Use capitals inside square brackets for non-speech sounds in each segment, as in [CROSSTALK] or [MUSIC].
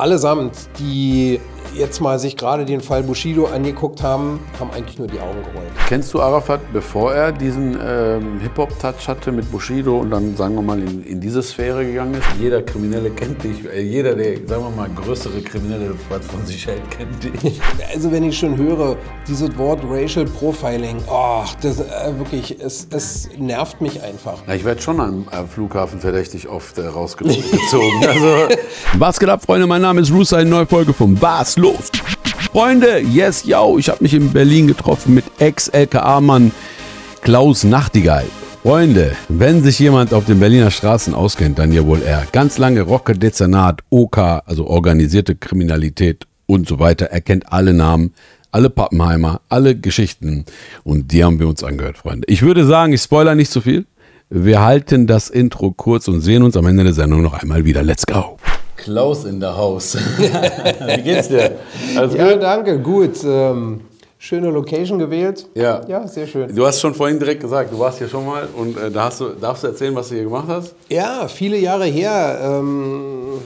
allesamt, die jetzt mal sich gerade den Fall Bushido angeguckt haben, haben eigentlich nur die Augen gerollt. Kennst du Arafat, bevor er diesen ähm, Hip-Hop-Touch hatte mit Bushido und dann, sagen wir mal, in, in diese Sphäre gegangen ist? Jeder Kriminelle kennt dich. Äh, jeder, der, sagen wir mal, größere Kriminelle was von sich hält, kennt dich. Also wenn ich schon höre, dieses Wort Racial Profiling, oh, das äh, wirklich, es, es nervt mich einfach. Ja, ich werde schon am, am Flughafen verdächtig oft äh, rausgezogen. [LAUGHS] also, was geht ab, Freunde? Mein Name ist Rusa, eine neue Folge von Was los? Freunde, yes, yo, ich habe mich in Berlin getroffen mit Ex-LKA-Mann Klaus Nachtigall. Freunde, wenn sich jemand auf den Berliner Straßen auskennt, dann ja wohl er. Ganz lange Rocke, Dezernat, OK, also organisierte Kriminalität und so weiter. Er kennt alle Namen, alle Pappenheimer, alle Geschichten. Und die haben wir uns angehört, Freunde. Ich würde sagen, ich spoiler nicht zu viel. Wir halten das Intro kurz und sehen uns am Ende der Sendung noch einmal wieder. Let's go. Klaus in der Haus. [LAUGHS] Wie geht's dir? Alles ja, gut? danke, gut. Ähm, schöne Location gewählt. Ja. Ja, sehr schön. Du hast schon vorhin direkt gesagt, du warst hier schon mal und äh, da hast du, darfst du erzählen, was du hier gemacht hast? Ja, viele Jahre her. Ähm,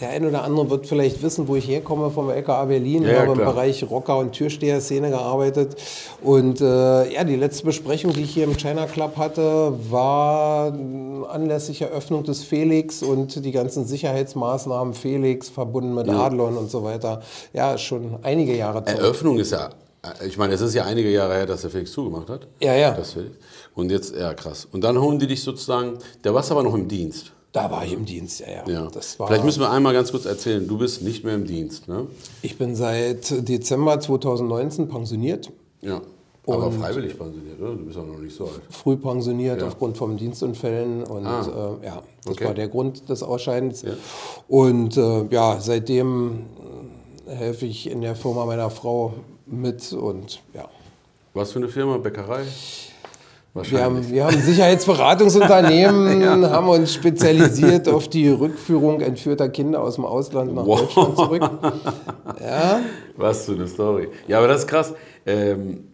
der eine oder andere wird vielleicht wissen, wo ich herkomme vom LKA Berlin. Ja, ich habe klar. im Bereich Rocker- und Türsteher-Szene gearbeitet. Und äh, ja, die letzte Besprechung, die ich hier im China Club hatte, war anlässlich Eröffnung des Felix und die ganzen Sicherheitsmaßnahmen Felix, verbunden mit ja. Adlon und so weiter. Ja, schon einige Jahre zurück. Eröffnung ist ja ich meine, es ist ja einige Jahre her, dass der Felix zugemacht hat. Ja, ja. Und jetzt, ja, krass. Und dann holen die dich sozusagen, der warst aber noch im Dienst. Da war ich im Dienst, ja, ja. ja. Vielleicht müssen wir einmal ganz kurz erzählen, du bist nicht mehr im Dienst, ne? Ich bin seit Dezember 2019 pensioniert. Ja. Aber freiwillig pensioniert, oder? Du bist auch noch nicht so alt. Früh pensioniert ja. aufgrund von Dienstunfällen und ah. äh, ja, das okay. war der Grund des Ausscheidens. Ja. Und äh, ja, seitdem äh, helfe ich in der Firma meiner Frau mit und ja. Was für eine Firma? Bäckerei? Wir haben, wir haben Sicherheitsberatungsunternehmen, [LAUGHS] ja. haben uns spezialisiert auf die Rückführung entführter Kinder aus dem Ausland nach wow. Deutschland zurück. [LAUGHS] Ja. Was für eine Story. Ja, aber das ist krass. Ähm,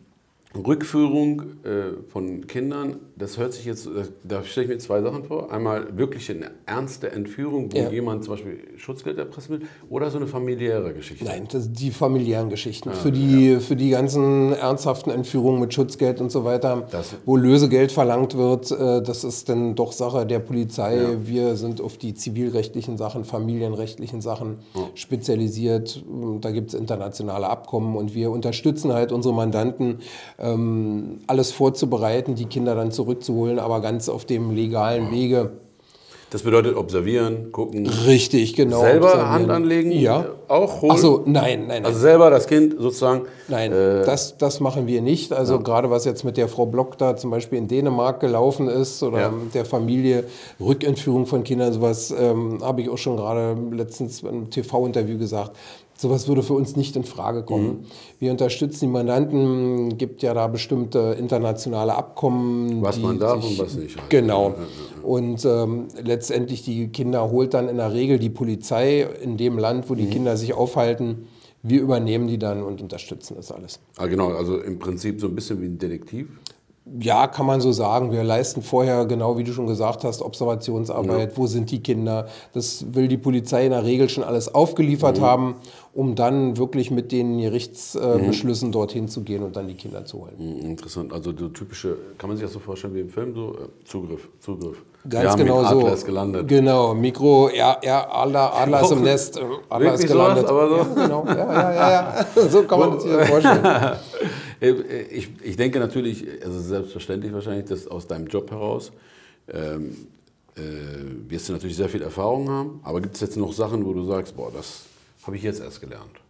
Rückführung äh, von Kindern, das hört sich jetzt, da stelle ich mir zwei Sachen vor. Einmal wirklich eine ernste Entführung, wo ja. jemand zum Beispiel Schutzgeld erpressen will, oder so eine familiäre Geschichte? Nein, die familiären Geschichten. Ja, für, die, ja. für die ganzen ernsthaften Entführungen mit Schutzgeld und so weiter, das, wo Lösegeld verlangt wird, äh, das ist dann doch Sache der Polizei. Wir sind auf die zivilrechtlichen Sachen, familienrechtlichen Sachen spezialisiert. Da gibt es internationale Abkommen und wir unterstützen halt unsere Mandanten ähm, alles vorzubereiten, die Kinder dann zurückzuholen, aber ganz auf dem legalen Wege. Das bedeutet observieren, gucken. Richtig, genau. Selber observieren. Hand anlegen? Ja. Auch holen? Achso, nein, nein, nein. Also selber das Kind sozusagen? Nein, äh, das, das machen wir nicht. Also ja. gerade was jetzt mit der Frau Block da zum Beispiel in Dänemark gelaufen ist oder ja. mit der Familie, Rückentführung von Kindern, sowas ähm, habe ich auch schon gerade letztens im TV-Interview gesagt. Sowas würde für uns nicht in Frage kommen. Mhm. Wir unterstützen die Mandanten, gibt ja da bestimmte internationale Abkommen. Was man darf und was nicht. Genau. Und ähm, letztendlich die Kinder holt dann in der Regel die Polizei in dem Land, wo die mhm. Kinder sich aufhalten. Wir übernehmen die dann und unterstützen das alles. Ah, genau, also im Prinzip so ein bisschen wie ein Detektiv. Ja, kann man so sagen. Wir leisten vorher, genau wie du schon gesagt hast, Observationsarbeit. Ja. Wo sind die Kinder? Das will die Polizei in der Regel schon alles aufgeliefert mhm. haben, um dann wirklich mit den Gerichtsbeschlüssen mhm. dorthin zu gehen und dann die Kinder zu holen. Mhm, interessant. Also so typische, kann man sich das so vorstellen wie im Film, so äh, Zugriff, Zugriff. Ganz genau mit Adler so. Ist gelandet. Genau, Mikro, ja, ja Adler, Adler ist im Nest, Adler ist gelandet. Sowas, aber so. Ja, genau, ja, ja, ja, ja. [LAUGHS] so kann man sich das vorstellen. [LAUGHS] ich, ich denke natürlich, also selbstverständlich wahrscheinlich, dass aus deinem Job heraus ähm, äh, wirst du natürlich sehr viel Erfahrung haben, aber gibt es jetzt noch Sachen, wo du sagst, boah, das habe ich jetzt erst gelernt?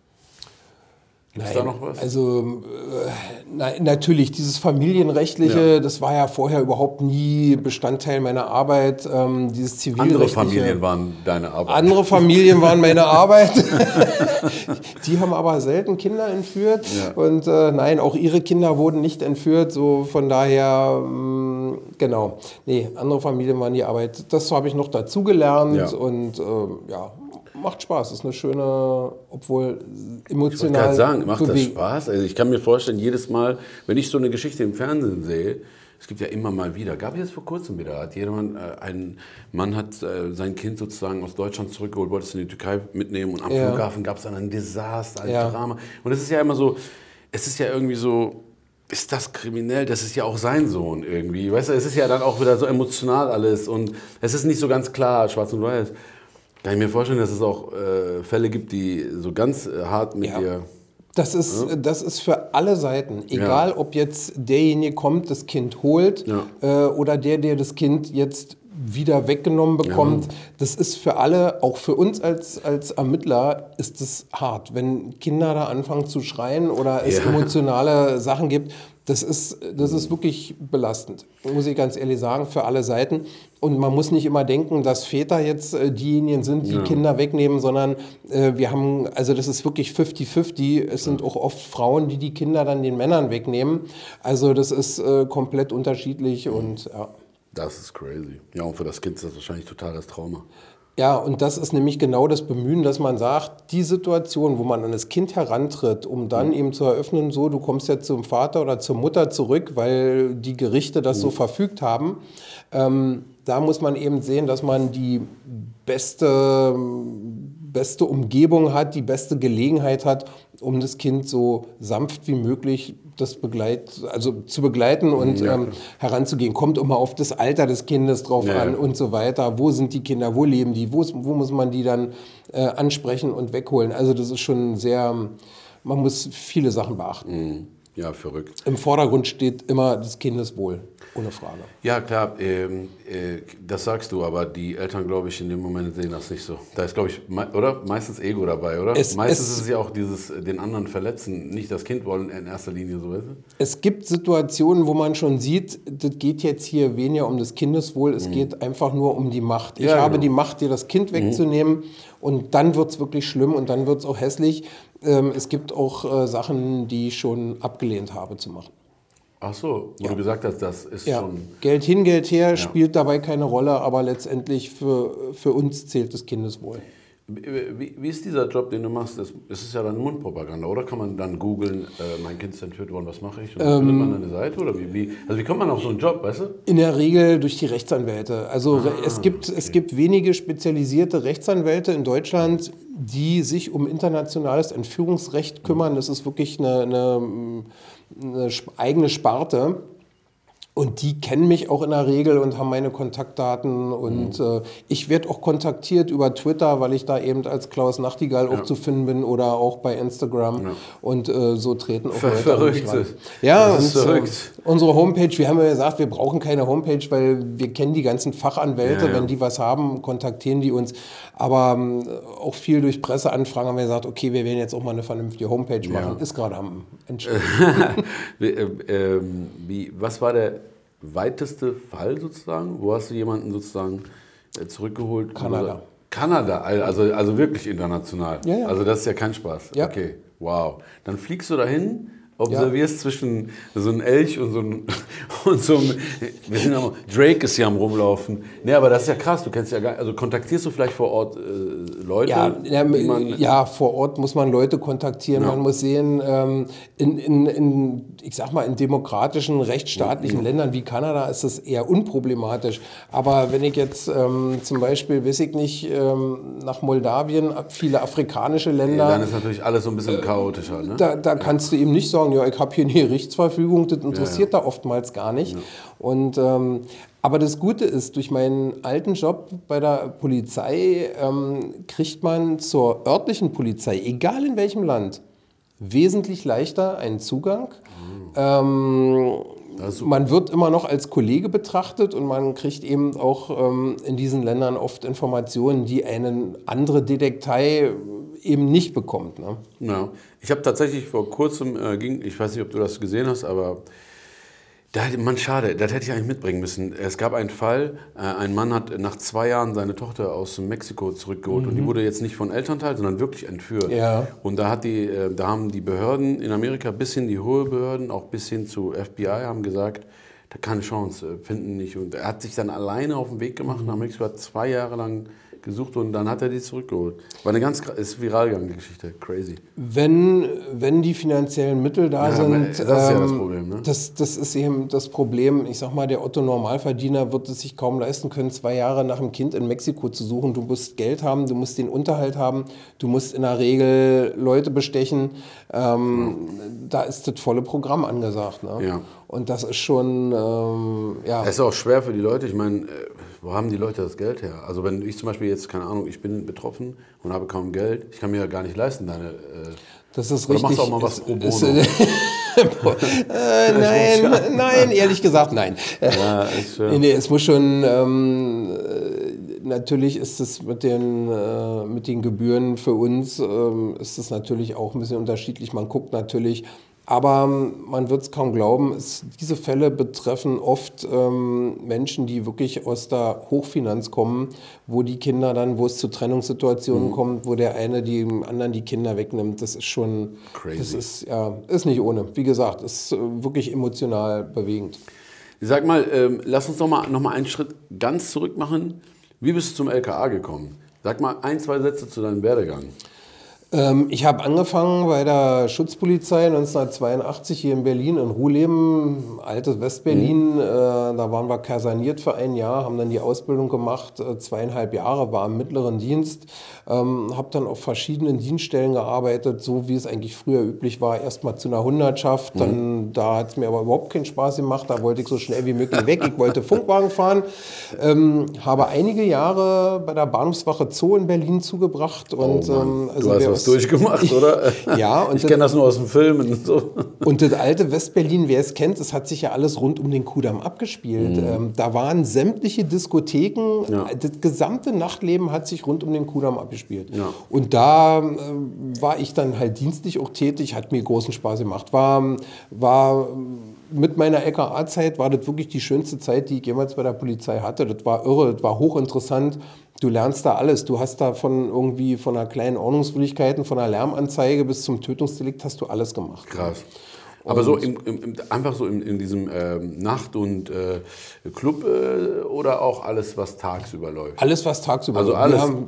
Gibt es da noch was? Also äh, na, natürlich, dieses Familienrechtliche, ja. das war ja vorher überhaupt nie Bestandteil meiner Arbeit. Ähm, dieses Zivilrechtliche. Andere Familien waren deine Arbeit. Andere Familien waren meine Arbeit. [LAUGHS] Die haben aber selten Kinder entführt. Ja. Und äh, nein, auch ihre Kinder wurden nicht entführt. So von daher, mh, mm, genau. Nee, andere Familien waren die Arbeit. Das habe ich noch dazugelernt. Ja. Und äh, ja, macht Spaß. Ist eine schöne, obwohl emotional. Ich sagen, macht das Spaß? Also ich kann mir vorstellen, jedes Mal, wenn ich so eine Geschichte im Fernsehen sehe, es gibt ja immer mal wieder, gab es jetzt vor kurzem wieder, hat jemand, äh, ein Mann hat äh, sein Kind sozusagen aus Deutschland zurückgeholt, wollte es in die Türkei mitnehmen und am ja. Flughafen gab es dann ein Desaster, ein ja. Drama. Und es ist ja immer so, es ist ja irgendwie so, ist das kriminell? Das ist ja auch sein Sohn irgendwie. Weißt du, es ist ja dann auch wieder so emotional alles und es ist nicht so ganz klar, schwarz und weiß. Kann ich mir vorstellen, dass es auch äh, Fälle gibt, die so ganz äh, hart mit ja. dir das ist, ja. das ist für alle Seiten, egal ja. ob jetzt derjenige kommt, das Kind holt ja. äh, oder der, der das Kind jetzt wieder weggenommen bekommt. Das ist für alle, auch für uns als, als Ermittler, ist es hart. Wenn Kinder da anfangen zu schreien oder es [LAUGHS] emotionale Sachen gibt, das ist, das ist wirklich belastend, muss ich ganz ehrlich sagen, für alle Seiten. Und man muss nicht immer denken, dass Väter jetzt äh, diejenigen sind, die ja. Kinder wegnehmen, sondern äh, wir haben, also das ist wirklich 50-50. Es sind auch oft Frauen, die die Kinder dann den Männern wegnehmen. Also das ist äh, komplett unterschiedlich und ja. Das ist crazy. Ja, und für das Kind ist das wahrscheinlich total das Trauma. Ja, und das ist nämlich genau das Bemühen, dass man sagt, die Situation, wo man an das Kind herantritt, um dann mhm. eben zu eröffnen, so, du kommst jetzt zum Vater oder zur Mutter zurück, weil die Gerichte das mhm. so verfügt haben, ähm, da muss man eben sehen, dass man die beste, beste Umgebung hat, die beste Gelegenheit hat, um das Kind so sanft wie möglich das begleit, also zu begleiten und ja. ähm, heranzugehen. Kommt immer auf das Alter des Kindes drauf ja. an und so weiter. Wo sind die Kinder? Wo leben die? Wo, wo muss man die dann äh, ansprechen und wegholen? Also das ist schon sehr, man muss viele Sachen beachten. Mhm. Ja, verrückt. Im Vordergrund steht immer das Kindeswohl, ohne Frage. Ja, klar, ähm, äh, das sagst du, aber die Eltern, glaube ich, in dem Moment sehen das nicht so. Da ist, glaube ich, oder? Meistens Ego dabei, oder? Es, Meistens es, ist es ja auch dieses, den anderen verletzen, nicht das Kind wollen in erster Linie, so weißt? Es gibt Situationen, wo man schon sieht, das geht jetzt hier weniger um das Kindeswohl, es mhm. geht einfach nur um die Macht. Ich ja, habe genau. die Macht, dir das Kind wegzunehmen. Mhm. Und dann wird es wirklich schlimm und dann wird es auch hässlich. Ähm, es gibt auch äh, Sachen, die ich schon abgelehnt habe zu machen. Ach so, wo ja. du gesagt hast, das ist ja. schon. Geld hin, Geld her ja. spielt dabei keine Rolle, aber letztendlich für, für uns zählt das Kindeswohl. Wie, ist dieser Job, den du machst? Das, das ist ja dann Mundpropaganda, oder? Kann man dann googeln, äh, mein Kind ist entführt worden, was mache ich? Und ähm, findet man eine Seite? Oder wie, wie, also wie kommt man auf so einen Job, weißt du? In der Regel durch die Rechtsanwälte. Also ah, es, gibt, okay. es gibt wenige spezialisierte Rechtsanwälte in Deutschland, die sich um internationales Entführungsrecht kümmern. Das ist wirklich eine, eine, eine eigene Sparte. Und die kennen mich auch in der Regel und haben meine Kontaktdaten. Und mhm. äh, ich werde auch kontaktiert über Twitter, weil ich da eben als Klaus Nachtigall ja. auch zu finden bin oder auch bei Instagram. Ja. Und äh, so treten auch Ver Leute Verrückt. Ja, und verrückt. Äh, unsere Homepage, wir haben ja gesagt, wir brauchen keine Homepage, weil wir kennen die ganzen Fachanwälte. Ja, Wenn die was haben, kontaktieren die uns. Aber ähm, auch viel durch Presseanfragen haben wir gesagt, okay, wir werden jetzt auch mal eine vernünftige Homepage machen. Ist gerade am Entstehen. [LAUGHS] wie, äh, wie, was war der weiteste Fall sozusagen? Wo hast du jemanden sozusagen äh, zurückgeholt? Kanada. Kanada, also, also wirklich international. Ja, ja. Also das ist ja kein Spaß. Ja. Okay, wow. Dann fliegst du dahin observierst ja. zwischen so einem Elch und so einem, [LAUGHS] und so einem wir sind ja, Drake ist ja am rumlaufen. Nee, aber das ist ja krass, du kennst ja gar also kontaktierst du vielleicht vor Ort äh, Leute? Ja, ja, ja, vor Ort muss man Leute kontaktieren, ja. man muss sehen, ähm, in, in, in, ich sag mal, in demokratischen, rechtsstaatlichen mhm. Ländern wie Kanada ist das eher unproblematisch. Aber wenn ich jetzt ähm, zum Beispiel, weiß ich nicht, ähm, nach Moldawien, viele afrikanische Länder. dann ist natürlich alles so ein bisschen chaotischer. Ne? Da, da kannst du eben nicht sagen, ja, ich habe hier eine Gerichtsverfügung, [LAUGHS] das interessiert ja, ja. da oftmals gar nicht. Ja. Und, ähm, aber das Gute ist, durch meinen alten Job bei der Polizei ähm, kriegt man zur örtlichen Polizei, egal in welchem Land, wesentlich leichter einen Zugang. Mhm. Ähm, man wird immer noch als Kollege betrachtet und man kriegt eben auch ähm, in diesen Ländern oft Informationen, die eine andere Detektei eben nicht bekommt. Ne? Ja. Ich habe tatsächlich vor kurzem, äh, ging, ich weiß nicht, ob du das gesehen hast, aber da, man, schade, das hätte ich eigentlich mitbringen müssen. Es gab einen Fall, äh, ein Mann hat nach zwei Jahren seine Tochter aus Mexiko zurückgeholt mhm. und die mhm. wurde jetzt nicht von Elternteil, sondern wirklich entführt. Ja. Und da, hat die, äh, da haben die Behörden in Amerika bis hin die hohe Behörden, auch bis hin zu FBI, haben gesagt, da keine Chance, äh, finden nicht. Und er hat sich dann alleine auf den Weg gemacht mhm. nach Mexiko, hat zwei Jahre lang gesucht und dann hat er die zurückgeholt. War eine ganz ist viral gegangen, die Geschichte. Crazy. Wenn, wenn die finanziellen Mittel da ja, sind, das ist ja das ähm, Problem. Ne? Das, das ist eben das Problem. Ich sag mal, der Otto Normalverdiener wird es sich kaum leisten können, zwei Jahre nach einem Kind in Mexiko zu suchen. Du musst Geld haben, du musst den Unterhalt haben, du musst in der Regel Leute bestechen. Ähm, ja. Da ist das volle Programm angesagt. Ne? Ja. Und das ist schon, ähm, ja. Es ist auch schwer für die Leute. Ich meine, äh, wo haben die Leute das Geld her? Also wenn ich zum Beispiel jetzt, keine Ahnung, ich bin betroffen und habe kaum Geld, ich kann mir ja gar nicht leisten, deine... Äh, das ist richtig. Du machst auch mal was pro Bono. [LAUGHS] äh, [LAUGHS] nein, nein, ehrlich gesagt, nein. Ja, ist schön. Nee, es muss schon, ähm, äh, natürlich ist es mit den, äh, mit den Gebühren für uns, ähm, ist es natürlich auch ein bisschen unterschiedlich. Man guckt natürlich, aber man wird es kaum glauben, es, diese Fälle betreffen oft ähm, Menschen, die wirklich aus der Hochfinanz kommen, wo die Kinder dann, wo es zu Trennungssituationen mhm. kommt, wo der eine dem anderen die Kinder wegnimmt. Das ist schon, Crazy. das ist, ja, ist nicht ohne. Wie gesagt, ist äh, wirklich emotional bewegend. Sag mal, ähm, lass uns doch mal, noch mal einen Schritt ganz zurück machen. Wie bist du zum LKA gekommen? Sag mal ein, zwei Sätze zu deinem Werdegang. Ähm, ich habe angefangen bei der Schutzpolizei 1982 hier in Berlin in Ruhleben, altes Westberlin. Mhm. Äh, da waren wir kaserniert für ein Jahr, haben dann die Ausbildung gemacht, äh, zweieinhalb Jahre, war im mittleren Dienst. Ähm, habe dann auf verschiedenen Dienststellen gearbeitet, so wie es eigentlich früher üblich war. Erstmal zu einer Hundertschaft, mhm. dann da hat es mir aber überhaupt keinen Spaß gemacht. Da wollte ich so schnell wie möglich weg. Ich wollte Funkwagen fahren. Ähm, habe einige Jahre bei der Bahnhofswache Zoo in Berlin zugebracht. Und, oh ähm, also durchgemacht, oder? [LAUGHS] ja. Und ich kenne das nur aus dem Film. Und, so. und das alte Westberlin, wer es kennt, es hat sich ja alles rund um den Kudamm abgespielt. Mhm. Ähm, da waren sämtliche Diskotheken, ja. das gesamte Nachtleben hat sich rund um den Kudamm abgespielt gespielt. Ja. Und da äh, war ich dann halt dienstlich auch tätig, hat mir großen Spaß gemacht. War, war mit meiner LKA-Zeit war das wirklich die schönste Zeit, die ich jemals bei der Polizei hatte. Das war irre, das war hochinteressant. Du lernst da alles. Du hast da von irgendwie von einer kleinen Ordnungswidrigkeiten, von einer Lärmanzeige bis zum Tötungsdelikt hast du alles gemacht. Krass. Aber so im, im, einfach so in, in diesem äh, Nacht- und äh, Club äh, oder auch alles, was tagsüber läuft? Alles, was tagsüber also läuft. Alles wir, haben,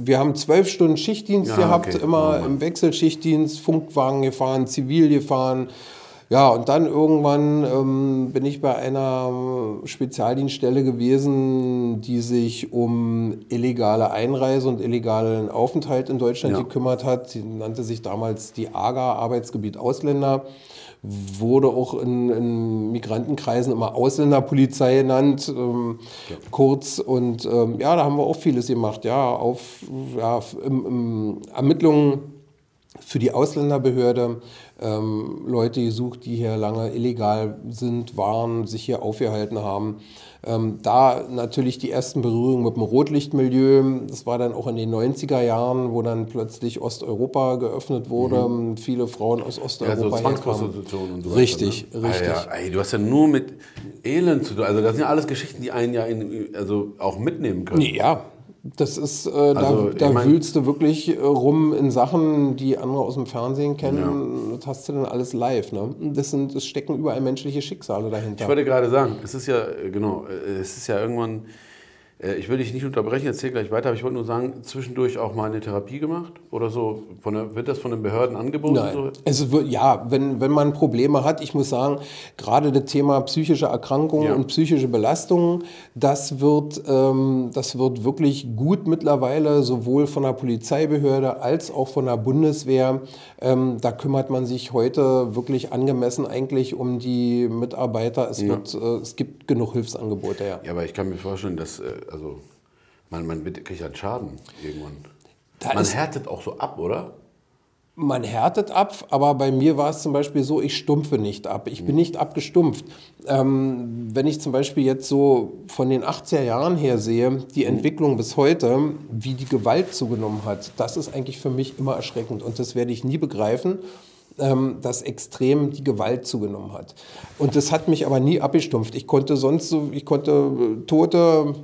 wir haben zwölf Stunden Schichtdienst ja, gehabt, okay. immer oh im Wechselschichtdienst, Funkwagen gefahren, zivil gefahren. Ja, und dann irgendwann ähm, bin ich bei einer Spezialdienststelle gewesen, die sich um illegale Einreise und illegalen Aufenthalt in Deutschland ja. gekümmert hat. Sie nannte sich damals die AGA, Arbeitsgebiet Ausländer wurde auch in, in Migrantenkreisen immer Ausländerpolizei genannt, ähm, ja. kurz. Und ähm, ja, da haben wir auch vieles gemacht. Ja, auf ja, im, im Ermittlungen für die Ausländerbehörde ähm, Leute gesucht, die hier lange illegal sind, waren, sich hier aufgehalten haben. Ähm, da natürlich die ersten Berührungen mit dem Rotlichtmilieu. Das war dann auch in den 90er Jahren, wo dann plötzlich Osteuropa geöffnet wurde. Mhm. Viele Frauen aus Osteuropa ja, so und so Richtig, ne? richtig. Ah, ja, ey, du hast ja nur mit Elend zu tun. Also das sind ja alles Geschichten, die einen ja in, also auch mitnehmen können. Ja, das ist, äh, also, da, da mein, wühlst du wirklich äh, rum in Sachen, die andere aus dem Fernsehen kennen. Ja. Das hast du dann alles live. Ne? Das, sind, es stecken überall menschliche Schicksale dahinter. Ich wollte gerade sagen, es ist ja, äh, genau, äh, es ist ja irgendwann ich will dich nicht unterbrechen, erzähl gleich weiter, aber ich wollte nur sagen, zwischendurch auch mal eine Therapie gemacht oder so? Von der, wird das von den Behörden angeboten? Nein. So? Es wird, ja, wenn, wenn man Probleme hat, ich muss sagen, gerade das Thema psychische Erkrankungen ja. und psychische Belastungen, das wird, ähm, das wird wirklich gut mittlerweile sowohl von der Polizeibehörde als auch von der Bundeswehr. Ähm, da kümmert man sich heute wirklich angemessen eigentlich um die Mitarbeiter. Es, ja. wird, äh, es gibt genug Hilfsangebote. Ja. ja, aber ich kann mir vorstellen, dass äh, also man, man kriegt einen Schaden irgendwann. Da man härtet auch so ab, oder? Man härtet ab, aber bei mir war es zum Beispiel so, ich stumpfe nicht ab. Ich bin mhm. nicht abgestumpft. Ähm, wenn ich zum Beispiel jetzt so von den 80er Jahren her sehe, die mhm. Entwicklung bis heute, wie die Gewalt zugenommen hat, das ist eigentlich für mich immer erschreckend. Und das werde ich nie begreifen ähm, dass extrem die Gewalt zugenommen hat. Und das hat mich aber nie abgestumpft. Ich konnte sonst so, ich konnte äh, Tote,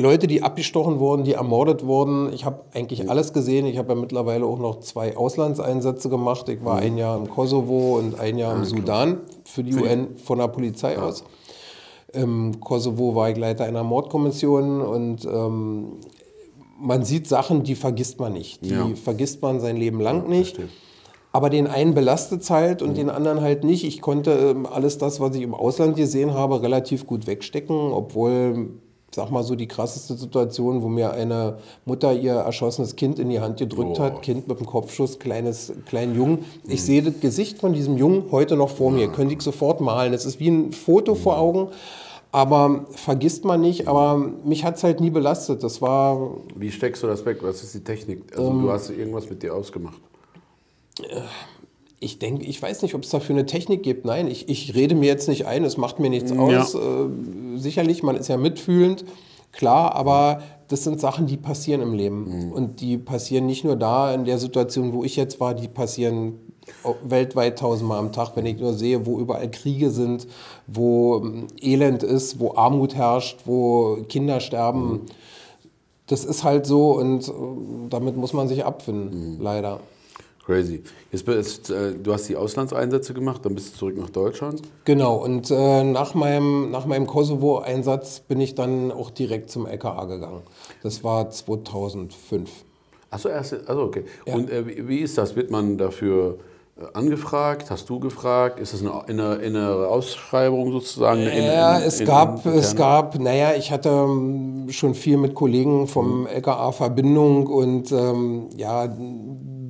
Leute, die abgestochen wurden, die ermordet wurden. Ich habe eigentlich alles gesehen. Ich habe ja mittlerweile auch noch zwei Auslandseinsätze gemacht. Ich war mhm. ein Jahr im Kosovo und ein Jahr im Sudan für die UN von der Polizei aus. Im Kosovo war ich Leiter einer Mordkommission und ähm, man sieht Sachen, die vergisst man nicht. Die Ja. vergisst man sein Leben lang Ja, nicht. verstehe. Aber den einen belastet es halt Mhm. und den anderen halt nicht. Ich konnte ähm, alles das, was ich im Ausland gesehen habe, relativ gut wegstecken, obwohl, sag mal so, die krasseste Situation, wo mir eine Mutter ihr erschossenes Kind in die Hand gedrückt Boah. hat, Kind mit dem Kopfschuss, kleines, kleinen Jungen. Ich sehe das Gesicht von diesem Jungen heute noch vor mir, könnte ich sofort malen. Es ist wie ein Foto vor Augen. Aber vergisst man nicht, aber mich hat es halt nie belastet. Das war Wie steckst du das weg? Was ist die Technik? Also Ähm. du hast irgendwas mit dir ausgemacht. Ich denke, ich weiß nicht, ob es dafür eine Technik gibt. Nein, ich, ich rede mir jetzt nicht ein, es macht mir nichts Ja. aus. Äh, sicherlich, man ist ja mitfühlend, klar, aber das sind Sachen, die passieren im Leben. Und die passieren nicht nur da in der Situation, wo ich jetzt war, die passieren weltweit tausendmal am Tag, wenn ich nur sehe, wo überall Kriege sind, wo ähm, Elend ist, wo Armut herrscht, wo Kinder sterben. Das ist halt so und äh, damit muss man sich abfinden, leider. Crazy. Jetzt bist, äh, du hast die Auslandseinsätze gemacht, dann bist du zurück nach Deutschland. Genau, und äh, nach meinem, nach meinem Kosovo-Einsatz bin ich dann auch direkt zum LKA gegangen. Das war 2005. Achso, erst, also okay. Ja. Und äh, wie, ist das? Wird man dafür äh, angefragt? Hast du gefragt? Ist das eine innere, innere Ausschreibung sozusagen? Eine in- Ja, in- es in- gab, es gab, naja, ich hatte ähm, schon viel mit Kollegen vom LKA Verbindung und ähm, ja,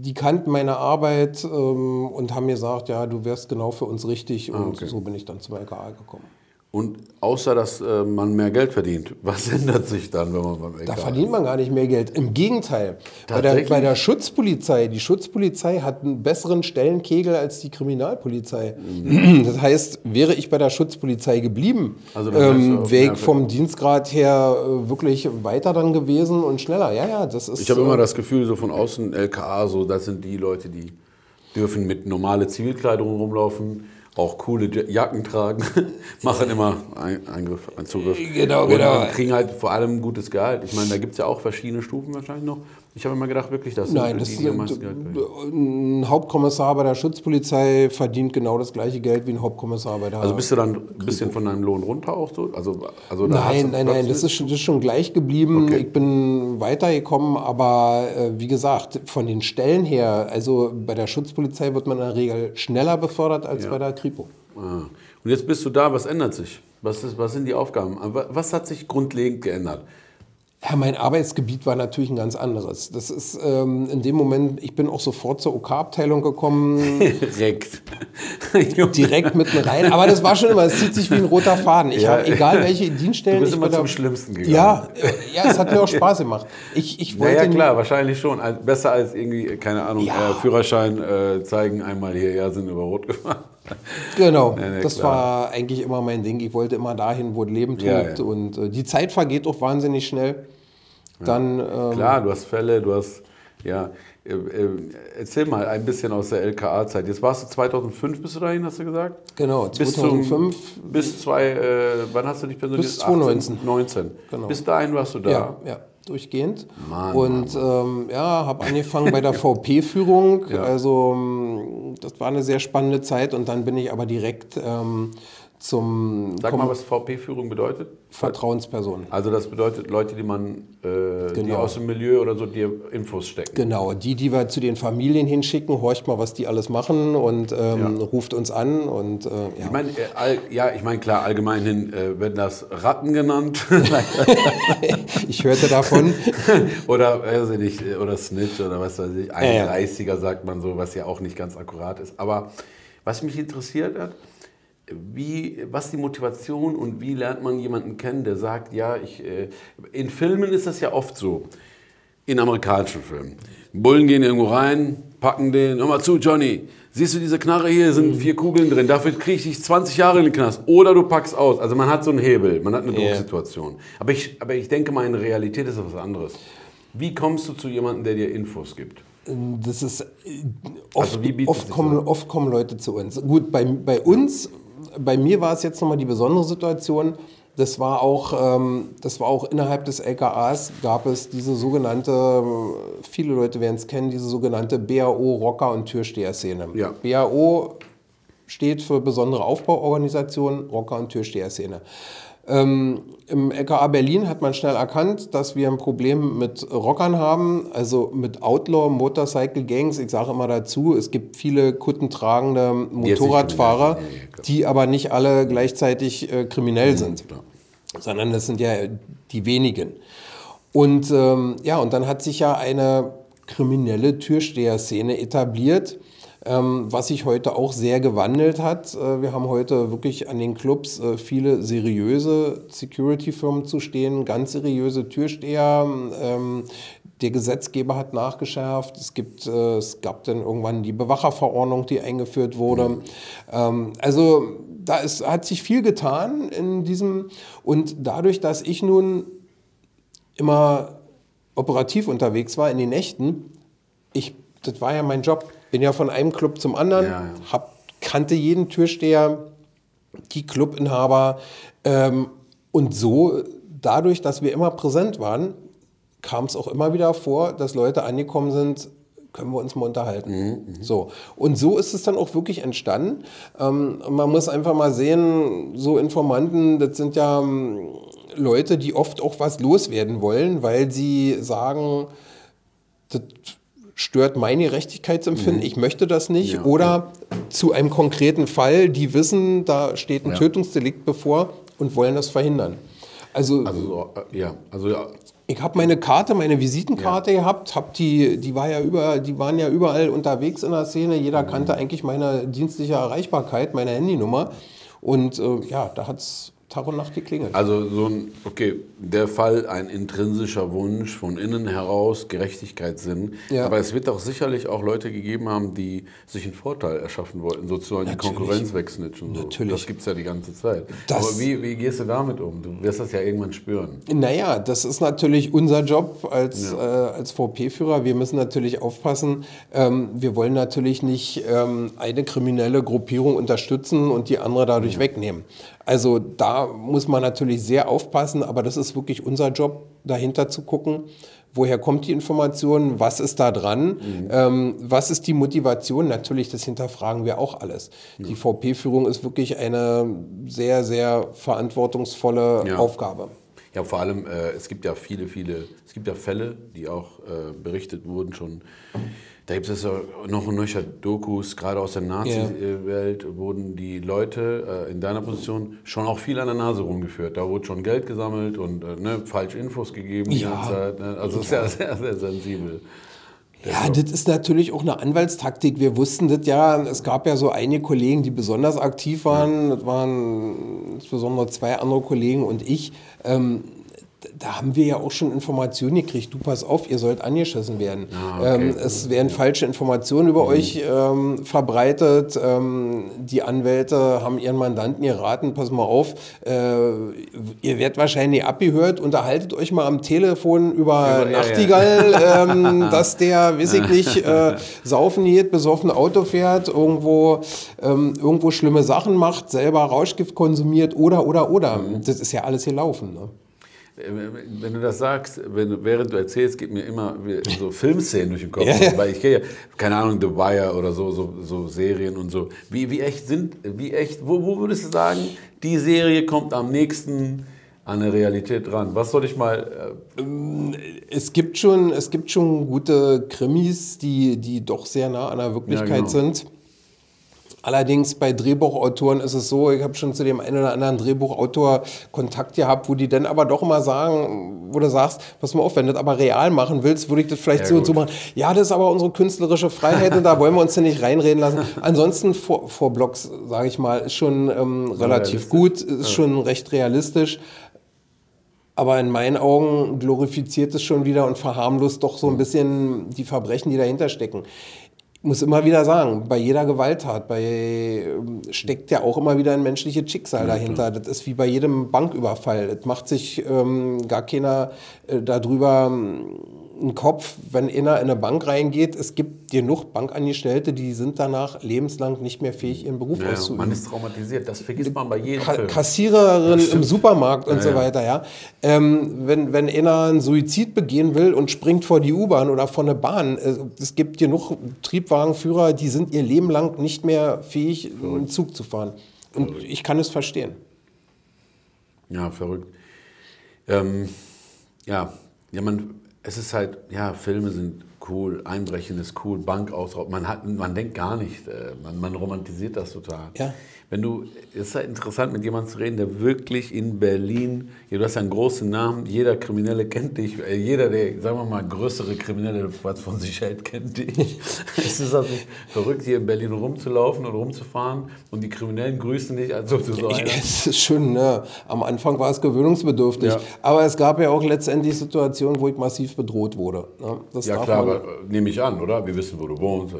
die kannten meine Arbeit ähm, und haben mir gesagt, ja, du wärst genau für uns richtig und okay. so bin ich dann zum LKA gekommen. Und außer, dass äh, man mehr Geld verdient, was [LAUGHS] ändert sich dann, wenn man beim LKA Da verdient man gar nicht mehr Geld. Im Gegenteil. Bei der, bei der Schutzpolizei, die Schutzpolizei hat einen besseren Stellenkegel als die Kriminalpolizei. [CLEARS THROAT] Das heißt, wäre ich bei der Schutzpolizei geblieben, Mhm. Also ähm, wäre ich vom Dienstgrad her äh, wirklich weiter dann gewesen und schneller. Ja, ja, das ist. Ich habe äh, immer das Gefühl, so von außen, LKA, so, das sind die Leute, die dürfen mit normale Zivilkleidung rumlaufen, auch coole Ja- Jacken tragen, [LAUGHS] machen immer Ein- Eingriff, einen Zugriff. Genau, genau. Und kriegen halt vor allem gutes Gehalt. Ich meine, da gibt es ja auch verschiedene Stufen wahrscheinlich noch. Ich habe immer gedacht, wirklich, das Nein, das die, ist, kriegen. ein Hauptkommissar bei der Schutzpolizei verdient genau das gleiche Geld wie ein Hauptkommissar bei der. Also bist du dann ein bisschen von deinem Lohn runter auch so? Also, also Nein, nein, nein, das ist, schon, das ist schon gleich geblieben. Okay. Ich bin weitergekommen, aber äh, wie gesagt, von den Stellen her, also bei der Schutzpolizei wird man in der Regel schneller befördert als Ja. bei der Kripo. Ah. Und jetzt bist du da, was ändert sich? Was, ist, was sind die Aufgaben? Was hat sich grundlegend geändert? Ja, mein Arbeitsgebiet war natürlich ein ganz anderes. Das ist ähm, in dem Moment, ich bin auch sofort zur OK-Abteilung gekommen, [LAUGHS] Direkt. [LAUGHS] direkt mitten rein. Aber das war schon immer, es zieht sich wie ein roter Faden. Ich Ja. habe, egal welche Dienststellen Du bist immer zum Schlimmsten gegangen. Ja, äh, ja, es hat mir auch Spaß gemacht. Ich, ich Ja, wollte ja, nie- klar, wahrscheinlich schon. Also Besser als irgendwie, keine Ahnung, Ja. äh, Führerschein äh, zeigen, einmal hier, ja, sind über Rot [LAUGHS] gefahren. Genau, Nee, nee, das klar. war eigentlich immer mein Ding. Ich wollte immer dahin, wo das Leben tobt. Ja, ja. Und äh, die Zeit vergeht auch wahnsinnig schnell. Dann, ähm, Klar, du hast Fälle, du hast, ja, äh, äh, erzähl mal ein bisschen aus der LKA-Zeit. Jetzt warst du 2005, bist du dahin, hast du gesagt? genau, Bis 2005. Zum, bis zwei, äh, wann hast du dich persönlich? Bis 2019. 18, 19. Genau. Bis dahin warst du da. ja, ja, durchgehend. Mann, und ähm, ja, habe angefangen bei der [LAUGHS] VP-Führung. Ja. Also ähm, das war eine sehr spannende Zeit. Und dann bin ich aber direkt ähm, zum Sag mal, was VP-Führung bedeutet. Vertrauensperson. Also das bedeutet Leute, die man, äh, die Genau. aus dem Milieu oder so dir Infos stecken. Genau, die, die wir zu den Familien hinschicken, horcht mal, was die alles machen und ähm, Ja. ruft uns an. Und, äh, ja. Ich meine, äh, ja, ich meine klar, allgemein hin äh, werden das Ratten genannt [LAUGHS] ich hörte davon. [LAUGHS] oder weiß ich nicht, äh, oder Snitch oder was weiß ich. Ja, ja. 31er sagt man so, was ja auch nicht ganz akkurat ist. Aber was mich interessiert hat, wie, was die Motivation und wie lernt man jemanden kennen, der sagt, ja, ich, äh, in Filmen ist das ja oft so, in amerikanischen Filmen. Bullen gehen irgendwo rein, packen den, hör mal zu, Johnny, siehst du diese Knarre hier, sind vier Kugeln drin, dafür kriege ich dich 20 Jahre in den Knast. Oder du packst aus. Also man hat so einen Hebel, man hat eine Ja. Drucksituation. Aber, ich, aber ich denke mal, in der Realität ist das was anderes. Wie kommst du zu jemandem, der dir Infos gibt? Das ist äh, oft, Also wie bietet oft, kommen, oft kommen Leute zu uns. Gut, bei, bei uns, bei mir war es jetzt nochmal die besondere Situation. Das war auch, ähm, das war auch innerhalb des LKAs gab es diese sogenannte, viele Leute werden es kennen, diese sogenannte BAO Rocker und Türsteher-Szene. Ja. BAO steht für besondere Aufbauorganisation, Rocker und Türsteher-Szene. Ähm, Im LKA Berlin hat man schnell erkannt, dass wir ein Problem mit Rockern haben, also mit Outlaw Motorcycle Gangs. Ich sage immer dazu, es gibt viele kuttentragende Motorradfahrer, die aber nicht alle gleichzeitig äh, kriminell sind, sondern das sind ja die wenigen. Und ähm, ja, und dann hat sich ja eine kriminelle Türsteher-Szene etabliert was sich heute auch sehr gewandelt hat. Äh, wir haben heute wirklich an den Clubs äh, viele seriöse Security-Firmen zu stehen, ganz seriöse Türsteher. Ähm, der Gesetzgeber hat nachgeschärft. Es, gibt, äh, es gab dann irgendwann die Bewacherverordnung, die eingeführt wurde. Mhm. Ähm, also da ist, hat sich viel getan in diesem. Und dadurch, dass ich nun immer operativ unterwegs war in den Nächten, ich, das war ja mein Job bin ja von einem Club zum anderen, ja, ja. Hab, kannte jeden Türsteher, die Clubinhaber. Ähm, und so, dadurch, dass wir immer präsent waren, kam es auch immer wieder vor, dass Leute angekommen sind, können wir uns mal unterhalten. Mhm, mhm. so. Und so ist es dann auch wirklich entstanden. Ähm, man muss einfach mal sehen, so Informanten, das sind ja ähm, Leute, die oft auch was loswerden wollen, weil sie sagen, das stört mein Gerechtigkeitsempfinden, mhm. ich möchte das nicht. Ja, Oder ja. zu einem konkreten Fall, die wissen, da steht ein ja. Tötungsdelikt bevor und wollen das verhindern. Also, also äh, ja, also ja. Ich habe meine Karte, meine Visitenkarte gehabt, hab die, die, war ja über, die waren ja überall unterwegs in der Szene. Jeder mhm. kannte eigentlich meine dienstliche Erreichbarkeit, meine Handynummer. Und äh, ja, da hat es Tag und Nacht geklingelt. Also so ein, okay, der Fall ein intrinsischer Wunsch von innen heraus, Gerechtigkeitssinn. Ja. Aber es wird doch sicherlich auch Leute gegeben haben, die sich einen Vorteil erschaffen wollten, sozusagen Natürlich. die Konkurrenz wegsnitchen. So. Natürlich. Das gibt es ja die ganze Zeit. Das Aber wie, wie gehst du damit um? Du wirst das ja irgendwann spüren. Naja, das ist natürlich unser Job als, ja. äh, als VP-Führer. Wir müssen natürlich aufpassen. Ähm, wir wollen natürlich nicht ähm, eine kriminelle Gruppierung unterstützen und die andere dadurch ja. wegnehmen. Also da muss man natürlich sehr aufpassen, aber das ist wirklich unser Job, dahinter zu gucken, woher kommt die Information, was ist da dran, mhm. ähm, was ist die Motivation. Natürlich, das hinterfragen wir auch alles. Ja. Die VP-Führung ist wirklich eine sehr, sehr verantwortungsvolle ja. Aufgabe. Ja, vor allem, äh, es gibt ja viele, viele, es gibt ja Fälle, die auch äh, berichtet wurden schon. Da gibt es noch und nöcher Dokus, gerade aus der Nazi-Welt yeah. wurden die Leute äh, in deiner Position schon auch viel an der Nase rumgeführt. Da wurde schon Geld gesammelt und äh, ne, falsche Infos gegeben ja. Zeit. Ne? Also ja. [LAUGHS] sehr, sehr, sehr sensibel. Ja, das ist natürlich auch eine Anwaltstaktik. Wir wussten das ja. Es gab ja so einige Kollegen, die besonders aktiv waren. Das waren insbesondere zwei andere Kollegen und ich. Ähm, da haben wir ja auch schon Informationen gekriegt. Du pass auf, ihr sollt angeschossen werden. Ah, okay. ähm, es werden falsche Informationen über mhm. euch ähm, verbreitet. Ähm, die Anwälte haben ihren Mandanten geraten, pass mal auf, äh, ihr werdet wahrscheinlich abgehört, unterhaltet euch mal am Telefon über ja, Nachtigall, ja, ja. Ähm, [LAUGHS] dass der, weiß ich nicht, äh, saufen geht, besoffen Auto fährt, irgendwo, ähm, irgendwo schlimme Sachen macht, selber Rauschgift konsumiert oder, oder, oder. Mhm. Das ist ja alles gelaufen. Ne? Wenn du das sagst, wenn, während du erzählst, geht mir immer so Filmszenen durch den Kopf. Ja, Weil ich kenne ja, keine Ahnung, The Wire oder so, so, so Serien und so. Wie, wie echt sind, wie echt, wo, wo würdest du sagen, die Serie kommt am nächsten an der Realität dran? Was soll ich mal. Äh ähm, es, gibt schon, es gibt schon gute Krimis, die, die doch sehr nah an der Wirklichkeit ja, genau. sind. Allerdings bei Drehbuchautoren ist es so, ich habe schon zu dem einen oder anderen Drehbuchautor Kontakt gehabt, wo die dann aber doch immer sagen, wo du sagst, pass mal auf, wenn du das aber real machen willst, würde ich das vielleicht ja, so gut. und so machen. Ja, das ist aber unsere künstlerische Freiheit und da wollen wir uns ja nicht reinreden lassen. [LAUGHS] Ansonsten vor, vor Blogs, sage ich mal, ist schon ähm, relativ gut, ist schon recht realistisch. Aber in meinen Augen glorifiziert es schon wieder und verharmlost doch so ein bisschen die Verbrechen, die dahinter stecken muss immer wieder sagen, bei jeder Gewalttat bei, ähm, steckt ja auch immer wieder ein menschliches Schicksal ja, dahinter. Klar. Das ist wie bei jedem Banküberfall. Es macht sich ähm, gar keiner äh, darüber einen Kopf, wenn einer in eine Bank reingeht. Es gibt genug Bankangestellte, die sind danach lebenslang nicht mehr fähig, ihren Beruf ja, auszuüben. Man ist traumatisiert, das vergisst man bei jedem Ka Film. Kassiererin im Supermarkt und ja, so weiter. Ja. Ähm, wenn, wenn einer einen Suizid begehen will und springt vor die U-Bahn oder vor eine Bahn, äh, es gibt genug Triebwagenführer, die sind ihr Leben lang nicht mehr fähig, einen Zug zu fahren. Und ich kann es verstehen. Ja, verrückt. Ähm, ja, ja, man, es ist halt, ja, Filme sind cool, Einbrechen ist cool, Bankausraub. Man, man denkt gar nicht, äh, man, man romantisiert das total. Ja. Wenn du, es ist halt interessant, mit jemandem zu reden, der wirklich in Berlin, ja, du hast einen großen Namen, jeder Kriminelle kennt dich, äh, jeder, der, sagen wir mal, größere Kriminelle, was von sich hält, kennt dich. [LAUGHS] es ist also verrückt, hier in Berlin rumzulaufen und rumzufahren und die Kriminellen grüßen dich, als ob du so einer. Es ist schön, ne? Am Anfang war es gewöhnungsbedürftig, ja. aber es gab ja auch letztendlich Situationen, wo ich massiv bedroht wurde. Ne? ja klar, aber äh, nehme ich an, oder? Wir wissen, wo du wohnst. Lisa,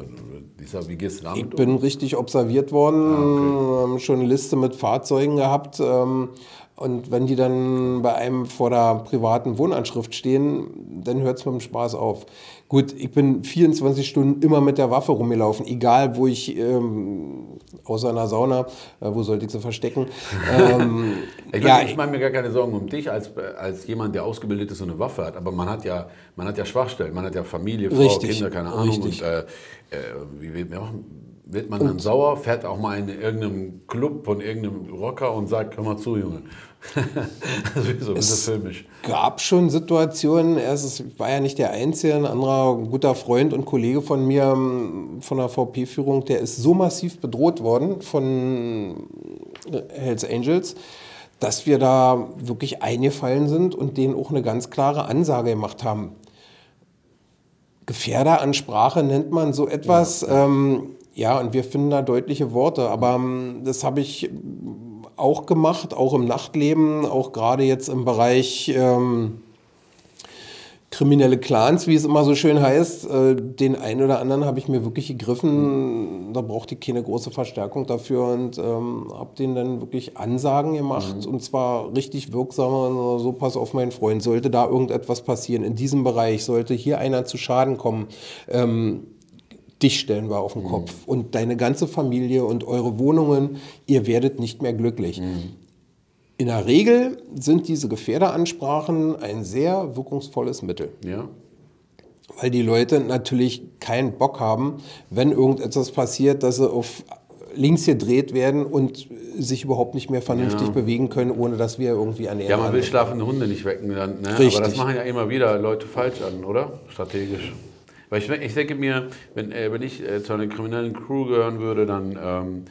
damit Ich bin richtig observiert worden, ah, okay. haben schon eine Liste mit Fahrzeugen gehabt. Ähm, und wenn die dann bei einem vor der privaten Wohnanschrift stehen, dann hört es mit dem Spaß auf. Gut, ich bin 24 Stunden immer mit der Waffe rumgelaufen, egal wo ich, ähm, außer einer Sauna, äh, wo sollte ich sie verstecken. ähm, [LAUGHS] ich, ja, ich mache mir gar keine Sorgen um dich als, als jemand, der ausgebildet ist und eine Waffe hat, aber man hat ja, man hat ja Schwachstellen, man hat ja Familie, Frau, richtig, Kinder, keine Ahnung. Richtig. Und, äh, äh, wie wird, ja, wird man dann sauer, fährt auch mal in irgendeinem Club von irgendeinem Rocker und sagt, hör mal zu, Junge. [LAUGHS] also so es filmisch. gab schon Situationen, erst war ja nicht der Einzige, ein anderer guter Freund und Kollege von mir ähm, von der VP-Führung, der ist so massiv bedroht worden von Hells Angels, dass wir da wirklich eingefallen sind und denen auch eine ganz klare Ansage gemacht haben. Gefährderansprache nennt man so etwas. Ja, ähm, ja, und wir finden da deutliche Worte. Aber ähm, das habe ich auch gemacht, auch im Nachtleben, auch gerade jetzt im Bereich ähm, kriminelle Clans, wie es immer so schön heißt. Äh, den einen oder anderen habe ich mir wirklich gegriffen. Da brauchte ich keine große Verstärkung dafür und ähm, habe denen dann wirklich Ansagen gemacht mhm. und zwar richtig wirksam. So, pass auf, mein Freund, sollte da irgendetwas passieren in diesem Bereich, sollte hier einer zu Schaden kommen. Ähm, dich stellen wir auf den mhm. Kopf und deine ganze Familie und eure Wohnungen, ihr werdet nicht mehr glücklich. Mhm. In der Regel sind diese Gefährderansprachen ein sehr wirkungsvolles Mittel. Ja. Weil die Leute natürlich keinen Bock haben, wenn irgendetwas passiert, dass sie auf links gedreht werden und sich überhaupt nicht mehr vernünftig ja. bewegen können, ohne dass wir irgendwie an Ja, man will schlafende Hunde nicht wecken. Dann, ne? Aber das machen ja immer wieder Leute falsch an, oder? Strategisch. Weil ich, ich denke mir, wenn, äh, wenn ich äh, zu einer kriminellen Crew gehören würde, dann ähm,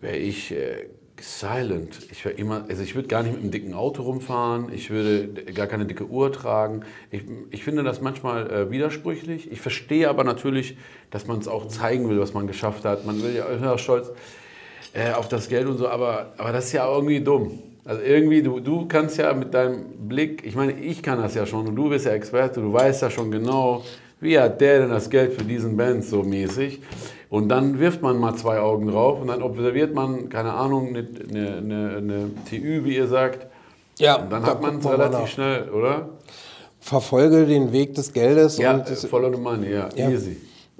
wäre ich äh, silent. Ich wäre immer, also ich würde gar nicht mit einem dicken Auto rumfahren, ich würde gar keine dicke Uhr tragen. Ich, ich finde das manchmal äh, widersprüchlich. Ich verstehe aber natürlich, dass man es auch zeigen will, was man geschafft hat. Man will ja, ja stolz äh, auf das Geld und so, aber, aber das ist ja irgendwie dumm. Also irgendwie, du, du kannst ja mit deinem Blick, ich meine, ich kann das ja schon und du bist ja Experte, du weißt ja schon genau, wie hat der denn das Geld für diesen Band so mäßig? Und dann wirft man mal zwei Augen drauf und dann observiert man, keine Ahnung, eine, eine, eine TÜ, wie ihr sagt. Ja, und dann da hat man es relativ schnell, oder? Verfolge den Weg des Geldes. Ja, und follow the money, ja, ja. easy.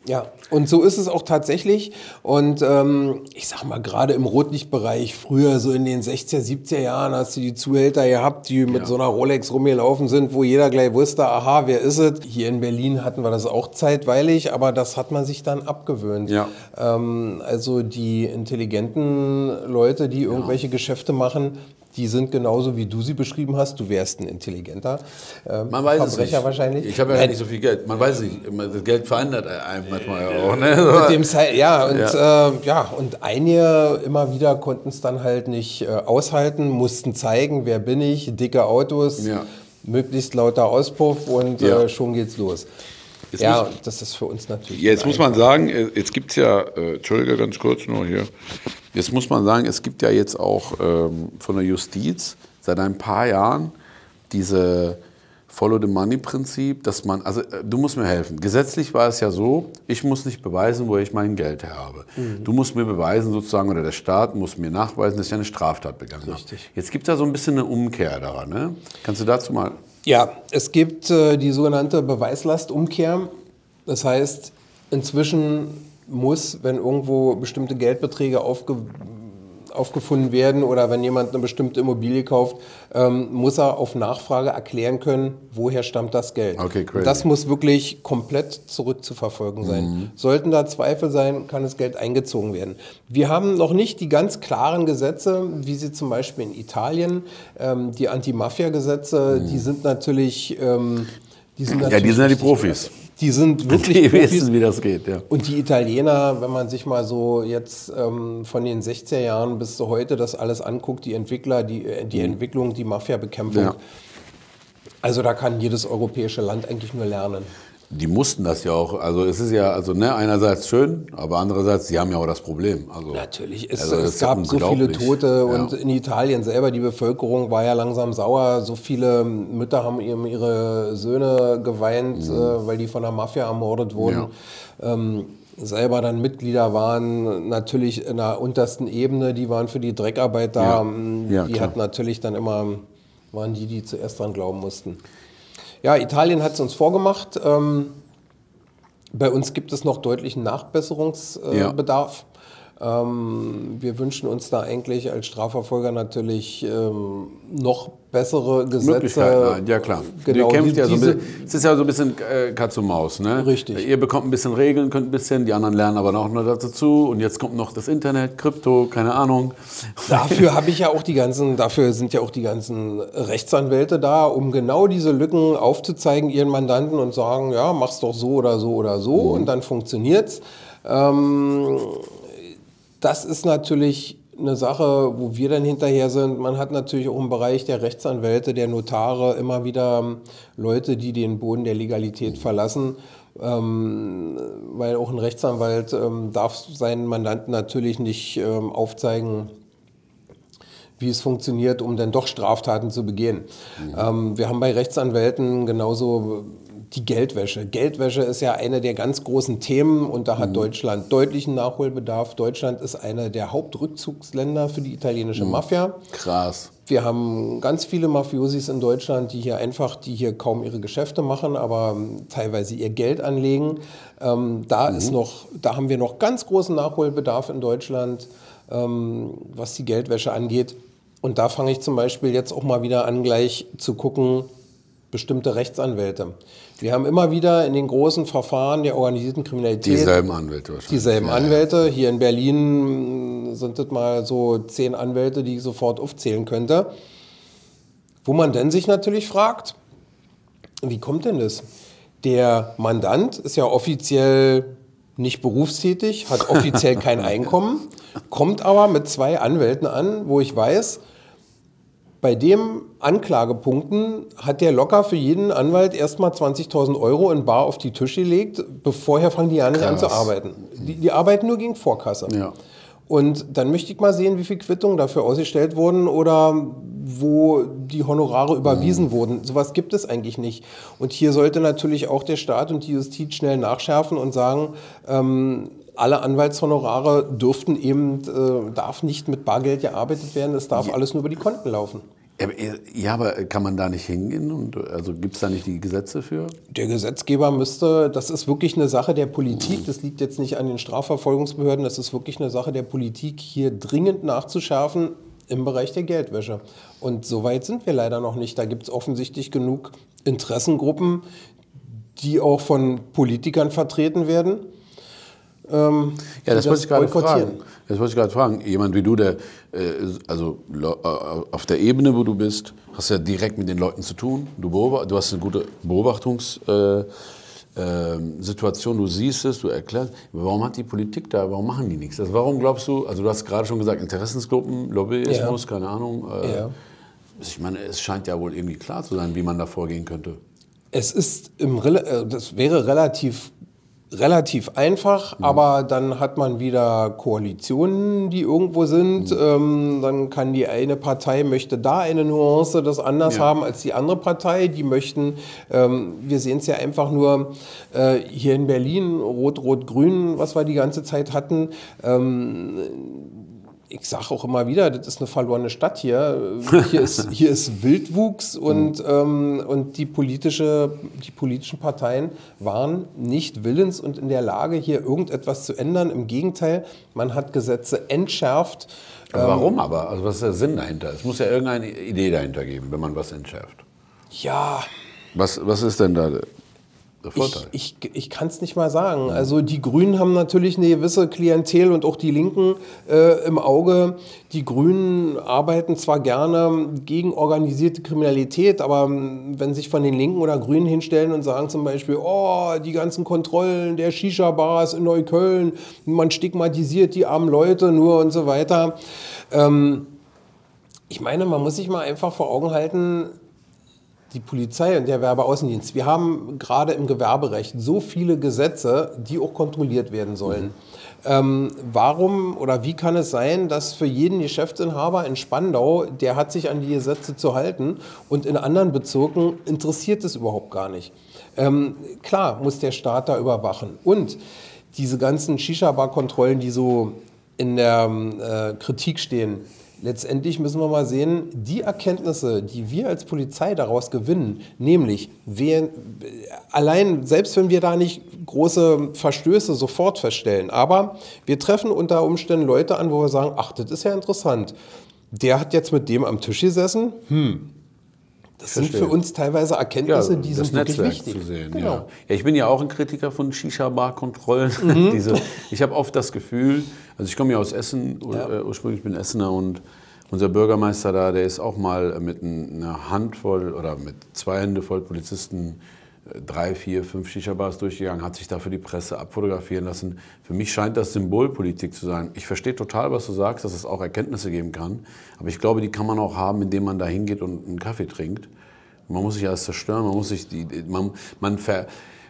Ja, und so ist es auch tatsächlich. Und ähm, ich sag mal, gerade im Rotlichtbereich, früher so in den 60er, 70er Jahren, hast du die Zuhälter gehabt, die mit ja. so einer Rolex rumgelaufen sind, wo jeder gleich wusste, aha, wer ist es? Hier in Berlin hatten wir das auch zeitweilig, aber das hat man sich dann abgewöhnt. Ja. Ähm, also die intelligenten Leute, die irgendwelche ja. Geschäfte machen, die sind genauso wie du sie beschrieben hast. Du wärst ein intelligenter äh, Man weiß Verbrecher es nicht. wahrscheinlich. Ich habe ja nicht so viel Geld. Man weiß es nicht. Das Geld verändert einem manchmal auch. Ne? Mit dem Zeit, ja, und, ja. Äh, ja, und einige immer wieder konnten es dann halt nicht äh, aushalten, mussten zeigen, wer bin ich, dicke Autos, ja. möglichst lauter Auspuff und ja. äh, schon geht's los. Jetzt ja, muss, das ist für uns natürlich. Jetzt muss man sagen, äh, jetzt gibt es ja, äh, Entschuldige ganz kurz nur hier, jetzt muss man sagen, es gibt ja jetzt auch ähm, von der Justiz seit ein paar Jahren diese Follow-the-Money-Prinzip, dass man, also äh, du musst mir helfen. Gesetzlich war es ja so, ich muss nicht beweisen, wo ich mein Geld habe. Mhm. Du musst mir beweisen sozusagen, oder der Staat muss mir nachweisen, dass ich eine Straftat begangen Richtig. habe. Jetzt gibt es da so ein bisschen eine Umkehr daran. Ne? Kannst du dazu mal ja, es gibt äh, die sogenannte Beweislastumkehr. Das heißt, inzwischen muss, wenn irgendwo bestimmte Geldbeträge aufge aufgefunden werden oder wenn jemand eine bestimmte Immobilie kauft, ähm, muss er auf Nachfrage erklären können, woher stammt das Geld. Okay, crazy. Das muss wirklich komplett zurückzuverfolgen sein. Mhm. Sollten da Zweifel sein, kann das Geld eingezogen werden. Wir haben noch nicht die ganz klaren Gesetze, wie sie zum Beispiel in Italien, ähm, die Anti-Mafia-Gesetze, mhm. die sind natürlich... Ähm, die sind natürlich ja, die sind ja die Profis. Die sind wirklich [LAUGHS] die Profis. wissen, wie das geht. Ja. Und die Italiener, wenn man sich mal so jetzt ähm, von den 60er Jahren bis zu heute das alles anguckt, die Entwickler, die, äh, die mhm. Entwicklung, die Mafia-Bekämpfung, ja. also da kann jedes europäische Land eigentlich nur lernen die mussten das ja auch. Also es ist ja, also ne, einerseits schön, aber andererseits, sie haben ja auch das Problem. Also, Natürlich, es, also, es gab so viele Tote ja. und in Italien selber, die Bevölkerung war ja langsam sauer. So viele Mütter haben eben ihre Söhne geweint, mhm. äh, weil die von der Mafia ermordet wurden. Ja. Ähm, selber dann Mitglieder waren, natürlich in der untersten Ebene, die waren für die Dreckarbeit da. Ja. die hat natürlich dann immer, waren die, die zuerst dran glauben mussten. Ja, Italien hat es uns vorgemacht. Ähm, bei uns gibt es noch deutlichen Nachbesserungsbedarf. Äh, ja. Ähm, wir wünschen uns da eigentlich als Strafverfolger natürlich ähm, noch bessere Gesetze. Ja, klar. Genau, kämpft die, ja so ein bisschen, es ist ja so ein bisschen äh, Katz und Maus. Ne? Richtig. Ihr bekommt ein bisschen Regeln, könnt ein bisschen, die anderen lernen aber noch dazu. Und jetzt kommt noch das Internet, Krypto, keine Ahnung. Dafür [LAUGHS] habe ich ja auch die ganzen, dafür sind ja auch die ganzen Rechtsanwälte da, um genau diese Lücken aufzuzeigen, ihren Mandanten und sagen, ja, mach's doch so oder so oder so mhm. und dann funktioniert's. Ähm, das ist natürlich eine Sache, wo wir dann hinterher sind. Man hat natürlich auch im Bereich der Rechtsanwälte, der Notare immer wieder ähm, Leute, die den Boden der Legalität verlassen. Ähm, weil auch ein Rechtsanwalt ähm, darf seinen Mandanten natürlich nicht ähm, aufzeigen, wie es funktioniert, um dann doch Straftaten zu begehen. Mhm. Wir haben bei Rechtsanwälten genauso die Geldwäsche. Geldwäsche ist ja eine der ganz großen Themen und da hat mhm. Deutschland deutlichen Nachholbedarf. Deutschland ist einer der Hauptrückzugsländer für die italienische mhm. Mafia. Krass. Wir haben ganz viele Mafiosis in Deutschland, die hier einfach, die hier kaum ihre Geschäfte machen, aber teilweise ihr Geld anlegen. Ähm, da mhm. ist noch, da haben wir noch ganz großen Nachholbedarf in Deutschland, ähm, was die Geldwäsche angeht. Und da fange ich zum Beispiel jetzt auch mal wieder an, gleich zu gucken, bestimmte Rechtsanwälte. Wir haben immer wieder in den großen Verfahren der organisierten Kriminalität dieselben Anwälte wahrscheinlich. Dieselben ja, Anwälte. Hier in Berlin sind das mal so zehn Anwälte, die ich sofort aufzählen könnte. Wo man dann sich natürlich fragt, wie kommt denn das? Der Mandant ist ja offiziell nicht berufstätig, hat offiziell kein [LAUGHS] Einkommen, kommt aber mit zwei Anwälten an, wo ich weiß, bei dem Anklagepunkten hat der locker für jeden Anwalt erstmal 20.000 Euro in Bar auf die Tische gelegt, bevor fangen die ja nicht an zu arbeiten. Die, die, arbeiten nur gegen Vorkasse. Ja. Und dann möchte ich mal sehen, wie viele Quittungen dafür ausgestellt wurden oder wo die Honorare überwiesen mhm. wurden. Sowas gibt es eigentlich nicht. Und hier sollte natürlich auch der Staat und die Justiz schnell nachschärfen und sagen, ähm, alle Anwaltshonorare dürften eben, äh, darf nicht mit Bargeld gearbeitet werden, es darf ja. alles nur über die Konten laufen. Ja, aber kann man da nicht hingehen? Und also gibt es da nicht die Gesetze für? Der Gesetzgeber müsste, das ist wirklich eine Sache der Politik, das liegt jetzt nicht an den Strafverfolgungsbehörden, das ist wirklich eine Sache der Politik, hier dringend nachzuschärfen im Bereich der Geldwäsche. Und so weit sind wir leider noch nicht. Da gibt es offensichtlich genug Interessengruppen, die auch von Politikern vertreten werden ähm, ja, das, wollte ich gerade fragen. Das wollte ich gerade fragen. Jemand wie du, der äh, also äh, auf der Ebene, wo du bist, hast ja direkt mit den Leuten zu tun. Du, du hast eine gute Beobachtungssituation. Äh, du siehst es, du erklärst. Warum hat die Politik da, warum machen die nichts? Also warum glaubst du, also du hast gerade schon gesagt, Interessensgruppen, Lobbyismus, ja. keine Ahnung. Äh, ja. Ich meine, es scheint ja wohl irgendwie klar zu sein, wie man da vorgehen könnte. Es ist im, das wäre relativ relativ einfach, mhm. aber dann hat man wieder Koalitionen, die irgendwo sind. Mhm. Ähm, dann kann die eine Partei möchte da eine Nuance das anders ja. haben als die andere Partei. Die möchten, ähm, wir sehen es ja einfach nur äh, hier in Berlin, Rot, Rot, Grün, was wir die ganze Zeit hatten. Ähm, ich sage auch immer wieder, das ist eine verlorene Stadt hier. Hier ist, [LAUGHS] hier ist Wildwuchs und, ähm, und die, politische, die politischen Parteien waren nicht willens und in der Lage, hier irgendetwas zu ändern. Im Gegenteil, man hat Gesetze entschärft. Aber ähm, warum aber? Also was ist der Sinn dahinter? Es muss ja irgendeine Idee dahinter geben, wenn man was entschärft. Ja. Was, was ist denn da? Ich, ich, ich kann es nicht mal sagen. Also die Grünen haben natürlich eine gewisse Klientel und auch die Linken äh, im Auge. Die Grünen arbeiten zwar gerne gegen organisierte Kriminalität, aber ähm, wenn sich von den Linken oder Grünen hinstellen und sagen zum Beispiel, oh, die ganzen Kontrollen der Shisha-Bars in Neukölln, man stigmatisiert die armen Leute nur und so weiter. Ähm, ich meine, man muss sich mal einfach vor Augen halten, die Polizei und der Werbeaußendienst, wir haben gerade im Gewerberecht so viele Gesetze, die auch kontrolliert werden sollen. Mhm. Ähm, warum oder wie kann es sein, dass für jeden Geschäftsinhaber in Spandau, der hat sich an die Gesetze zu halten und in anderen Bezirken interessiert es überhaupt gar nicht? Ähm, klar muss der Staat da überwachen. Und diese ganzen Shisha-Bar-Kontrollen, die so in der äh, Kritik stehen, letztendlich müssen wir mal sehen, die Erkenntnisse, die wir als Polizei daraus gewinnen, nämlich wer, allein, selbst wenn wir da nicht große Verstöße sofort feststellen, aber wir treffen unter Umständen Leute an, wo wir sagen, ach, das ist ja interessant. Der hat jetzt mit dem am Tisch gesessen, hm, das sind für uns teilweise Erkenntnisse, ja, die sind wirklich wichtig. Zu sehen, genau. ja. ja. ich bin ja auch ein Kritiker von Shisha-Bar-Kontrollen. Mhm. [LAUGHS] ich habe oft das Gefühl, also ich komme ja aus Essen, ja. Äh, ursprünglich bin Essener und unser Bürgermeister da, der ist auch mal mit einer Handvoll oder mit zwei Hände voll Polizisten äh, drei, vier, fünf Shisha-Bars durchgegangen, hat sich da für die Presse abfotografieren lassen. Für mich scheint das Symbolpolitik zu sein. Ich verstehe total, was du sagst, dass es auch Erkenntnisse geben kann. Aber ich glaube, die kann man auch haben, indem man da hingeht und einen Kaffee trinkt. Man muss sich alles zerstören, man muss sich die, man, man ver,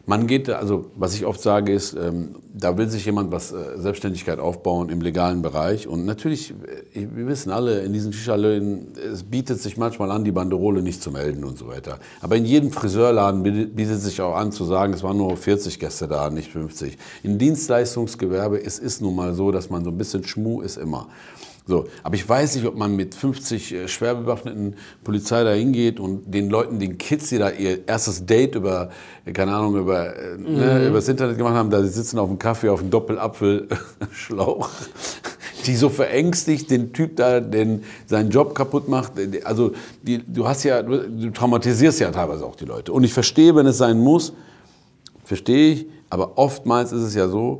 man geht, also was ich oft sage ist, ähm, da will sich jemand was äh, Selbstständigkeit aufbauen im legalen Bereich. Und natürlich, äh, wir wissen alle, in diesen Shisha-Läden, es bietet sich manchmal an, die Banderole nicht zu melden und so weiter. Aber in jedem Friseurladen bietet sich auch an zu sagen, es waren nur 40 Gäste da, nicht 50. In Dienstleistungsgewerbe es ist nun mal so, dass man so ein bisschen Schmu ist immer. So, aber ich weiß nicht, ob man mit 50 äh, schwer bewaffneten Polizei da hingeht und den Leuten, den Kids, die da ihr erstes Date über, äh, keine Ahnung, über, äh, ne, mhm. ne, über das Internet gemacht haben, da sitzen auf dem Kaffee auf einem Doppelapfelschlauch, [LAUGHS] die so verängstigt den Typ da, den seinen Job kaputt macht. Also die, du hast ja, du, du traumatisierst ja teilweise auch die Leute. Und ich verstehe, wenn es sein muss, verstehe ich, aber oftmals ist es ja so,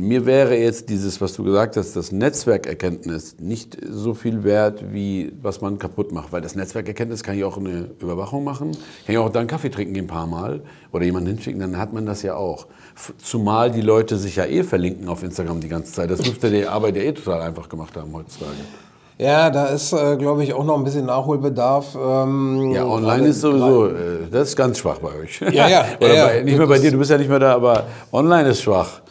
mir wäre jetzt dieses, was du gesagt hast, das Netzwerkerkenntnis nicht so viel wert, wie was man kaputt macht. Weil das Netzwerkerkenntnis kann ich auch eine Überwachung machen, kann ich auch dann Kaffee trinken ein paar Mal oder jemanden hinschicken, dann hat man das ja auch. Zumal die Leute sich ja eh verlinken auf Instagram die ganze Zeit. Das dürfte die Arbeit ja eh total einfach gemacht haben heutzutage. Ja, da ist, äh, glaube ich, auch noch ein bisschen Nachholbedarf. Ähm, ja, online ist sowieso, äh, das ist ganz schwach bei euch. Ja, ja. [LAUGHS] Oder ja, bei, nicht mehr bei dir, du bist ja nicht mehr da, aber online ist schwach.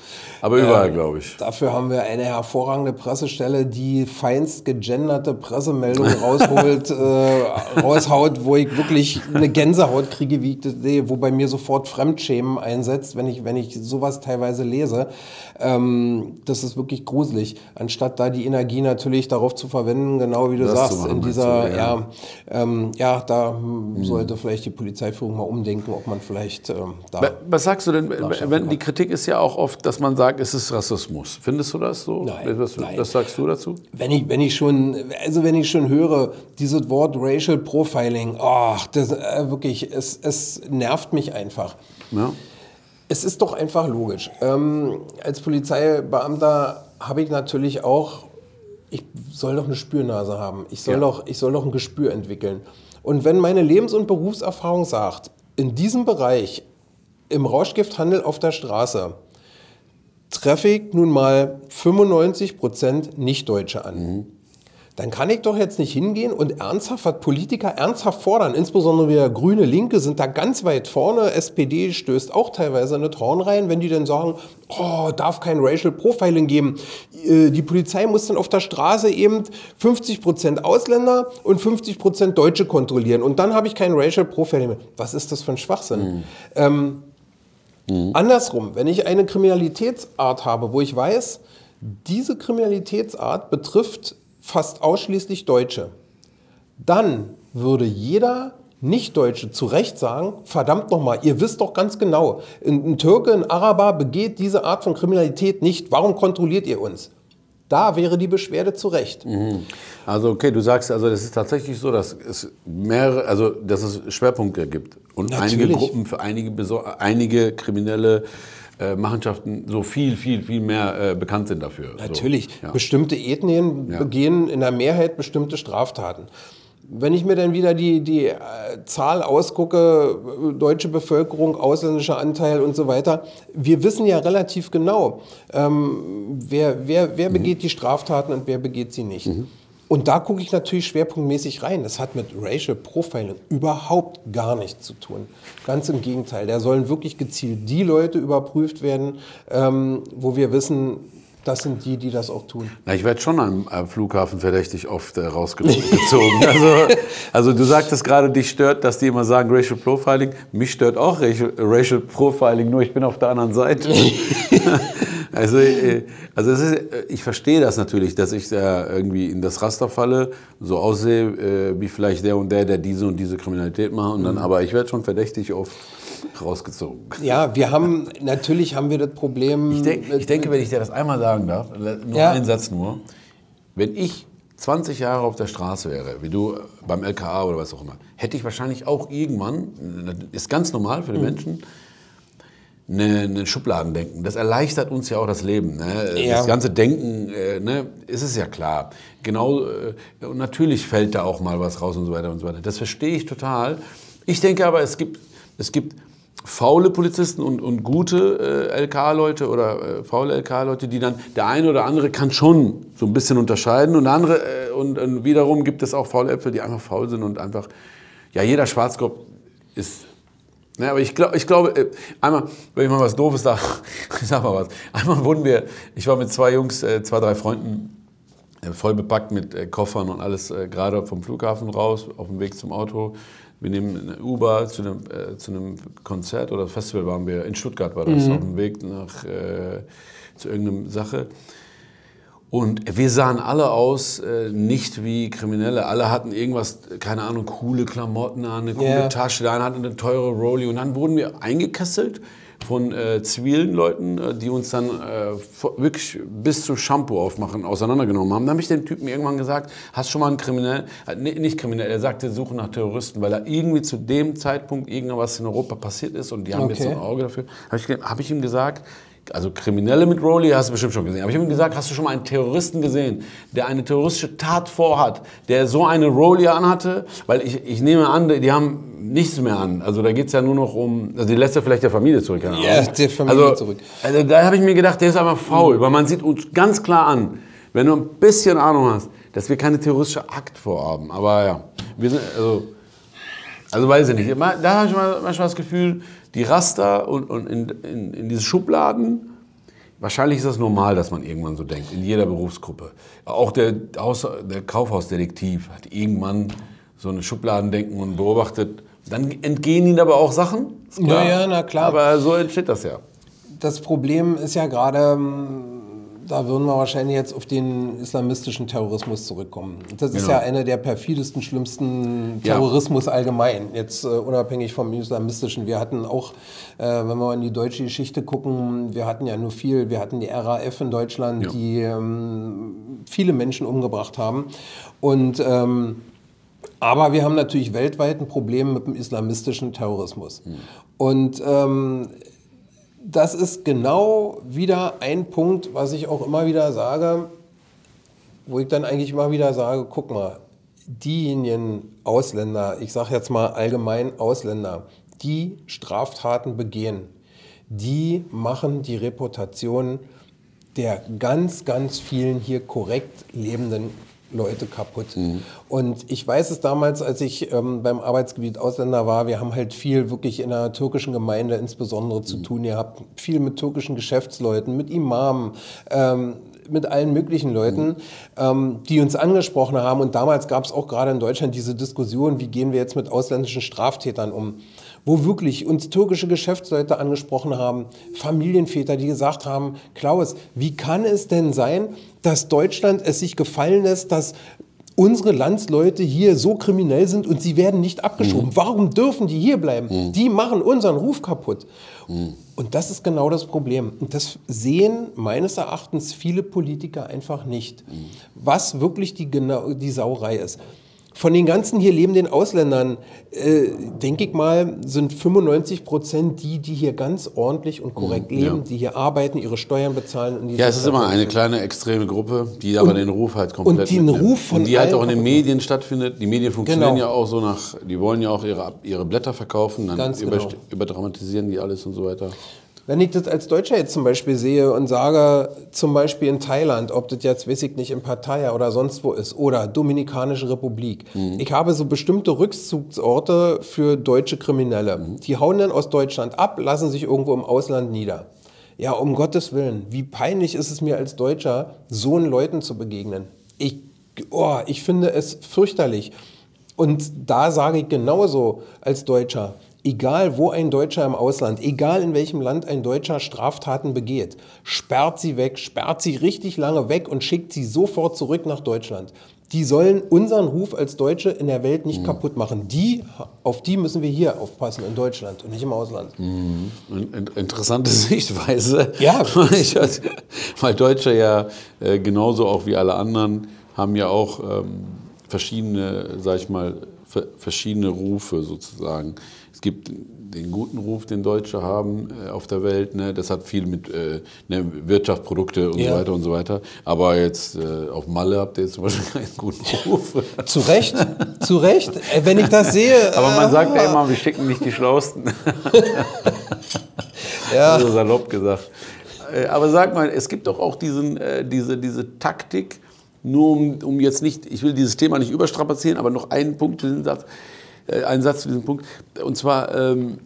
Aber überall, äh, glaube ich. Dafür haben wir eine hervorragende Pressestelle, die feinst gegenderte Pressemeldungen rausholt, [LAUGHS] äh, raushaut, wo ich wirklich eine Gänsehaut kriege, wie ich das sehe, wo bei mir sofort Fremdschämen einsetzt, wenn ich, wenn ich sowas teilweise lese. Ähm, das ist wirklich gruselig. Anstatt da die Energie natürlich darauf zu verwenden, genau wie du das sagst, in dieser, so, ja, ja, ähm, ja da mhm. sollte vielleicht die Polizeiführung mal umdenken, ob man vielleicht ähm, da. Was sagst du denn, wenn die Kritik ist ja auch oft, dass man sagt, sagt, es ist Rassismus. Findest du das so? Nein, was, nein. was sagst du dazu? Wenn ich, wenn ich schon, also wenn ich schon höre, dieses Wort Racial Profiling, ach, das äh, wirklich, es, es nervt mich einfach. Ja. Es ist doch einfach logisch. Ähm, als Polizeibeamter habe ich natürlich auch, ich soll doch eine Spürnase haben. Ich soll, ja. doch, ich soll doch ein Gespür entwickeln. Und wenn meine Lebens- und Berufserfahrung sagt, in diesem Bereich, im Rauschgifthandel auf der Straße, treffe ich nun mal 95 Prozent Nicht-Deutsche an. Mhm. Dann kann ich doch jetzt nicht hingehen und ernsthaft, was Politiker ernsthaft fordern, insbesondere wir Grüne, Linke sind da ganz weit vorne, SPD stößt auch teilweise eine Trauen rein, wenn die dann sagen, oh, darf kein Racial Profiling geben. Äh, die Polizei muss dann auf der Straße eben 50 Prozent Ausländer und 50 Prozent Deutsche kontrollieren und dann habe ich kein Racial Profiling mehr. Was ist das für ein Schwachsinn? Mhm. Ähm, Mhm. Andersrum, wenn ich eine Kriminalitätsart habe, wo ich weiß, diese Kriminalitätsart betrifft fast ausschließlich Deutsche, dann würde jeder Nicht-Deutsche zu Recht sagen, verdammt nochmal, ihr wisst doch ganz genau, ein, Türke, ein Araber begeht diese Art von Kriminalität nicht, warum kontrolliert ihr uns? Da wäre die Beschwerde zu Recht. Mhm. Also okay, du sagst, also es ist tatsächlich so, dass es mehrere, also dass es Schwerpunkte gibt und Natürlich. einige Gruppen für einige, einige kriminelle äh, Machenschaften so viel, viel, viel mehr äh, bekannt sind dafür. Natürlich. So, ja. Bestimmte Ethnien ja. begehen in der Mehrheit bestimmte Straftaten. Wenn ich mir dann wieder die, die äh, Zahl ausgucke, deutsche Bevölkerung, ausländischer Anteil und so weiter, wir wissen ja relativ genau, ähm, wer, wer, wer mhm. begeht die Straftaten und wer begeht sie nicht. Mhm. Und da gucke ich natürlich schwerpunktmäßig rein. Das hat mit Racial Profiling überhaupt gar nichts zu tun. Ganz im Gegenteil. Da sollen wirklich gezielt die Leute überprüft werden, ähm, wo wir wissen, das sind die, die das auch tun. Na, ich werde schon am, am, Flughafen verdächtig oft äh, rausgezogen. [LAUGHS] also, also du sagtest gerade, dich stört, dass die immer sagen Racial Profiling. Mich stört auch Racial, Racial Profiling, nur ich bin auf der anderen Seite. [LAUGHS] also äh, also ist, äh, ich verstehe das natürlich, dass ich da irgendwie in das Raster falle, so aussehe äh, wie vielleicht der und der, der diese und diese Kriminalität macht. Und dann, mhm. Aber ich werde schon verdächtig oft rausgezogen. Ja, wir haben, natürlich haben wir das Problem. Ich, denk, ich denke, wenn ich dir das einmal sagen darf, nur ja. einen Satz nur, wenn ich 20 Jahre auf der Straße wäre, wie du beim LKA oder was auch immer, hätte ich wahrscheinlich auch irgendwann, das ist ganz normal für die mhm. Menschen, eine, eine Schubladendenken. Das erleichtert uns ja auch das Leben. Ne? Ja. Das ganze Denken, äh, ne, ist es ja klar. Genau, äh, und natürlich fällt da auch mal was raus und so weiter und so weiter. Das verstehe ich total. Ich denke aber, es gibt, es gibt faule Polizisten und, und gute äh, LK-Leute oder äh, faule LK-Leute, die dann, der eine oder andere kann schon so ein bisschen unterscheiden und der andere, äh, und, und, wiederum gibt es auch faule Äpfel, die einfach faul sind und einfach, ja, jeder Schwarzkopf ist, ne, aber ich, glaub, ich glaube, äh, einmal, wenn ich mal was Doofes sage, ich [LAUGHS] sag mal was, einmal wurden wir, ich war mit zwei Jungs, äh, zwei, drei Freunden, äh, voll bepackt mit Koffern und alles, gerade vom Flughafen raus, auf dem Weg zum Auto, wir nehmen eine Uber zu einem, äh, zu einem Konzert oder Festival waren wir, in Stuttgart war das, mhm. auf dem Weg nach, äh, zu irgendeiner Sache. Und wir sahen alle aus, äh, nicht wie Kriminelle. Alle hatten irgendwas, keine Ahnung, coole Klamotten an, eine coole yeah. Tasche. Der eine hatte eine teure Rolli. Und dann wurden wir eingekesselt von äh, zivilen Leuten, äh, die uns dann äh, wirklich bis zu Shampoo aufmachen auseinandergenommen haben. Dann habe ich den Typen irgendwann gesagt, hast schon mal einen Kriminell, äh, nicht kriminell, er sagte, suche nach Terroristen, weil da irgendwie zu dem Zeitpunkt irgendwas in Europa passiert ist und die haben okay. jetzt so ein Auge dafür. Habe ich, hab ich ihm gesagt, also Kriminelle mit Rolli hast du bestimmt schon gesehen. Aber ich habe ihm gesagt, hast du schon mal einen Terroristen gesehen, der eine terroristische Tat vorhat, der so eine Rolli anhatte? Weil ich, ich nehme an, die haben nichts mehr an. Also da geht es ja nur noch um, also die lässt er vielleicht der Familie zurück. Ja, yeah, der Familie also, zurück. Also da habe ich mir gedacht, der ist einfach faul, weil man sieht uns ganz klar an, wenn du ein bisschen Ahnung hast, dass wir keine terroristische Akt vorhaben. Aber ja, wir sind, also, also weiß ich nicht. Da habe ich manchmal das Gefühl, die Raster und, und in, in, in diese Schubladen, wahrscheinlich ist das normal, dass man irgendwann so denkt, in jeder Berufsgruppe. Auch der, Haus, der Kaufhausdetektiv hat irgendwann so eine Schubladendenken und beobachtet, dann entgehen ihnen aber auch Sachen. Ja, ja, na klar. Aber so entsteht das ja. Das Problem ist ja gerade, da würden wir wahrscheinlich jetzt auf den islamistischen Terrorismus zurückkommen. Das ist genau. ja einer der perfidesten, schlimmsten Terrorismus ja. allgemein, jetzt uh, unabhängig vom islamistischen. Wir hatten auch, äh, wenn wir in die deutsche Geschichte gucken, wir hatten ja nur viel, wir hatten die RAF in Deutschland, ja. die ähm, viele Menschen umgebracht haben. Und ähm, aber wir haben natürlich weltweit ein Problem mit dem islamistischen Terrorismus. Mhm. Und ähm, das ist genau wieder ein Punkt, was ich auch immer wieder sage, wo ich dann eigentlich immer wieder sage, guck mal, diejenigen Ausländer, ich sage jetzt mal allgemein Ausländer, die Straftaten begehen, die machen die Reputation der ganz, ganz vielen hier korrekt lebenden Leute kaputt. Mhm. Und ich weiß es damals, als ich ähm, beim Arbeitsgebiet Ausländer war, wir haben halt viel wirklich in der türkischen Gemeinde insbesondere zu mhm. tun. Ihr habt viel mit türkischen Geschäftsleuten, mit Imamen, ähm, mit allen möglichen Leuten, mhm. ähm, die uns angesprochen haben. Und damals gab es auch gerade in Deutschland diese Diskussion, wie gehen wir jetzt mit ausländischen Straftätern um. wo wirklich uns türkische Geschäftsleute angesprochen haben, Familienväter, die gesagt haben, Klaus, wie kann es denn sein, dass Deutschland es sich gefallen lässt, dass unsere Landsleute hier so kriminell sind und sie werden nicht abgeschoben. Mhm. Warum dürfen die hier bleiben? Mhm. Die machen unseren Ruf kaputt. Mhm. Und das ist genau das Problem. Und das sehen meines Erachtens viele Politiker einfach nicht, mhm. was wirklich die, die Sauerei ist. Von den ganzen hier lebenden Ausländern, äh, denke ich mal, sind 95 Prozent die, die hier ganz ordentlich und korrekt mhm, leben, ja. die hier arbeiten, ihre Steuern bezahlen. ja, es ist immer eine kleine extreme Gruppe, die aber den Ruf halt komplett Und die den Ruf von und die halt auch in den Medien stattfindet. Die Medien funktionieren genau. ja auch so nach, die wollen ja auch ihre, ihre Blätter verkaufen, dann über, genau. überdramatisieren die alles und so weiter. Wenn ich das als Deutscher jetzt zum Beispiel sehe und sage, zum Beispiel in Thailand, ob das jetzt, weiß ich nicht, in Pattaya oder sonst wo ist, oder Dominikanische Republik, mhm. ich habe so bestimmte Rückzugsorte für deutsche Kriminelle. Mhm. Die hauen dann aus Deutschland ab, lassen sich irgendwo im Ausland nieder. Ja, um Gottes Willen, wie peinlich ist es mir als Deutscher, so einen Leuten zu begegnen. Ich, oh, ich finde es fürchterlich. Und da sage ich genauso als Deutscher, egal wo ein Deutscher im Ausland, egal in welchem Land ein Deutscher Straftaten begeht, sperrt sie weg, sperrt sie richtig lange weg und schickt sie sofort zurück nach Deutschland. Die sollen unseren Ruf als Deutsche in der Welt nicht mhm. kaputt machen. Die, auf die müssen wir hier aufpassen in Deutschland und nicht im Ausland. Mhm. Interessante [LAUGHS] Sichtweise. Ja. [LAUGHS] weil, weil Deutsche ja äh, genauso auch wie alle anderen haben ja auch ähm, verschiedene, sag ich mal, verschiedene Rufe sozusagen. Es gibt den guten Ruf, den Deutsche haben äh, auf der Welt. Ne? Das hat viel mit äh, ne, Wirtschaft, Produkte und ja. so weiter und so weiter. Aber jetzt äh, auf Malle habt ihr jetzt zum Beispiel [LAUGHS] keinen guten Ruf. zu Recht, zu Recht. Äh, wenn ich das sehe. [LAUGHS] Aber man sagt ja immer, wir schicken nicht die Schlausten. [LAUGHS] ja. Also salopp gesagt. Äh, aber sag mal, es gibt doch auch diesen, äh, diese, diese Taktik, nur um, um jetzt nicht, ich will dieses Thema nicht überstrapazieren, aber noch einen Punkt, diesen Satz äh, einen Satz zu diesem Punkt. Und zwar, ähm,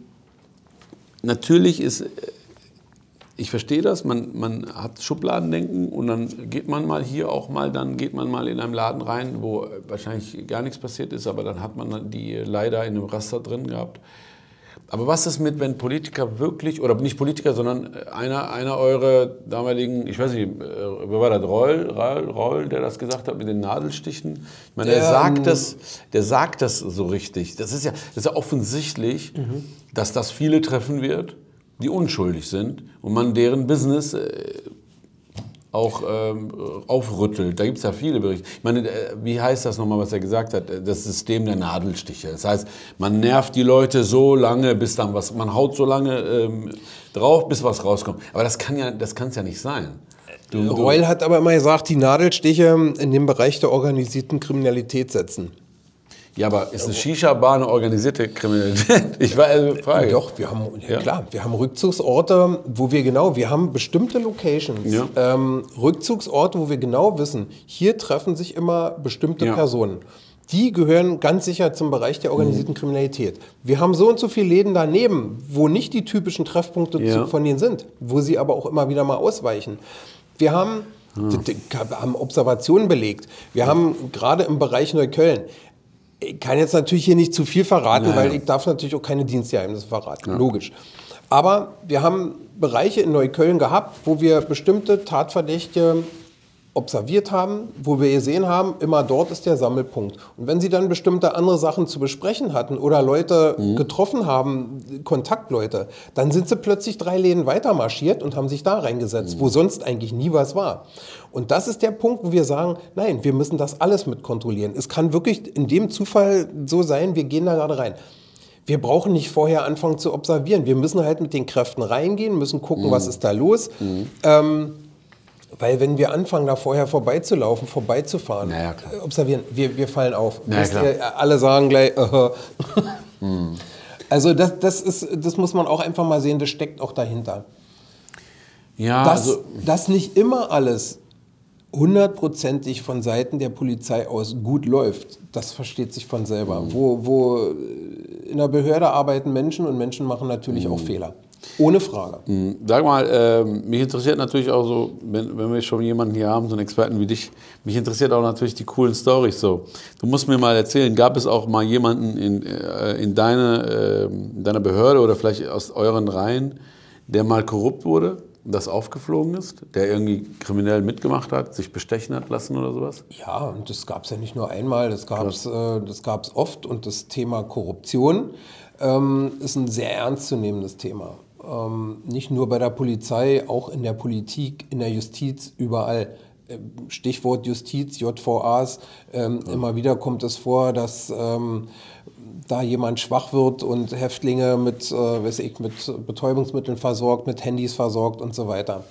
natürlich ist, äh, ich verstehe das, man, man hat Schubladendenken und dann geht man mal hier auch mal, dann geht man mal in einem Laden rein, wo wahrscheinlich gar nichts passiert ist, aber dann hat man die leider in einem Raster drin gehabt. Aber was ist mit, wenn Politiker wirklich, oder nicht Politiker, sondern einer, einer eurer damaligen, ich weiß nicht, äh, wer war das, Roll, Roll, Roll, der das gesagt hat mit den Nadelstichen? Ich meine, der, der sagt, ähm, das, der sagt das so richtig. Das ist ja, das ist ja offensichtlich, mhm. dass das viele treffen wird, die unschuldig sind und man deren Business äh, auch ähm, aufrüttelt. Da gibt es ja viele Berichte. Ich meine, äh, wie heißt das nochmal, was er gesagt hat? Das System der Nadelstiche. Das heißt, man nervt die Leute so lange, bis dann was, man haut so lange ähm, drauf, bis was rauskommt. Aber das kann ja, das kann es ja nicht sein. Du Reul hat aber immer gesagt, die Nadelstiche in den Bereich der organisierten Kriminalität setzen. Ja, aber ist eine Shisha-Bar eine organisierte Kriminalität? [LAUGHS] Ich war also Frage. Doch, wir haben, ja, klar, wir haben Rückzugsorte, wo wir genau, wir haben bestimmte Locations, ja. ähm, Rückzugsorte, wo wir genau wissen, hier treffen sich immer bestimmte ja. Personen. Die gehören ganz sicher zum Bereich der organisierten mhm. Kriminalität. Wir haben so und so viele Läden daneben, wo nicht die typischen Treffpunkte ja. von denen sind, wo sie aber auch immer wieder mal ausweichen. Wir haben, ah. haben Observationen belegt. Wir haben gerade im Bereich Neukölln ich kann jetzt natürlich hier nicht zu viel verraten, naja. weil ich darf natürlich auch keine Dienstgeheimnisse verraten, ja. logisch. Aber wir haben Bereiche in Neukölln gehabt, wo wir bestimmte Tatverdächtige observiert haben, wo wir gesehen haben, immer dort ist der Sammelpunkt. Und wenn sie dann bestimmte andere Sachen zu besprechen hatten oder Leute mhm. getroffen haben, Kontaktleute, dann sind sie plötzlich drei Läden weiter marschiert und haben sich da reingesetzt, mhm. wo sonst eigentlich nie was war. Und das ist der Punkt, wo wir sagen, nein, wir müssen das alles mit kontrollieren. Es kann wirklich in dem Zufall so sein, wir gehen da gerade rein. Wir brauchen nicht vorher anfangen zu observieren. Wir müssen halt mit den Kräften reingehen, müssen gucken, mhm. was ist da los. Mhm. Ähm, weil wenn wir anfangen, da vorher vorbeizulaufen, vorbeizufahren, naja, observieren, wir, wir fallen auf. Naja, alle sagen gleich, [LAUGHS] uh hm. Also das, das, ist, das muss man auch einfach mal sehen, das steckt auch dahinter. Ja, dass, also dass nicht immer alles hundertprozentig von Seiten der Polizei aus gut läuft, das versteht sich von selber. Mhm. Wo, wo in der Behörde arbeiten Menschen und Menschen machen natürlich mhm. auch Fehler. Ohne Frage. Hm, sag mal, äh, mich interessiert natürlich auch so, wenn, wenn wir schon jemanden hier haben, so einen Experten wie dich, mich interessiert auch natürlich die coolen Stories so. Du musst mir mal erzählen, gab es auch mal jemanden in, äh, in, deine, in deiner Behörde oder vielleicht aus euren Reihen, der mal korrupt wurde? das aufgeflogen ist, der irgendwie kriminell mitgemacht hat, sich bestechen hat lassen oder sowas? Ja, und das gab es ja nicht nur einmal, das gab es äh, oft. Und das Thema Korruption ähm, ist ein sehr ernstzunehmendes Thema. Ähm, nicht nur bei der Polizei, auch in der Politik, in der Justiz, überall. Ähm, Stichwort Justiz, JVAs. Ähm, ja. Immer wieder kommt es vor, dass ähm, da jemand schwach wird und Häftlinge mit, äh, weiß ich, mit Betäubungsmitteln versorgt, mit Handys versorgt und so weiter.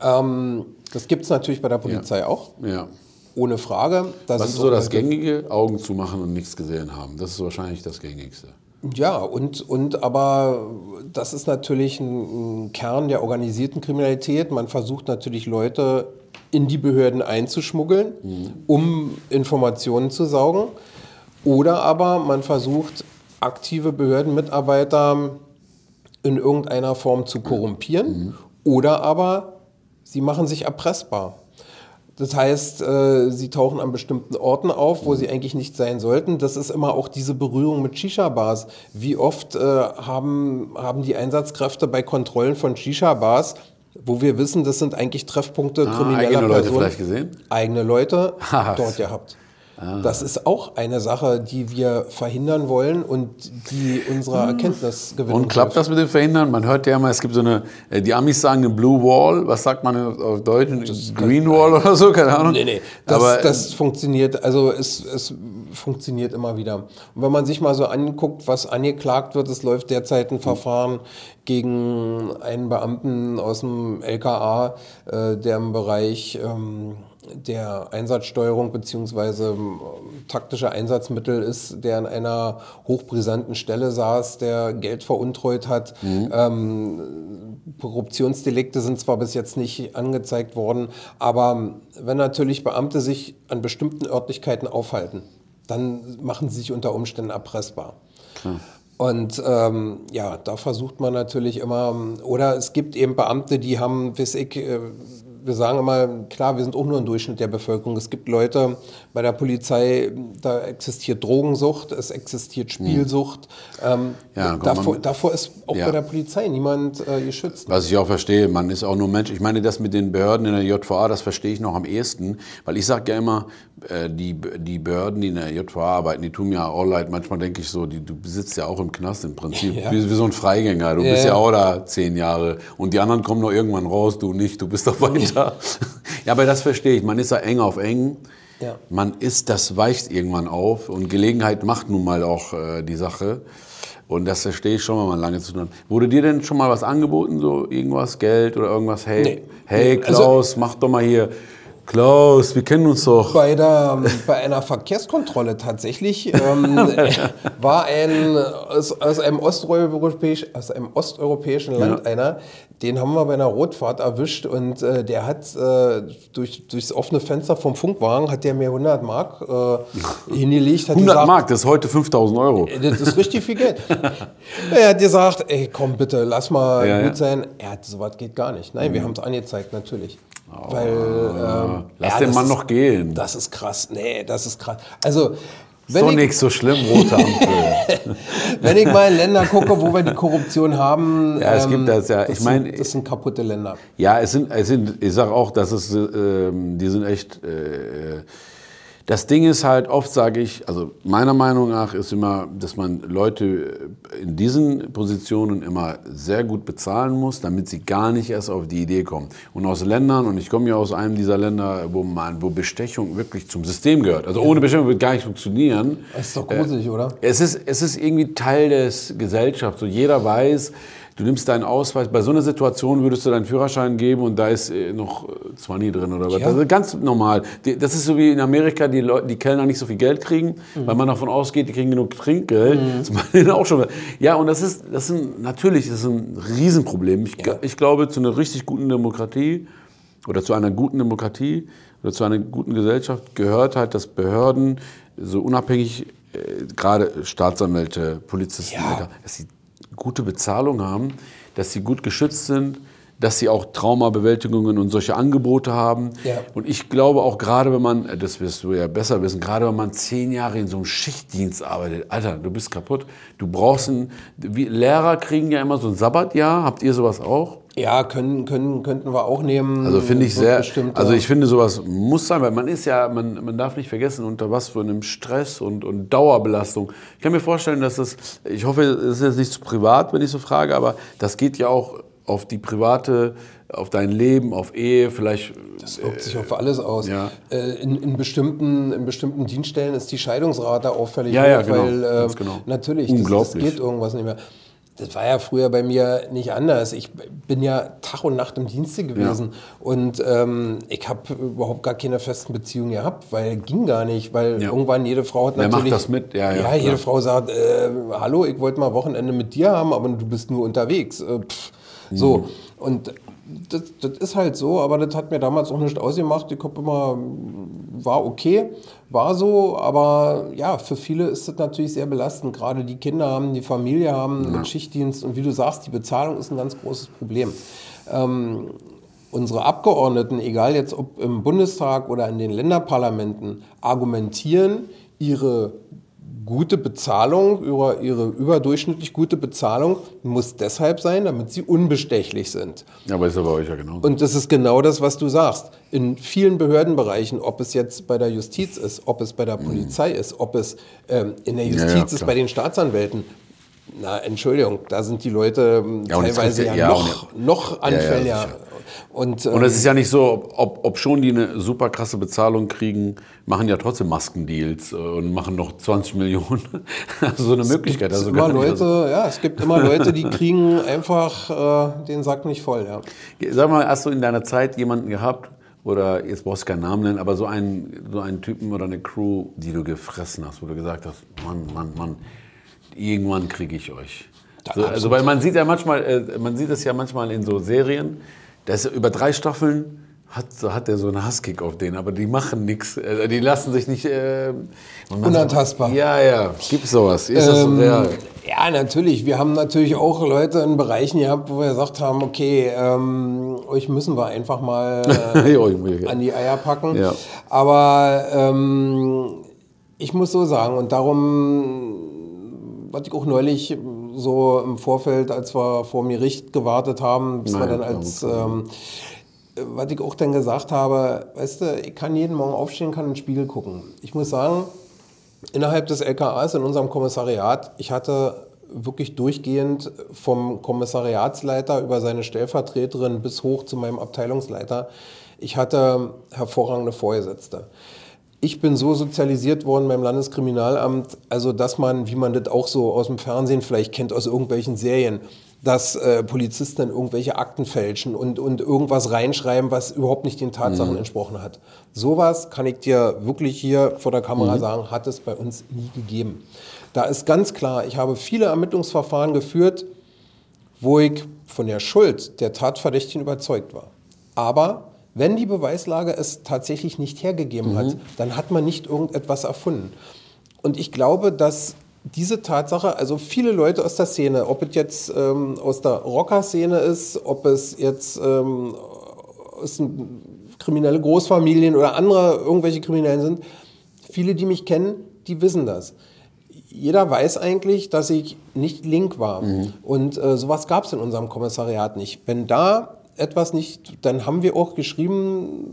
Ähm, das gibt es natürlich bei der Polizei ja. auch. Ja. Ohne Frage. Das Was ist so das Gängige? Augen zu machen und nichts gesehen haben. Das ist wahrscheinlich das Gängigste. Ja, und, und aber das ist natürlich ein, ein Kern der organisierten Kriminalität. Man versucht natürlich Leute in die Behörden einzuschmuggeln, mhm. um Informationen zu saugen. Oder aber man versucht, aktive Behördenmitarbeiter in irgendeiner Form zu korrumpieren. Mhm. Oder aber sie machen sich erpressbar. Das heißt, äh, sie tauchen an bestimmten Orten auf, wo sie eigentlich nicht sein sollten. Das ist immer auch diese Berührung mit Shisha-Bars. Wie oft äh, haben, haben die Einsatzkräfte bei Kontrollen von Shisha-Bars wo wir wissen, das sind eigentlich Treffpunkte ah, krimineller eigene Leute Personen, vielleicht gesehen? Eigene Leute [LAUGHS] dort gehabt. Ah. Das ist auch eine Sache, die wir verhindern wollen und die unserer Erkenntnis gewinnen. Und klappt das mit dem Verhindern? Man hört ja immer, es gibt so eine, äh, die Amis sagen eine Blue Wall, was sagt man auf Deutsch? Green Wall oder so, keine Ahnung. Nee, nee, das, Aber, das funktioniert, also es, es funktioniert immer wieder. Und wenn man sich mal so anguckt, was angeklagt wird, es läuft derzeit ein Verfahren gegen einen Beamten aus dem LKA, äh, der im Bereich ähm, der Einsatzsteuerung beziehungsweise ähm, taktische Einsatzmittel ist, der an einer hochbrisanten Stelle saß, der Geld veruntreut hat. Mhm. Ähm, Korruptionsdelikte sind zwar bis jetzt nicht angezeigt worden, aber wenn natürlich Beamte sich an bestimmten Örtlichkeiten aufhalten, dann machen sie sich unter Umständen erpressbar. Klar. Und ähm, ja, da versucht man natürlich immer, oder es gibt eben Beamte, die haben, weiß ich, äh, wir sagen immer, klar, wir sind auch nur ein Durchschnitt der Bevölkerung. Es gibt Leute bei der Polizei, da existiert Drogensucht, es existiert hm. Spielsucht. Ähm, ja, davor, davor, ist auch ja. bei der Polizei niemand äh, geschützt. Was ich auch verstehe, man ist auch nur Mensch. Ich meine, das mit den Behörden in der JVA, das verstehe ich noch am ehesten, weil ich sage ja immer, die, die Behörden, die in der JVA arbeiten, die tun mir all leid. Manchmal denke ich so, die, du sitzt ja auch im Knast im Prinzip, [LAUGHS] ja. wie, wie, so ein Freigänger. Du ja, bist ja auch da zehn Jahre und die anderen kommen noch irgendwann raus, du nicht, du bist doch [LAUGHS] weiter. ja, aber das verstehe ich. Man ist da eng auf eng. Man ist, das weicht irgendwann auf und Gelegenheit macht nun mal auch äh, die Sache. Und das verstehe ich schon, wenn man lange zu tun hat. Wurde dir denn schon mal was angeboten, so irgendwas, Geld oder irgendwas? Hey, nee. hey also Klaus, also, mach doch mal hier Klaus, wir kennen uns doch. Bei, der, bei einer Verkehrskontrolle tatsächlich ähm, [LAUGHS] war ein aus, aus, einem aus einem osteuropäischen Land ja. einer, den haben wir bei einer Rotfahrt erwischt und äh, der hat äh, durch, durchs offene Fenster vom Funkwagen hat der mir 100 Mark äh, [LAUGHS] hingelegt. 100 gesagt, Mark, das ist heute 5000 Euro. Äh, das ist richtig viel Geld. [LAUGHS] er hat gesagt, ey komm bitte, lass mal ja, gut ja. sein. Er hat, sowas geht gar nicht. Nein, mhm. wir haben es angezeigt, natürlich. Oh, Weil, ähm, lass ja, den Mann ist, noch gehen. Das ist krass. Nee, das ist krass. Also, wenn ist doch nichts so schlimm, rote Ampel. [LAUGHS] wenn ich mal in Länder gucke, wo wir die Korruption haben. Ja, es ähm, gibt das ja. Ich meine, das sind kaputte Länder. Ja, es sind, es sind ich sage auch, dass es, äh, die sind echt. Äh, das Ding ist halt, oft sage ich, also meiner Meinung nach ist immer, dass man Leute in diesen Positionen immer sehr gut bezahlen muss, damit sie gar nicht erst auf die Idee kommen. Und aus Ländern, und ich komme ja aus einem dieser Länder, wo man, wo Bestechung wirklich zum System gehört. Also ohne Bestechung wird gar nicht funktionieren. Das ist doch gruselig, äh, oder? Es ist, es ist irgendwie Teil des Gesellschafts. So jeder weiß, Du nimmst deinen Ausweis, bei so einer Situation würdest du deinen Führerschein geben und da ist äh, noch 20 drin oder was. Ja. Das ist ganz normal. Das ist so wie in Amerika, die, Leute, die Kellner nicht so viel Geld kriegen, mhm. weil man davon ausgeht, die kriegen genug Trinkgeld. Mhm. Das auch schon. Ja, und das ist, das ist natürlich das ist ein Riesenproblem. Ich, ja. ich glaube, zu einer richtig guten Demokratie oder zu einer guten Demokratie oder zu einer guten Gesellschaft gehört halt, dass Behörden so unabhängig, äh, gerade Staatsanwälte, Polizisten, ja. dass sie gute Bezahlung haben, dass sie gut geschützt sind, dass sie auch Traumabewältigungen und solche Angebote haben. Ja. Und ich glaube auch gerade, wenn man, das wirst du ja besser wissen, gerade wenn man zehn Jahre in so einem Schichtdienst arbeitet, Alter, du bist kaputt. Du brauchst ein, wie, Lehrer kriegen ja immer so ein Sabbatjahr. Habt ihr sowas auch? Ja, können, können, könnten wir auch nehmen. Also finde ich sehr, also ich finde sowas muss sein, weil man ist ja, man, man darf nicht vergessen, unter was für einem Stress und, und Dauerbelastung. Ich kann mir vorstellen, dass das, ich hoffe, es ist jetzt nicht zu privat, wenn ich so frage, aber das geht ja auch auf die private, auf dein Leben, auf Ehe, vielleicht. Das wirkt sich auf alles aus. Ja. Äh, in, in, bestimmten, in bestimmten Dienststellen ist die Scheidungsrate auffällig ja, ja, genau, weil äh, genau. natürlich, das, das geht irgendwas nicht mehr. Das war ja früher bei mir nicht anders. Ich bin ja Tag und Nacht im Dienste gewesen ja. und ähm, ich habe überhaupt gar keine festen Beziehungen gehabt, weil ging gar nicht, weil ja. irgendwann jede Frau hat natürlich... Wer macht das mit? Ja, ja, ja jede Frau sagt, äh, hallo, ich wollte mal Wochenende mit dir haben, aber du bist nur unterwegs. Äh, pff, so, mhm. und das, das, ist halt so, aber das hat mir damals auch nicht ausgemacht. Ich habe immer, war okay, war so, aber ja, für viele ist das natürlich sehr belastend. Gerade die Kinder haben, die Familie haben, ja. den Schichtdienst und wie du sagst, die Bezahlung ist ein ganz großes Problem. Ähm, unsere Abgeordneten, egal jetzt ob im Bundestag oder in den Länderparlamenten, argumentieren ihre gute Bezahlung, ihre, ihre überdurchschnittlich gute Bezahlung muss deshalb sein, damit sie unbestechlich sind. Ja, aber ist aber euch ja genau. Und das ist genau das, was du sagst. In vielen Behördenbereichen, ob es jetzt bei der Justiz ist, ob es bei der mhm. Polizei mhm. ist, ob es ähm, in der Justiz ja, ja, ist, bei den Staatsanwälten, na, Entschuldigung, da sind die Leute ähm, ja, teilweise ja, noch, noch anfälliger und, ähm, und es ist ja nicht so, ob, ob schon die eine super krasse Bezahlung kriegen, machen ja trotzdem Maskendeals äh, und machen noch 20 [LAUGHS] Millionen. also so eine Möglichkeit. Also immer Leute, ja, es gibt immer Leute, die kriegen einfach äh, den Sack nicht voll. Ja. Sag mal, hast du in deiner Zeit jemanden gehabt, oder jetzt brauchst du keinen Namen nennen, aber so einen, so einen Typen oder eine Crew, die du gefressen hast, wo du gesagt hast, Mann, Mann, Mann, irgendwann kriege ich euch. So, also weil man sieht ja manchmal, äh, man sieht es ja manchmal in so Serien, das über drei Staffeln hat, hat er so einen Hasskick auf den, aber die machen nichts. Äh, die lassen sich nicht. Äh, Unantastbar. Ja, ja, gibt sowas. Ist das ähm, real? Ja, natürlich. Wir haben natürlich auch Leute in Bereichen gehabt, wo wir gesagt haben: Okay, ähm, euch müssen wir einfach mal [LAUGHS] äh, an die Eier packen. Ja. Aber ähm, ich muss so sagen, und darum, was ich auch neulich so im Vorfeld, als wir vor mir Gericht gewartet haben, bis Nein, wir dann als, ähm, was ich auch dann gesagt habe, weißt du, ich kann jeden Morgen aufstehen, kann in den Spiegel gucken. Ich muss sagen, innerhalb des LKAs in unserem Kommissariat, ich hatte wirklich durchgehend vom Kommissariatsleiter über seine Stellvertreterin bis hoch zu meinem Abteilungsleiter, ich hatte hervorragende Vorgesetzte ich bin so sozialisiert worden beim Landeskriminalamt, also dass man, wie man das auch so aus dem Fernsehen vielleicht kennt, aus irgendwelchen Serien, dass äh, Polizisten dann irgendwelche Akten fälschen und, und irgendwas reinschreiben, was überhaupt nicht den Tatsachen mhm. entsprochen hat. Sowas kann ich dir wirklich hier vor der Kamera mhm. sagen, hat es bei uns nie gegeben. Da ist ganz klar, ich habe viele Ermittlungsverfahren geführt, wo ich von der Schuld der Tatverdächtigen überzeugt war. Aber wenn die Beweislage es tatsächlich nicht hergegeben mhm. hat, dann hat man nicht irgendetwas erfunden. Und ich glaube, dass diese Tatsache, also viele Leute aus der Szene, ob es jetzt ähm, aus der Rocker-Szene ist, ob es jetzt ähm, aus kriminelle Großfamilien oder andere irgendwelche Kriminellen sind, viele, die mich kennen, die wissen das. Jeder weiß eigentlich, dass ich nicht link war. Mhm. Und äh, sowas gab es in unserem Kommissariat nicht. Wenn da etwas nicht, dann haben wir auch geschrieben,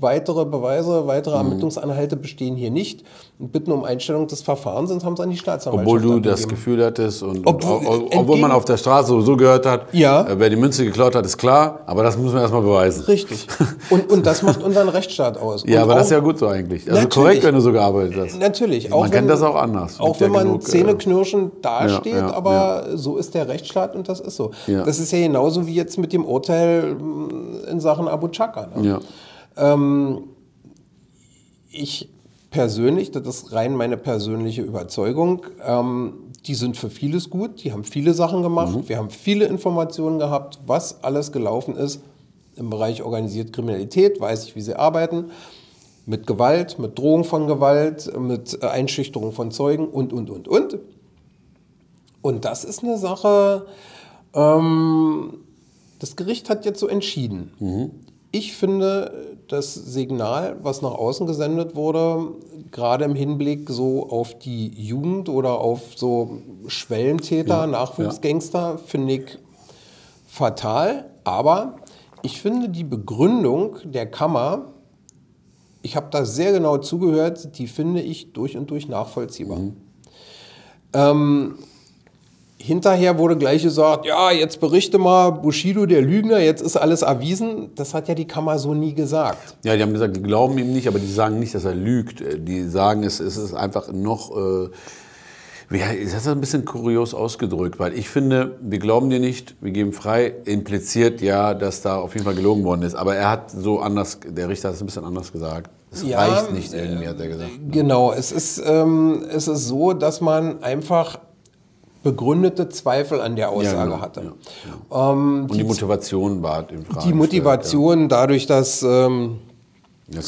weitere Beweise, weitere mhm. Ermittlungsanhalte bestehen hier nicht und bitten um Einstellung des Verfahrens, sonst haben sie an die Staatsanwaltschaft Obwohl du das Gefühl hattest und obwohl, und, obwohl man auf der Straße so gehört hat, ja. Äh, wer die Münze geklaut hat, ist klar, aber das müssen wir erstmal beweisen. Richtig. [LAUGHS] Und, und das macht unseren Rechtsstaat aus. ja, und aber auch, das ist ja gut so eigentlich. Also korrekt, wenn du so gearbeitet hast. Natürlich. Man wenn, kennt das auch anders. Auch wenn man genug, äh, zähneknirschend dasteht, ja, ja, aber so ist der Rechtsstaat und das ist so. Das ist ja genauso wie jetzt mit dem Urteil mm, in Sachen Abu Chaka. Ne? Ja. Ähm, ich persönlich, das ist rein meine persönliche Überzeugung, ähm, die sind für vieles gut, die haben viele Sachen gemacht, mhm. wir haben viele Informationen gehabt, was alles gelaufen ist im Bereich organisierte Kriminalität, weiß ich, wie sie arbeiten, mit Gewalt, mit Drohung von Gewalt, mit Einschüchterung von Zeugen und, und, und, und. Und das ist eine Sache, Ähm, das Gericht hat jetzt so entschieden. Mhm. Ich finde, das Signal, was nach außen gesendet wurde, gerade im Hinblick so auf die Jugend oder auf so Schwellentäter, ja, Nachwuchsgangster, ja. finde ich fatal. Aber ich finde die Begründung der Kammer, ich habe da sehr genau zugehört, die finde ich durch und durch nachvollziehbar. Mhm. Ähm, hinterher wurde gleich gesagt, ja, jetzt berichte mal, Bushido, der Lügner, jetzt ist alles erwiesen. Das hat ja die Kammer so nie gesagt. Ja, die haben gesagt, die glauben ihm nicht, aber die sagen nicht, dass er lügt. Die sagen, es, es ist einfach noch... Äh ja, das ist ein bisschen kurios ausgedrückt, weil ich finde, wir glauben dir nicht, wir geben frei, impliziert ja, dass da auf jeden Fall gelogen worden ist. Aber er hat so anders, der Richter hat es ein bisschen anders gesagt. Es ja, reicht nicht irgendwie, hat er gesagt. Genau, es ist, ähm, es ist so, dass man einfach begründete Zweifel an der Aussage ja, genau. hatte. Ja. Ähm, Und die, die, Motivation war in Frage. Die Motivation dadurch, dass ähm,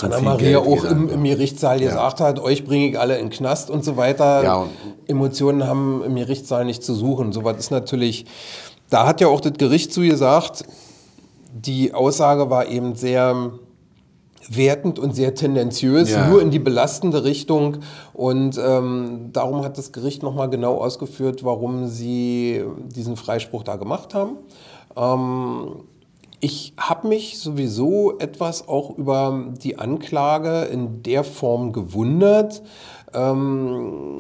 Anna-Maria auch im, im, Gerichtssaal gesagt hat, euch bringe ich alle in den Knast und so weiter. Emotionen haben im Gerichtssaal nicht zu suchen. Sowas ist natürlich, da hat ja auch das Gericht zu gesagt, die Aussage war eben sehr wertend und sehr tendenziös, ja. nur in die belastende Richtung. Und ähm, darum hat das Gericht nochmal genau ausgeführt, warum sie diesen Freispruch da gemacht haben. Ähm, ich habe mich sowieso etwas auch über die Anklage in der Form gewundert. Ähm,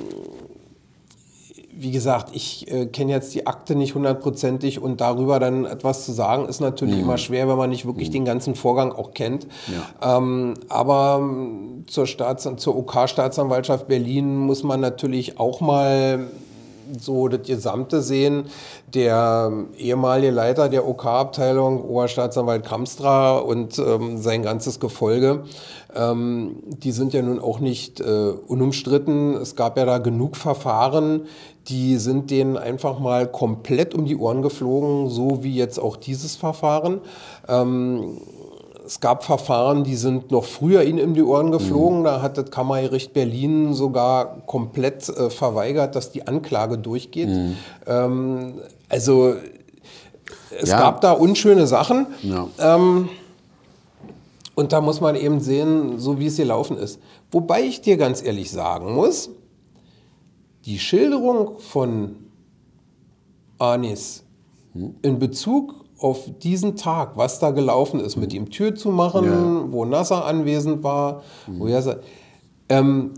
wie gesagt, ich äh, kenne jetzt die Akte nicht hundertprozentig und darüber dann etwas zu sagen, ist natürlich mhm. immer schwer, wenn man nicht wirklich mhm. den ganzen Vorgang auch kennt. Ja. Ähm, aber ähm, zur, Staats zur OK-Staatsanwaltschaft Berlin muss man natürlich auch mal so das Gesamte sehen. Der ehemalige Leiter der OK-Abteilung, Oberstaatsanwalt Kamstra und ähm, sein ganzes Gefolge, ähm, die sind ja nun auch nicht äh, unumstritten. Es gab ja da genug Verfahren, die sind denen einfach mal komplett um die Ohren geflogen, so wie jetzt auch dieses Verfahren. Ähm, es gab Verfahren, die sind noch früher ihnen in die Ohren geflogen. Mhm. Da hat das Kammergericht Berlin sogar komplett äh, verweigert, dass die Anklage durchgeht. Mhm. Ähm, also es ja. gab da unschöne Sachen. Ja. Ähm, und da muss man eben sehen, so wie es hier laufen ist. Wobei ich dir ganz ehrlich sagen muss, die Schilderung von Anis hm. in Bezug auf diesen Tag, was da gelaufen ist, mit ihm Tür zu machen, ja. wo Nasser anwesend war, mhm. wo er ähm,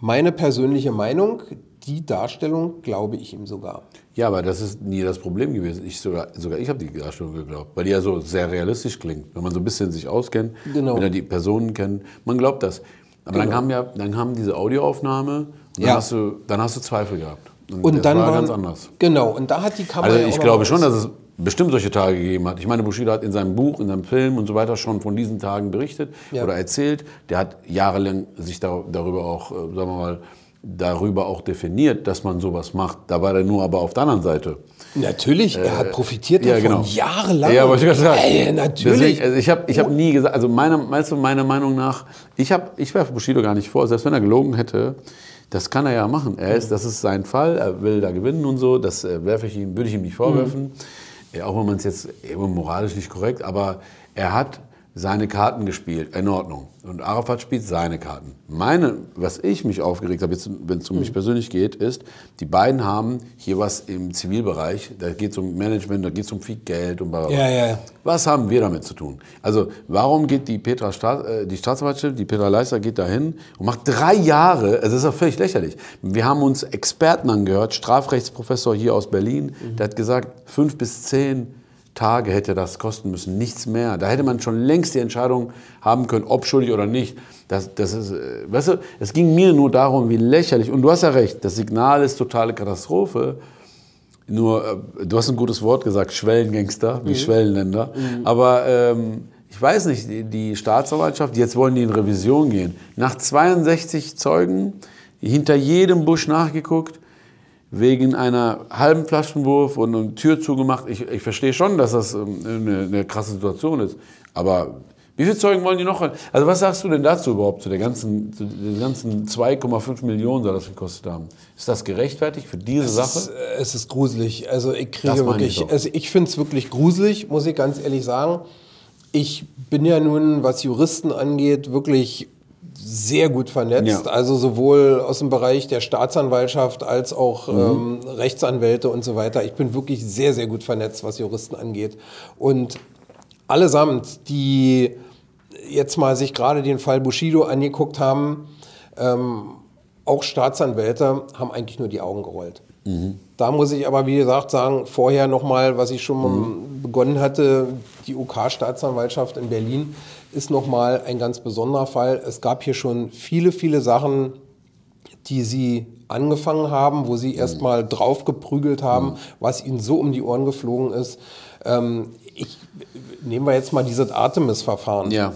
meine persönliche Meinung, die Darstellung glaube ich ihm sogar. Ja, aber das ist nie das Problem gewesen. Ich sogar, sogar ich habe die Darstellung geglaubt, weil die ja so sehr realistisch klingt. Wenn man so ein bisschen sich auskennt, genau. wenn er die Personen kennt, man glaubt das. Aber genau. dann kam ja, dann kam diese Audioaufnahme und dann, ja. hast, du, dann hast du Zweifel gehabt. Und, und dann war waren, ganz anders. Genau, und da hat die Kamera. Also ich glaube schon, dass es bestimmt solche Tage gegeben hat. Ich meine, Bushido hat in seinem Buch, in seinem Film und so weiter schon von diesen Tagen berichtet ja. oder erzählt. Der hat jahrelang sich darüber auch, äh, sagen wir mal, darüber auch definiert, dass man sowas macht. Da war er nur aber auf der anderen Seite. Natürlich, er hat profitiert davon, ja, genau. jahrelang. Ja, aber ich gerade sagen. Ey, natürlich. Deswegen, also ich habe ich hab nie gesagt, also meiner, meinst du, meiner Meinung nach, ich, ich werfe Bushido gar nicht vor, selbst wenn er gelogen hätte, das kann er ja machen. Er ist, das ist sein Fall, er will da gewinnen und so, das äh, werfe ich ihm, würde ich ihm nicht vorwerfen. Mhm auch wenn man es jetzt eben moralisch nicht korrekt, aber er hat seine Karten gespielt, in Ordnung. Und Arafat spielt seine Karten. Meine, was ich mich aufgeregt habe, wenn es um mich mhm. persönlich geht, ist, die beiden haben hier was im Zivilbereich, da geht es um Management, da geht es um viel Geld und bla, ja, ja, ja. Was haben wir damit zu tun? Also warum geht die Petra Staat, äh, die Staatsanwaltschaft, die Petra Leister geht dahin und macht drei Jahre, also das ist doch völlig lächerlich. Wir haben uns Experten angehört, Strafrechtsprofessor hier aus Berlin, mhm. der hat gesagt, fünf bis zehn Tage hätte das kosten müssen, nichts mehr. Da hätte man schon längst die Entscheidung haben können, ob schuldig oder nicht. Das, das ist, äh, weißt du, es ging mir nur darum, wie lächerlich, und du hast ja recht, das Signal ist totale Katastrophe. Nur, äh, du hast ein gutes Wort gesagt, Schwellengangster, wie mhm. Schwellenländer. Mhm. Aber ähm, ich weiß nicht, die, die Staatsanwaltschaft, jetzt wollen die in Revision gehen. Nach 62 Zeugen, hinter jedem Busch nachgeguckt, wegen einer halben Flaschenwurf und eine Tür zugemacht. Ich, ich verstehe schon, dass das ähm, eine, eine krasse Situation ist. Aber Wie viele Zeugen wollen die noch? Also was sagst du denn dazu überhaupt, zu, der ganzen, zu den ganzen 2,5 Millionen soll das gekostet haben? Ist das gerechtfertigt für diese es Sache? Ist, äh, es ist gruselig. Also ich kriege wirklich, ich also ich finde es wirklich gruselig, muss ich ganz ehrlich sagen. Ich bin ja nun, was Juristen angeht, wirklich sehr gut vernetzt. Ja. Also sowohl aus dem Bereich der Staatsanwaltschaft als auch mhm. ähm, Rechtsanwälte und so weiter. Ich bin wirklich sehr, sehr gut vernetzt, was Juristen angeht. Und allesamt, die jetzt mal sich gerade den Fall Bushido angeguckt haben, ähm, auch Staatsanwälte haben eigentlich nur die Augen gerollt. Mhm. Da muss ich aber, wie gesagt, sagen, vorher nochmal, was ich schon mhm. begonnen hatte, die UK-Staatsanwaltschaft in Berlin ist nochmal ein ganz besonderer Fall. Es gab hier schon viele, viele Sachen, die sie angefangen haben, wo sie mhm. erstmal drauf geprügelt haben, mhm. was ihnen so um die Ohren geflogen ist. Ähm, ich, nehmen wir jetzt mal dieses Artemis-Verfahren. Ja.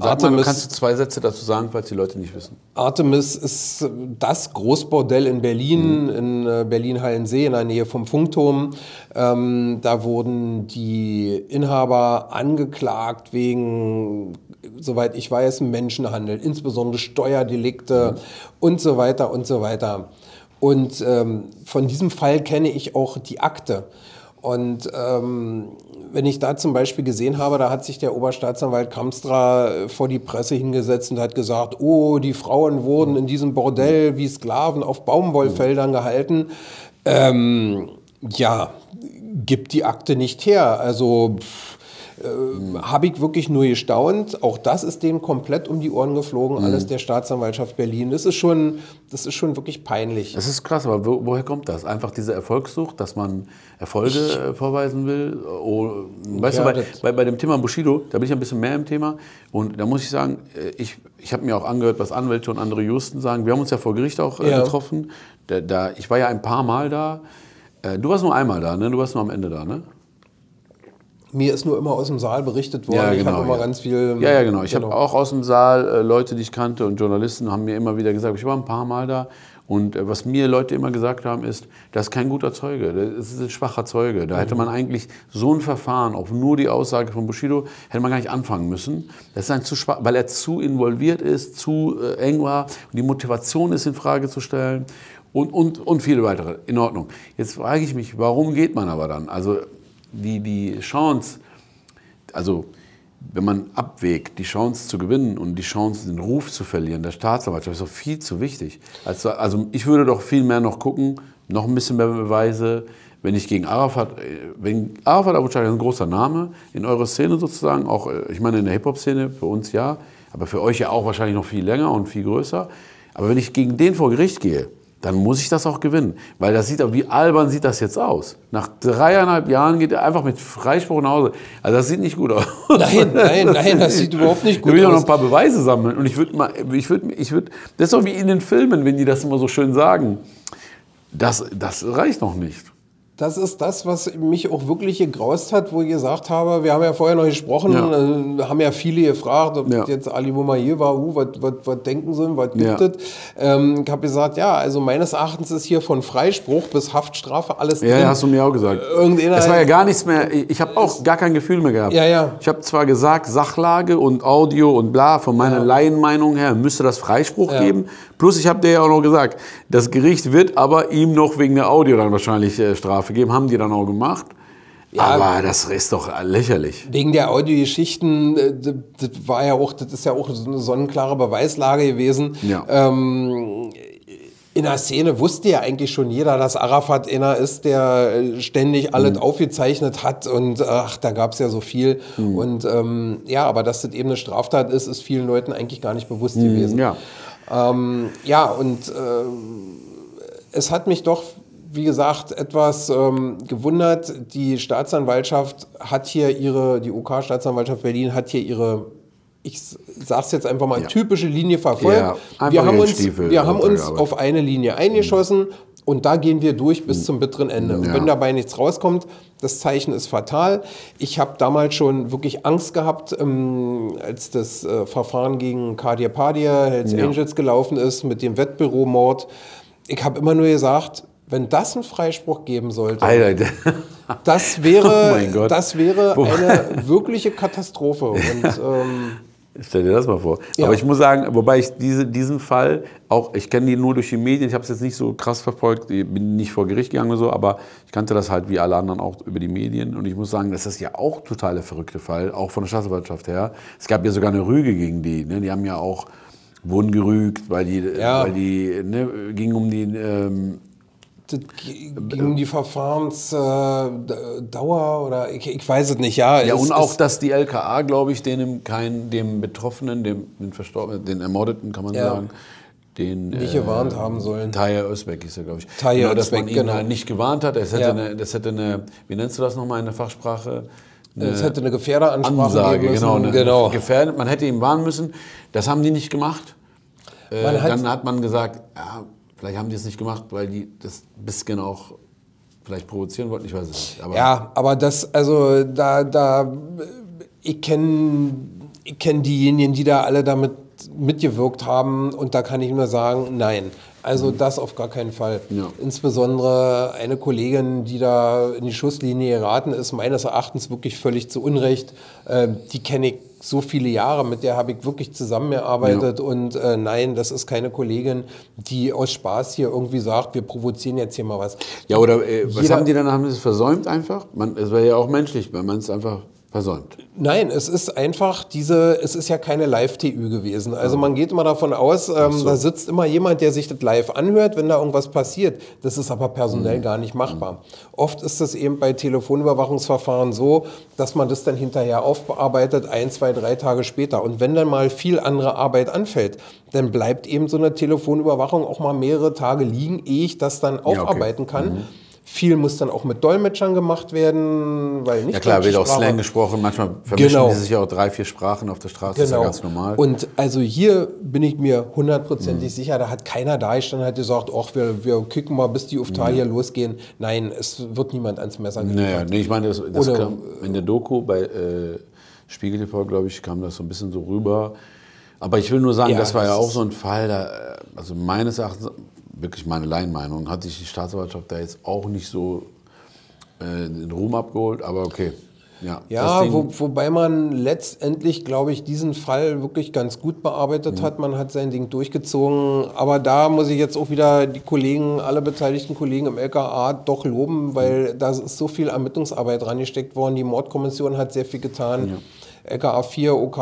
Artemis, mal, kannst du zwei Sätze dazu sagen, falls die Leute nicht wissen? Artemis ist das Großbordell in Berlin, mhm. in äh, Berlin-Hallensee, in der Nähe vom Funkturm. Ähm, da wurden die Inhaber angeklagt wegen, soweit ich weiß, Menschenhandel, insbesondere Steuerdelikte mhm. und so weiter und so weiter. Und ähm, von diesem Fall kenne ich auch die Akte. Und ähm, wenn ich da zum Beispiel gesehen habe, da hat sich der Oberstaatsanwalt Kamstra äh, vor die Presse hingesetzt und hat gesagt, oh, die Frauen wurden in diesem Bordell wie Sklaven auf Baumwollfeldern gehalten. Ähm, ja, gibt die Akte nicht her. Also pff, äh, habe ich wirklich nur gestaunt. Auch das ist denen komplett um die Ohren geflogen, mhm. alles der Staatsanwaltschaft Berlin. Das ist schon, das ist schon wirklich peinlich. Das ist krass, aber wo, woher kommt das? Einfach diese Erfolgssucht, dass man Erfolge ich, vorweisen will? Oh, weißt ja, du, bei, bei, bei, dem Thema Bushido, da bin ich ein bisschen mehr im Thema. Und da muss ich sagen, äh, ich, ich habe mir auch angehört, was Anwälte und andere Justen sagen. Wir haben uns ja vor Gericht auch äh, ja. getroffen. Da, da, ich war ja ein paar Mal da. Äh, du warst nur einmal da, ne? Du warst nur am Ende da, ne? Mir ist nur immer aus dem Saal berichtet worden. Ja, genau, ich habe immer ja. ganz viel. Ja, ja, genau. Ich genau. habe auch aus dem Saal äh, Leute, die ich kannte und Journalisten haben mir immer wieder gesagt, ich war ein paar Mal da. Und äh, was mir Leute immer gesagt haben, ist, das ist kein guter Zeuge, das ist ein schwacher Zeuge. Da mhm. hätte man eigentlich so ein Verfahren auf nur die Aussage von Bushido, hätte man gar nicht anfangen müssen. Das ist ein zu schwach, weil er zu involviert ist, zu äh, eng war und die Motivation ist in Frage zu stellen und, und, und viele weitere. In Ordnung. Jetzt frage ich mich, warum geht man aber dann? Also die, die Chance, also wenn man abwägt, die Chance zu gewinnen und die Chance, den Ruf zu verlieren, der Staatsanwaltschaft, ist doch viel zu wichtig. Also, also ich würde doch viel mehr noch gucken, noch ein bisschen mehr Beweise, wenn ich gegen Arafat, wenn Arafat Abu ist ein großer Name in eurer Szene sozusagen, auch ich meine in der Hip-Hop-Szene, für uns ja, aber für euch ja auch wahrscheinlich noch viel länger und viel größer. Aber wenn ich gegen den vor Gericht gehe, dann muss ich das auch gewinnen. Weil das sieht, wie albern sieht das jetzt aus? Nach dreieinhalb Jahren geht er einfach mit Freispruch nach Hause. Also das sieht nicht gut aus. Nein, nein, nein, das [LAUGHS] sieht überhaupt nicht gut aus. Ich will auch noch ein paar Beweise sammeln. Und ich würde mal, ich würde, ich würde, das ist doch wie in den Filmen, wenn die das immer so schön sagen. Das, das reicht noch nicht das ist das, was mich auch wirklich gegraust hat, wo ich gesagt habe, wir haben ja vorher noch gesprochen, ja. äh, haben ja viele gefragt, ob ja. jetzt Ali hier war, uh, was denken sie, was gibt ja. es? Ähm, ich habe gesagt, ja, also meines Erachtens ist hier von Freispruch bis Haftstrafe alles drin. Ja, hast du mir auch gesagt. Irgendeiner das war ja gar nichts mehr, ich habe auch gar kein Gefühl mehr gehabt. Ja, ja. Ich habe zwar gesagt, Sachlage und Audio und bla, von meiner ja. Laienmeinung her müsste das Freispruch geben. Plus, ich habe dir ja auch noch gesagt, das Gericht wird aber ihm noch wegen der Audio dann wahrscheinlich äh, Strafe geben, haben die dann auch gemacht. Ja, aber das ist doch lächerlich. Wegen der Audiogeschichten, äh, das war ja auch, das ist ja auch so eine sonnenklare Beweislage gewesen. Ja. Ähm, in der Szene wusste ja eigentlich schon jeder, dass Arafat einer ist, der äh, ständig alles mhm. aufgezeichnet hat und ach, da gab es ja so viel. Mhm. Und ähm, ja, aber dass das eben eine Straftat ist, ist vielen Leuten eigentlich gar nicht bewusst mhm, gewesen. Ja. Ähm, ja, und äh, es hat mich doch, wie gesagt, etwas ähm, gewundert. Die Staatsanwaltschaft hat hier ihre, die OK-Staatsanwaltschaft Berlin hat hier ihre ich sage es jetzt einfach mal, ja. typische Linie verfolgt. Ja, wir haben uns, wir haben uns auf eine Linie eingeschossen und da gehen wir durch bis zum bitteren Ende. Und wenn dabei nichts rauskommt, das Zeichen ist fatal. Ich habe damals schon wirklich Angst gehabt, ähm, als das äh, Verfahren gegen Cardia Padia, Hells ja. Angels gelaufen ist mit dem Wettbüromord. Ich habe immer nur gesagt, wenn das einen Freispruch geben sollte, Alter. [LAUGHS] das wäre, oh das wäre eine wirkliche Katastrophe. [LAUGHS] Und, ähm, Stell dir das mal vor. Ja. Aber ich muss sagen, wobei ich diese, diesen Fall auch, ich kenne ihn nur durch die Medien, ich habe es jetzt nicht so krass verfolgt, ich bin nicht vor Gericht gegangen oder so, aber ich kannte das halt wie alle anderen auch über die Medien. Und ich muss sagen, das ist ja auch total der verrückte Fall, auch von der Staatsanwaltschaft her. Es gab ja sogar eine Rüge gegen die. Ne? Die haben ja auch, wurden gerügt, weil die, ja. weil die, ne, ging um die, ähm, das ging um die Verfahrensdauer äh, oder ich, ich, weiß es nicht, ja. Ja, und auch, dass die LKA, glaube ich, dem, kein, dem Betroffenen, dem den Verstorbenen, den Ermordeten, kann man ja. sagen, den nicht gewarnt äh, haben sollen. Taja Özbek ist er, glaube ich. Taja genau, dass man ihn genau. nicht gewarnt hat. Das hätte, ja. eine, das hätte eine, wie nennst du das nochmal in der Fachsprache? Es hätte eine Gefährderansprache Ansage, geben müssen. Genau, eine genau. Gefährdet, man hätte ihn warnen müssen. Das haben die nicht gemacht. Äh, hat dann hat man gesagt, ja, Vielleicht haben die es nicht gemacht, weil die das bisschen auch vielleicht provozieren wollten, ich weiß es nicht. Aber ja, aber das, also da, da ich kenne ich kenn diejenigen, die da alle damit mitgewirkt haben und da kann ich nur sagen, nein. Also mhm. das auf gar keinen Fall. Ja. Insbesondere eine Kollegin, die da in die Schusslinie geraten ist, meines Erachtens wirklich völlig zu Unrecht. Äh, die kenne ich so viele Jahre, mit der habe ich wirklich zusammengearbeitet ja. und äh, nein, das ist keine Kollegin, die aus Spaß hier irgendwie sagt, wir provozieren jetzt hier mal was. Ja, oder äh, was Jeder, haben die dann, haben sie es versäumt einfach? es wäre ja auch menschlich, wenn man es einfach versäumt. Nein, es ist einfach diese, es ist ja keine Live-TÜ gewesen. Also man geht immer davon aus, ähm, so. da sitzt immer jemand, der sich das live anhört, wenn da irgendwas passiert. Das ist aber personell mhm. gar nicht machbar. Mhm. Oft ist es eben bei Telefonüberwachungsverfahren so, dass man das dann hinterher aufbearbeitet, ein, zwei, drei Tage später. Und wenn dann mal viel andere Arbeit anfällt, dann bleibt eben so eine Telefonüberwachung auch mal mehrere Tage liegen, ehe ich das dann aufarbeiten ja, okay. kann. Mhm. Viel muss dann auch mit Dolmetschern gemacht werden, weil nicht. Ja klar, wird auch Slang gesprochen. Manchmal vermischen genau. die sich ja auch drei, vier Sprachen auf der Straße. Genau. ist ja genau. ganz normal. Und also hier bin ich mir hundertprozentig mhm. sicher, da hat keiner da gestanden hat gesagt, ach, wir, wir kicken mal, bis die Uftar mhm. losgehen. Nein, es wird niemand ans Messer geliefert. Naja, nee, ich meine, das, das Oder, kam in der Doku bei äh, Spiegel TV, glaube ich, kam das so ein bisschen so rüber. Aber ich will nur sagen, ja, das war ja auch so ein Fall, da, äh, also meines Erachtens wirklich meine Laienmeinung, hat sich die Staatsanwaltschaft da jetzt auch nicht so äh, den Ruhm abgeholt, aber okay. Ja, ja wo, wobei man letztendlich, glaube ich, diesen Fall wirklich ganz gut bearbeitet mhm. hat. Man hat sein Ding durchgezogen. Aber da muss ich jetzt auch wieder die Kollegen, alle beteiligten Kollegen im LKA doch loben, weil mhm. da ist so viel Ermittlungsarbeit reingesteckt worden. Die Mordkommission hat sehr viel getan. Ja. LKA 4, OK äh,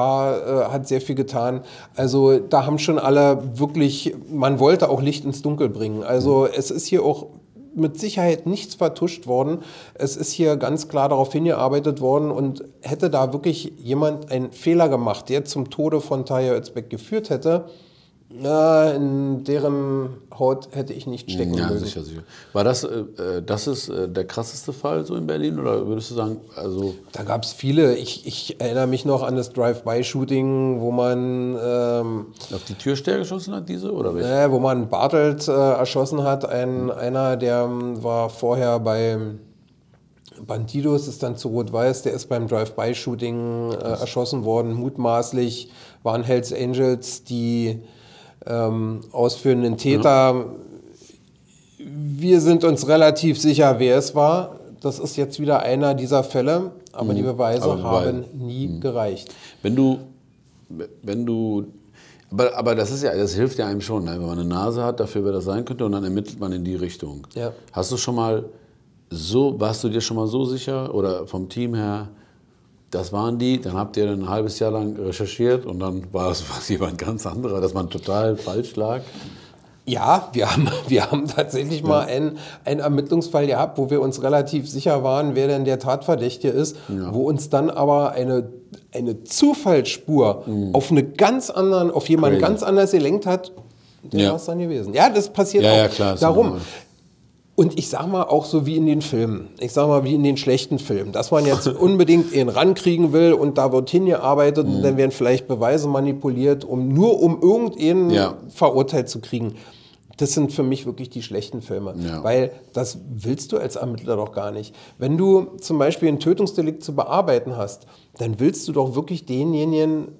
hat sehr viel getan. Also da haben schon alle wirklich, man wollte auch Licht ins Dunkel bringen. Also mhm. es ist hier auch mit Sicherheit nichts vertuscht worden. Es ist hier ganz klar darauf hingearbeitet worden und hätte da wirklich jemand einen Fehler gemacht, der zum Tode von Taya Özbek geführt hätte, ja, in deren Haut hätte ich nicht stecken ja, mögen. Sicher, sicher. War das, äh, äh, das ist äh, der krasseste Fall so in Berlin oder würdest du sagen, also... Da gab es viele. Ich, ich, erinnere mich noch an das Drive-By-Shooting, wo man... Ähm, Auf die Türsteher geschossen hat, diese oder welche? Äh, wo man Bartelt äh, erschossen hat. Ein, Einer, der ähm, war vorher bei... Bandidos ist dann zu Rot-Weiß, der ist beim Drive-By-Shooting äh, erschossen worden. Mutmaßlich waren Hells Angels, die ähm, ausführenden Täter. Ja. Wir sind uns relativ sicher, wer es war. Das ist jetzt wieder einer dieser Fälle, aber mhm. die Beweise aber haben nie mhm. gereicht. Wenn du, wenn du, aber, aber das ist ja, das hilft ja einem schon, ne? wenn man eine Nase hat, dafür wer das sein könnte, und dann ermittelt man in die Richtung. Ja. Hast du schon mal so, warst du dir schon mal so sicher oder vom Team her, das waren die, dann habt ihr ein halbes Jahr lang recherchiert und dann war es [LAUGHS] was jemand ganz anderer, dass man total falsch lag. Ja, wir haben, [LAUGHS] wir haben tatsächlich ja. mal einen, einen Ermittlungsfall gehabt, wo wir uns relativ sicher waren, wer denn der Tatverdächtige ist, ja. wo uns dann aber eine, eine Zufallsspur mhm. auf eine ganz anderen, auf jemanden Crazy. ganz anders gelenkt hat. Der ja. war es dann gewesen. Ja, das passiert ja, auch. Ja, klar, Darum, und ich sag mal auch so wie in den Filmen. Ich sag mal wie in den schlechten Filmen. Dass man jetzt [LAUGHS] unbedingt ihn rankriegen will und da wird hingearbeitet mhm. und dann werden vielleicht Beweise manipuliert, um nur um irgendeinen ja. verurteilt zu kriegen. Das sind für mich wirklich die schlechten Filme. Ja. Weil das willst du als Ermittler doch gar nicht. Wenn du zum Beispiel ein Tötungsdelikt zu bearbeiten hast, dann willst du doch wirklich denjenigen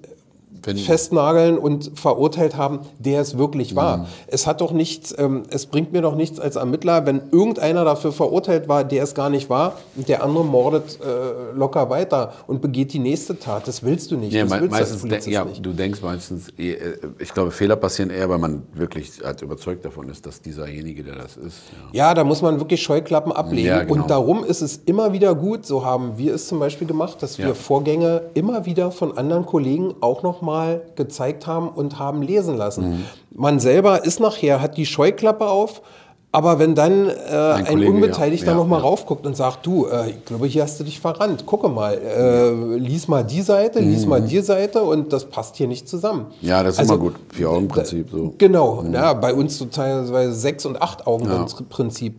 festnageln und verurteilt haben, der es wirklich war. Mhm. Es hat doch nichts, ähm, es bringt mir doch nichts als Ermittler, wenn irgendeiner dafür verurteilt war, der es gar nicht war, und der andere mordet äh, locker weiter und begeht die nächste Tat. Das willst du nicht. Ja, me meistens, ja, nicht. du denkst meistens, eh, äh, ich glaube, Fehler passieren eher, weil man wirklich als überzeugt davon ist, dass dieserjenige, der das ist. Ja, ja da muss man wirklich Scheuklappen ablegen. Ja, genau. Und darum ist es immer wieder gut, so haben wir es zum Beispiel gemacht, dass wir Vorgänge immer wieder von anderen Kollegen auch nochmal gezeigt haben und haben lesen lassen. Mhm. Man selber ist nachher, hat die Scheuklappe auf, aber wenn dann äh, ein, ein Unbeteiligter ja, ja, nochmal ja. raufguckt und sagt, du, äh, ich glaube, hier hast du dich verrannt, gucke mal, äh, lies mal die Seite, lies mhm. mal die Seite und das passt hier nicht zusammen. Ja, das ist also, immer gut, Vier-Augen-Prinzip. So. Genau, mhm. ja, bei uns so teilweise Sechs- und Acht-Augen-Prinzip.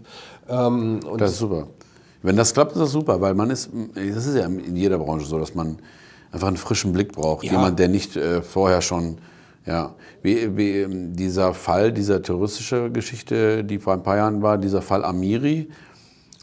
Ähm, das ist super. Wenn das klappt, ist das super, weil man ist, das ist ja in jeder Branche so, dass man einfach einen frischen Blick braucht. Jemand, der nicht äh, vorher schon ja, wie, wie ähm, dieser Fall, dieser terroristische Geschichte, die vor ein paar Jahren war, dieser Fall Amiri.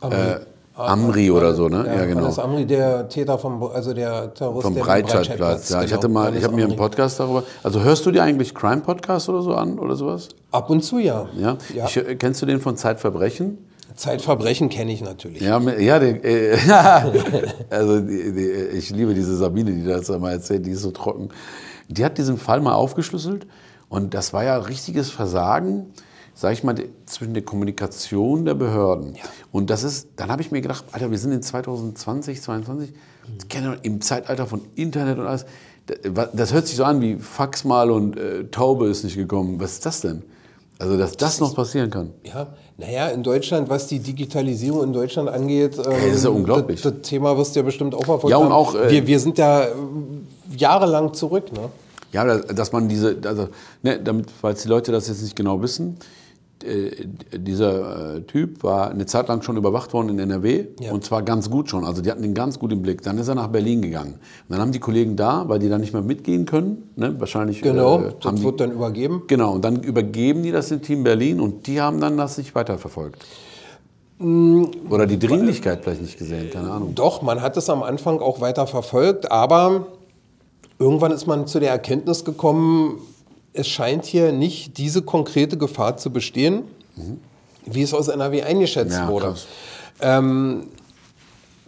Amri. Äh, Amri oder so, ne? Ja, ja genau. Das Amri, der Täter vom, also der Terrorist vom Breitscheidplatz. Ja, ich hatte genau. mal, ich habe mir einen Podcast darüber. Also hörst du dir eigentlich Crime Podcast oder so an oder sowas? Ab und zu ja. Ja. ja. Ich, kennst du den von Zeitverbrechen? Zeitverbrechen kenne ich natürlich. Ja, ja den, äh, [LAUGHS] also die, die, ich liebe diese Sabine, die das mal erzählt, die ist so trocken. Die hat diesen Fall mal aufgeschlüsselt und das war ja richtiges Versagen, sage ich mal, zwischen der Kommunikation der Behörden. Ja. Und das ist, dann habe ich mir gedacht, Alter, wir sind in 2020, 2022, mhm. im Zeitalter von Internet und alles. Das hört sich so an wie Fax mal und äh, Taube ist nicht gekommen. Was ist das denn? Also, dass das, das noch passieren kann. Ja, naja, in Deutschland, was die Digitalisierung in Deutschland angeht, ähm, das ist ja ähm, unglaublich. Das, das, Thema wirst du ja bestimmt auch verfolgt ja, und Auch, äh, wir, wir sind ja jahrelang zurück. Ne? Ja, dass man diese, also, ne, damit, falls die Leute das jetzt nicht genau wissen, äh, dieser äh, Typ war eine Zeit lang schon überwacht worden in NRW ja. und zwar ganz gut schon. Also die hatten ihn ganz gut im Blick. Dann ist er nach Berlin gegangen. Und dann haben die Kollegen da, weil die dann nicht mehr mitgehen können, ne, wahrscheinlich. Genau, äh, das wird dann übergeben. Genau, und dann übergeben die das dem Team Berlin und die haben dann das nicht weiterverfolgt. Mm, Oder die Dringlichkeit vielleicht nicht gesehen, keine Ahnung. Doch, man hat es am Anfang auch weiter verfolgt, aber irgendwann ist man zu der Erkenntnis gekommen, es scheint hier nicht diese konkrete Gefahr zu bestehen, mhm. wie es aus NRW eingeschätzt ja, wurde. Ähm,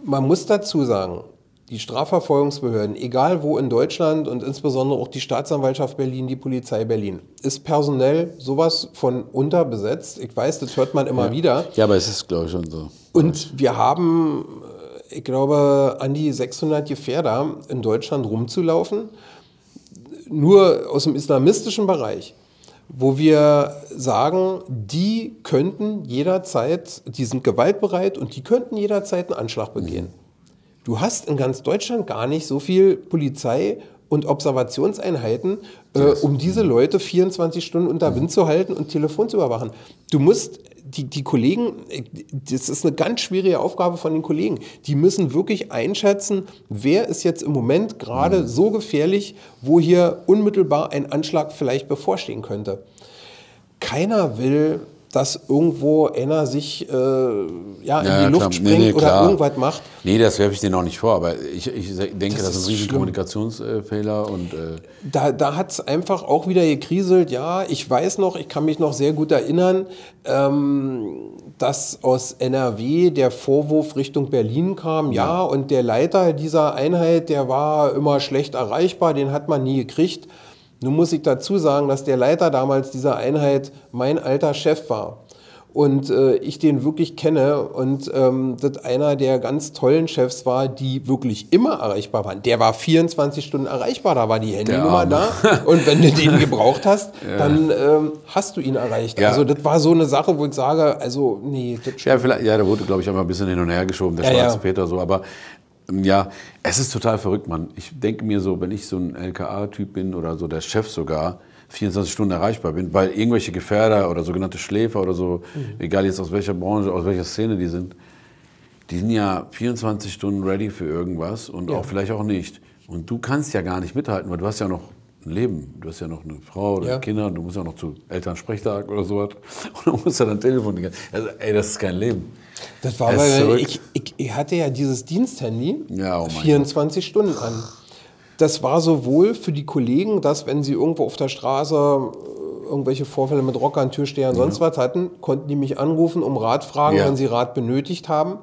man muss dazu sagen, die Strafverfolgungsbehörden, egal wo in Deutschland und insbesondere auch die Staatsanwaltschaft Berlin, die Polizei Berlin, ist personell sowas von unterbesetzt. Ich weiß, das hört man immer ja. wieder. Ja, aber es ist, glaube ich, schon so. Und wir haben ich glaube, an die 600 Gefährder in Deutschland rumzulaufen, nur aus dem islamistischen Bereich, wo wir sagen, die könnten jederzeit, die sind gewaltbereit und die könnten jederzeit einen Anschlag begehen. Du hast in ganz Deutschland gar nicht so viel Polizei und Observationseinheiten, äh, um diese Leute 24 Stunden unter Wind zu halten und Telefon zu überwachen. Du musst die, die Kollegen, das ist eine ganz schwierige Aufgabe von den Kollegen. Die müssen wirklich einschätzen, wer ist jetzt im Moment gerade mhm. so gefährlich, wo hier unmittelbar ein Anschlag vielleicht bevorstehen könnte. Keiner will dass irgendwo einer sich äh, ja, in ja, die Luft klar. springt nee, nee, oder irgendwas macht. Nee, das werfe ich dir noch nicht vor, aber ich, ich denke, das, das ist ein riesen Kommunikationsfehler. Und, äh da da hat es einfach auch wieder gekriselt. Ja, ich weiß noch, ich kann mich noch sehr gut erinnern, ähm, dass aus NRW der Vorwurf Richtung Berlin kam. Ja. ja, und der Leiter dieser Einheit, der war immer schlecht erreichbar, den hat man nie gekriegt. Nun muss ich dazu sagen, dass der Leiter damals dieser Einheit mein alter Chef war und äh, ich den wirklich kenne und ähm, das einer der ganz tollen Chefs war, die wirklich immer erreichbar waren. Der war 24 Stunden erreichbar, da war die Handynummer da und wenn du den gebraucht hast, [LAUGHS] ja. dann ähm, hast du ihn erreicht. Ja. Also das war so eine Sache, wo ich sage, also nee, das ja, vielleicht, ja, da wurde glaube ich auch mal ein bisschen hin und her geschoben, der ja, schwarze Peter so, aber ja, es ist total verrückt, Mann. Ich denke mir so, wenn ich so ein LKA-Typ bin oder so der Chef sogar, 24 Stunden erreichbar bin, weil irgendwelche Gefährder oder sogenannte Schläfer oder so, mhm. egal jetzt aus welcher Branche, aus welcher Szene die sind, die sind ja 24 Stunden ready für irgendwas und ja. auch vielleicht auch nicht. Und du kannst ja gar nicht mithalten, weil du hast ja noch ein Leben. Du hast ja noch eine Frau oder ja. Kinder, du musst ja noch zu Elternsprechtag oder sowas. [LAUGHS] Und du musst ja dann telefonieren. Also, ey, das ist kein Leben. Das war, weil ich, ich, ich, hatte ja dieses Diensthandy ja, oh 24 Gott. Stunden an. Das war sowohl für die Kollegen, dass wenn sie irgendwo auf der Straße äh, irgendwelche Vorfälle mit Rockern, Türstehern, ja. sonst was hatten, konnten die mich anrufen, um Rat fragen, ja. wenn sie Rat benötigt haben.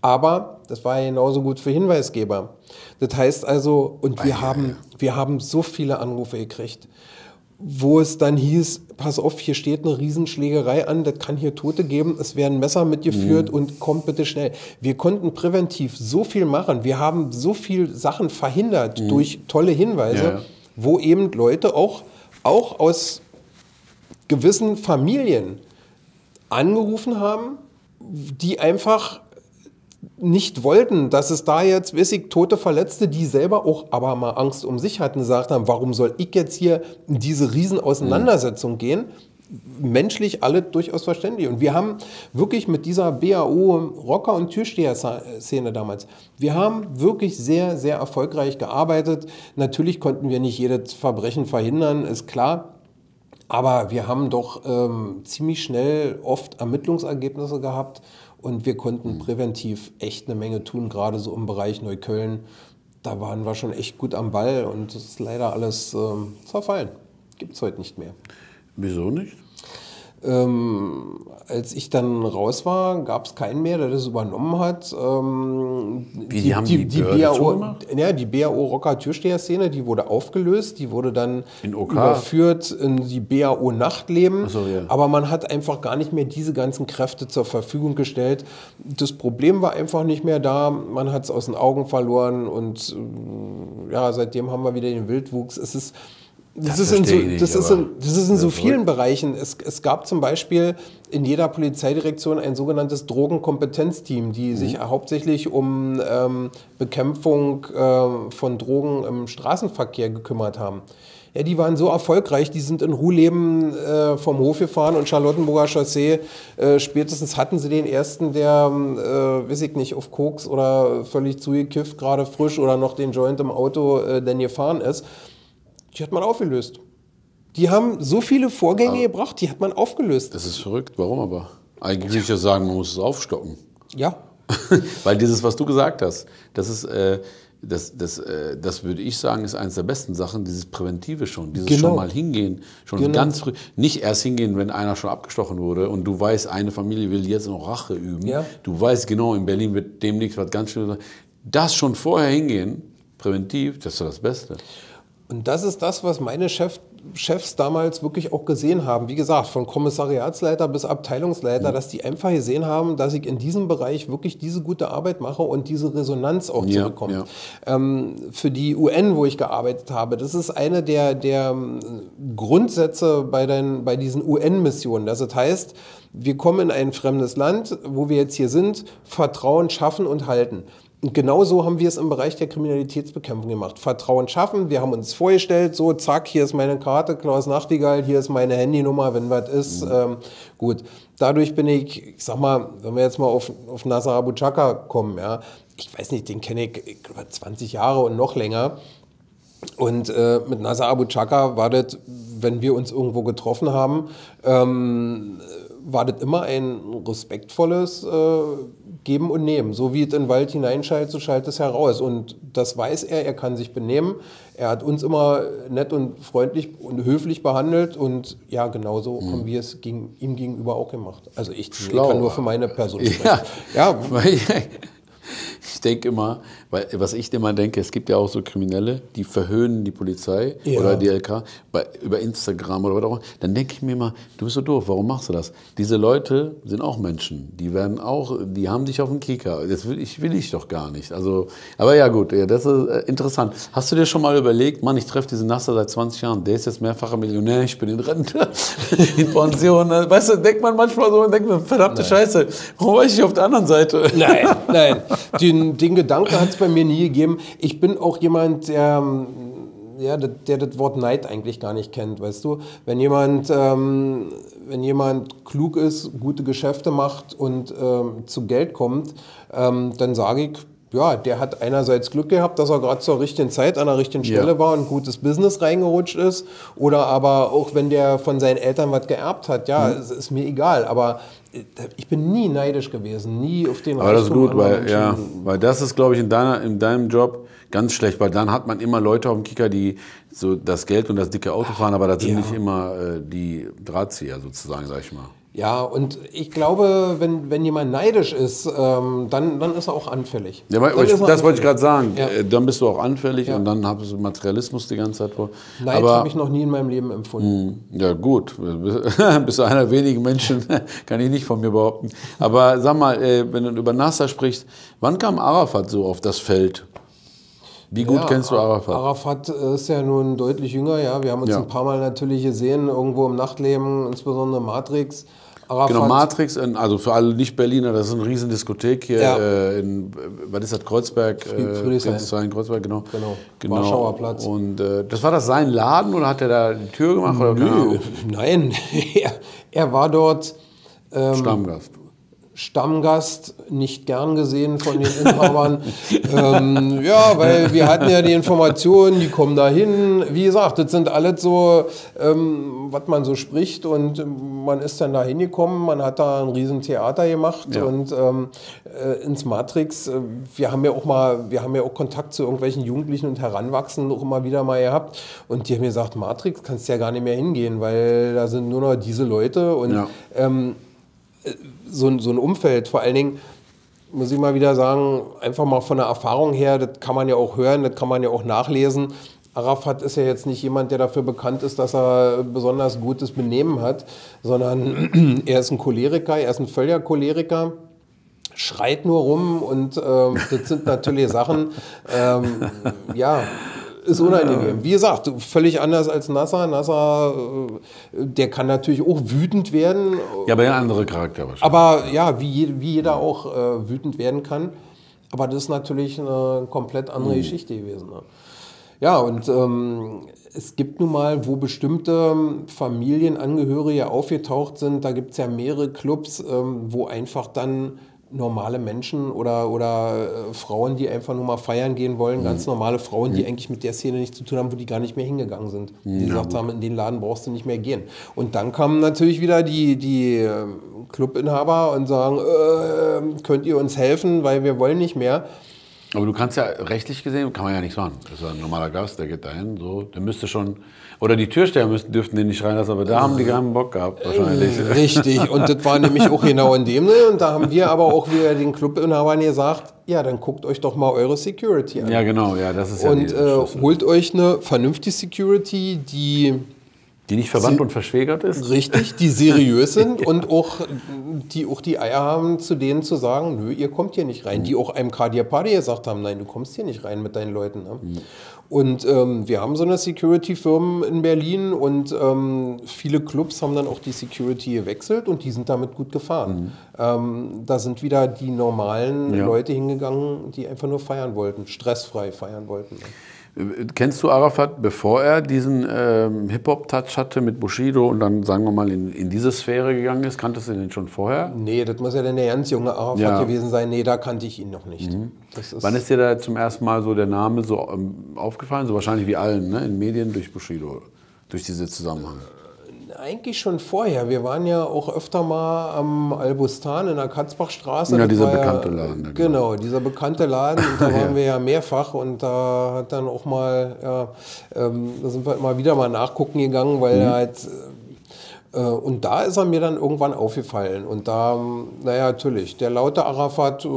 Aber das war ja genauso gut für Hinweisgeber. Das heißt also, und wir, ah, haben, wir haben so viele Anrufe gekriegt wo es dann hieß, pass auf, hier steht eine Riesenschlägerei an, das kann hier Tote geben, es werden Messer mitgeführt mhm. und kommt bitte schnell. Wir konnten präventiv so viel machen, wir haben so viel Sachen verhindert mhm. durch tolle Hinweise, ja. wo eben Leute auch, auch aus gewissen Familien angerufen haben, die einfach nicht wollten, dass es da jetzt, weiß ich, tote Verletzte, die selber auch aber mal Angst um sich hatten, gesagt haben, warum soll ich jetzt hier in diese Riesenauseinandersetzung mhm. gehen? Menschlich alle durchaus verständlich. Und wir haben wirklich mit dieser BAO Rocker- und Türsteher-Szene damals, wir haben wirklich sehr, sehr erfolgreich gearbeitet. Natürlich konnten wir nicht jedes Verbrechen verhindern, ist klar. Aber wir haben doch ähm, ziemlich schnell oft Ermittlungsergebnisse gehabt und wir konnten mhm. präventiv echt eine Menge tun, gerade so im Bereich Neukölln. Da waren wir schon echt gut am Ball und das ist leider alles ähm, zerfallen. Gibt es heute nicht mehr. Wieso nicht? Ähm, als ich dann raus war, gab es keinen mehr, der das übernommen hat. Ähm, Wie, die, die haben die, die, die BAO, ja, die BAO Rocker Türsteher-Szene, die wurde aufgelöst, die wurde dann in OK. überführt in die BAO Nachtleben. So, ja. Aber man hat einfach gar nicht mehr diese ganzen Kräfte zur Verfügung gestellt. Das Problem war einfach nicht mehr da. Man hat es aus den Augen verloren und äh, ja, seitdem haben wir wieder den Wildwuchs. Es ist das, das, ist in, so, nicht, das, ist in, das ist in so vielen Bereichen. Es, es, gab zum Beispiel in jeder Polizeidirektion ein sogenanntes Drogenkompetenzteam, die mhm. sich hauptsächlich um ähm, Bekämpfung äh, von Drogen im Straßenverkehr gekümmert haben. Ja, die waren so erfolgreich, die sind in Ruhleben äh, vom Hof gefahren und Charlottenburger Chaussee, äh, spätestens hatten sie den ersten, der, äh, weiß ich nicht, auf Koks oder völlig zugekifft, gerade frisch oder noch den Joint im Auto äh, denn gefahren ist. Die hat man aufgelöst. Die haben so viele Vorgänge aber gebracht, die hat man aufgelöst. Das ist verrückt. Warum aber? Eigentlich würde ich ja sagen, man muss es aufstocken. Ja. [LAUGHS] Weil dieses, was du gesagt hast, das ist, äh, das, das, äh, das würde ich sagen, ist eines der besten Sachen, dieses Präventive schon. Dieses genau. schon mal hingehen, schon genau. ganz früh. Nicht erst hingehen, wenn einer schon abgestochen wurde und du weißt, eine Familie will jetzt noch Rache üben. Ja. Du weißt genau, in Berlin wird demnächst was ganz Schönes. Das schon vorher hingehen, präventiv, das ist das Beste. Und das ist das, was meine Chef, Chefs damals wirklich auch gesehen haben. Wie gesagt, von Kommissariatsleiter bis Abteilungsleiter, mhm. dass die einfach gesehen haben, dass ich in diesem Bereich wirklich diese gute Arbeit mache und diese Resonanz auch ja, zurückkommt. Ja. Ähm, für die UN, wo ich gearbeitet habe, das ist eine der, der ähm, Grundsätze bei, den, bei diesen UN-Missionen. Das heißt, wir kommen in ein fremdes Land, wo wir jetzt hier sind, Vertrauen schaffen und halten. Und genau so haben wir es im Bereich der Kriminalitätsbekämpfung gemacht. Vertrauen schaffen. Wir haben uns vorgestellt, so, zack, hier ist meine Karte, Klaus Nachtigall, hier ist meine Handynummer, wenn was ist. Mhm. Ähm, gut. Dadurch bin ich, ich sag mal, wenn wir jetzt mal auf, auf Nasser Abu Chaka kommen, ja, ich weiß nicht, den kenne ich, ich glaube, 20 Jahre und noch länger. Und äh, mit Nasser Abu Chaka war das, wenn wir uns irgendwo getroffen haben, ähm, war das immer ein respektvolles äh, Geben und Nehmen. So wie es in den Wald hineinschaltet, so schaltet es heraus. Und das weiß er, er kann sich benehmen. Er hat uns immer nett und freundlich und höflich behandelt. Und ja, genauso mhm. haben wir es gegen, ihm gegenüber auch gemacht. Also ich, ich kann nur für meine Person [LAUGHS] sprechen. Ja, [LAUGHS] ja. Ich denke immer, weil, was ich immer denke, es gibt ja auch so Kriminelle, die verhöhnen die Polizei ja. oder die LK bei, über Instagram oder was auch immer. Dann denke ich mir immer, du bist so doof, warum machst du das? Diese Leute sind auch Menschen. Die werden auch, die haben dich auf dem Kieker. Das will ich, will ich doch gar nicht. Also, aber ja gut, ja, das ist äh, interessant. Hast du dir schon mal überlegt, Mann, ich treffe diesen Nasser seit 20 Jahren, der ist jetzt mehrfacher Millionär, ich bin in Rente, [LAUGHS] in Pension. Ne? Weißt du, denkt man manchmal so und denkt mir, verdammte nein. Scheiße, warum war ich nicht auf der anderen Seite? Nein, nein. [LAUGHS] Den, den Gedanke hat es bei mir nie gegeben. Ich bin auch jemand, der, ähm, ja, der, der, das Wort Neid eigentlich gar nicht kennt, weißt du? Wenn jemand, ähm, wenn jemand klug ist, gute Geschäfte macht und ähm, zu Geld kommt, ähm, dann sage ich, ja, der hat einerseits Glück gehabt, dass er gerade zur richtigen Zeit an der richtigen Stelle ja. war und gutes Business reingerutscht ist. Oder aber auch wenn der von seinen Eltern was geerbt hat, ja, mhm. es ist mir egal. Aber äh, ich bin nie neidisch gewesen, nie auf den Aber das ist gut, weil, ja, weil das ist, glaube ich, in, deiner, in deinem Job ganz schlecht, weil dann hat man immer Leute auf dem Kicker, die so das Geld und das dicke Auto fahren, aber das sind ja. nicht immer äh, die Drahtzieher sozusagen, sag ich mal. Ja, und ich glaube, wenn, wenn jemand neidisch ist, ähm, dann, dann ist er auch anfällig. Ja, aber ich, das anfällig. wollte ich gerade sagen. Ja. Äh, dann bist du auch anfällig ja. und dann hast du Materialismus die ganze Zeit vor. Neid habe ich noch nie in meinem Leben empfunden. Hm, ja, gut. [LAUGHS] bist du einer der wenigen Menschen, [LAUGHS] kann ich nicht von mir behaupten. Aber sag mal, äh, wenn du über Nasser sprichst, wann kam Arafat so auf das Feld? Wie gut ja, kennst du Arafat? Arafat ist ja nun deutlich jünger, ja. Wir haben uns ja. ein paar Mal natürlich gesehen, irgendwo im Nachtleben, insbesondere Matrix. Arafat. Genau, Matrix, also für alle Nicht-Berliner, das ist eine riesen Diskothek hier ja. äh, in, was ist das, Kreuzberg? Äh, Friedrichshain. Kreuzberg, genau. Genau, genau. Warschauer Platz. Und äh, das war das sein Laden oder hat er da die Tür gemacht? Oder Nö, nein, [LAUGHS] er, er war dort... Ähm, Stammgast. Stammgast, nicht gern gesehen von den Inhabern. [LAUGHS] ähm, ja, weil wir hatten ja die Informationen, die kommen da hin. Wie gesagt, das sind alles so, ähm, was man so spricht und man ist dann da hingekommen, man hat da ein riesen Theater gemacht ja. und ähm, äh, ins Matrix. Äh, wir haben ja auch mal, wir haben ja auch Kontakt zu irgendwelchen Jugendlichen und Heranwachsenden auch immer wieder mal gehabt und die haben mir gesagt, Matrix kannst ja gar nicht mehr hingehen, weil da sind nur noch diese Leute und ja. ähm, so, so ein Umfeld, vor allen Dingen, muss ich mal wieder sagen, einfach mal von der Erfahrung her, das kann man ja auch hören, das kann man ja auch nachlesen. Arafat ist ja jetzt nicht jemand, der dafür bekannt ist, dass er besonders gutes Benehmen hat, sondern [CLEARS THROAT] er ist ein Choleriker, er ist ein völliger Choleriker schreit nur rum und ähm, das sind natürlich Sachen, ähm, ja, ist unangenehm. Wie gesagt, völlig anders als Nasser. Nasser, äh, der kann natürlich auch wütend werden. Ja, aber ein anderer Charakter wahrscheinlich. Aber ja, wie, wie jeder auch äh, wütend werden kann. Aber das ist natürlich eine komplett andere mhm. Geschichte gewesen. Ne? Ja, und ähm, es gibt nun mal, wo bestimmte Familienangehörige aufgetaucht sind, da gibt es ja mehrere Clubs, ähm, wo einfach dann normale Menschen oder, oder äh, Frauen, die einfach nur mal feiern gehen wollen, mhm. ganz normale Frauen, die mhm. eigentlich mit der Szene nichts zu tun haben, wo die gar nicht mehr hingegangen sind. Die ja, gesagt haben, in den Laden brauchst du nicht mehr gehen. Und dann kamen natürlich wieder die, die ähm, Clubinhaber und sagen, äh, könnt ihr uns helfen, weil wir wollen nicht mehr. Aber du kannst ja rechtlich gesehen, kann man ja nichts machen. Das ist ein normaler Gast, der geht dahin, so, der müsste schon oder die Türsteher müssten, dürften den nicht reinlassen, aber da haben die keinen Bock gehabt wahrscheinlich. Äh, richtig, und das war nämlich auch genau in dem. Ne? Und da haben wir aber auch wieder den Clubinhabern gesagt, ja, dann guckt euch doch mal eure Security an. Ja, genau, ja, das ist ja Und äh, holt euch eine vernünftige Security, die die nicht verwandt und verschwägert ist? Richtig, die seriös sind [LAUGHS] und auch die auch die Eier haben, zu denen zu sagen, nö, ihr kommt hier nicht rein. Mhm. Die auch einem Kadir Party gesagt haben, nein, du kommst hier nicht rein mit deinen Leuten. Ne? Mhm. Und ähm, wir haben so eine Security-Firma in Berlin und ähm, viele Clubs haben dann auch die Security gewechselt und die sind damit gut gefahren. Mhm. Ähm, da sind wieder die normalen ja. Leute hingegangen, die einfach nur feiern wollten, stressfrei feiern wollten. Kennst du Arafat, bevor er diesen ähm, Hip-Hop-Touch hatte mit Bushido und dann, sagen wir mal, in, in diese Sphäre gegangen ist? Kanntest du den schon vorher? Nee, das muss ja dann der ganz junge Arafat ja. gewesen sein. Nee, da kannte ich ihn noch nicht. Mhm. Ist Wann ist dir da zum ersten Mal so der Name so ähm, aufgefallen? So wahrscheinlich wie allen, ne? in Medien durch Bushido, durch diese Zusammenhang eigentlich schon vorher. Wir waren ja auch öfter mal am Albustan in der Katzbachstraße. Ja, dieser bekannte ja, Laden. Genau. genau, dieser bekannte Laden. Und da [LAUGHS] waren wir ja mehrfach und da hat dann auch mal, ja, ähm, da sind wir immer wieder mal nachgucken gegangen, weil mhm. er halt. Äh, und da ist er mir dann irgendwann aufgefallen. Und da, naja, natürlich, der laute Arafat, äh,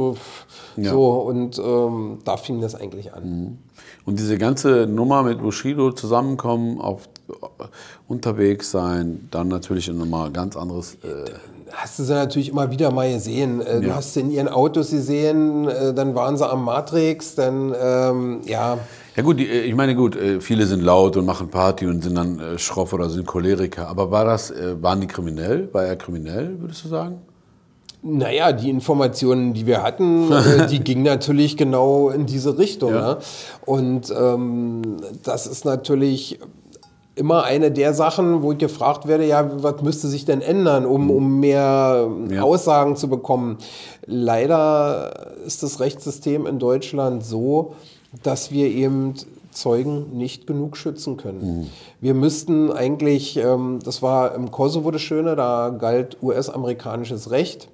ja. so, und ähm, da fing das eigentlich an. Mhm. Und diese ganze Nummer mit Bushido zusammenkommen, auf, unterwegs sein, dann natürlich nochmal ganz anderes. Äh hast du sie natürlich immer wieder mal gesehen. Äh, du ja. hast sie in ihren Autos gesehen, äh, dann waren sie am Matrix, dann, ähm, ja. Ja gut, äh, ich meine gut, viele sind laut und machen Party und sind dann schroff oder sind Choleriker. Aber war das, waren die kriminell? War er kriminell, würdest du sagen? Naja, die Informationen, die wir hatten, [LAUGHS] die gingen natürlich genau in diese Richtung. Ja. Ne? Und ähm, das ist natürlich immer eine der Sachen, wo ich gefragt werde, ja, was müsste sich denn ändern, um, um mehr ja. Aussagen zu bekommen. Leider ist das Rechtssystem in Deutschland so, dass wir eben Zeugen nicht genug schützen können. Mhm. Wir müssten eigentlich, ähm, das war im Kosovo das Schöne, da galt US-amerikanisches Recht.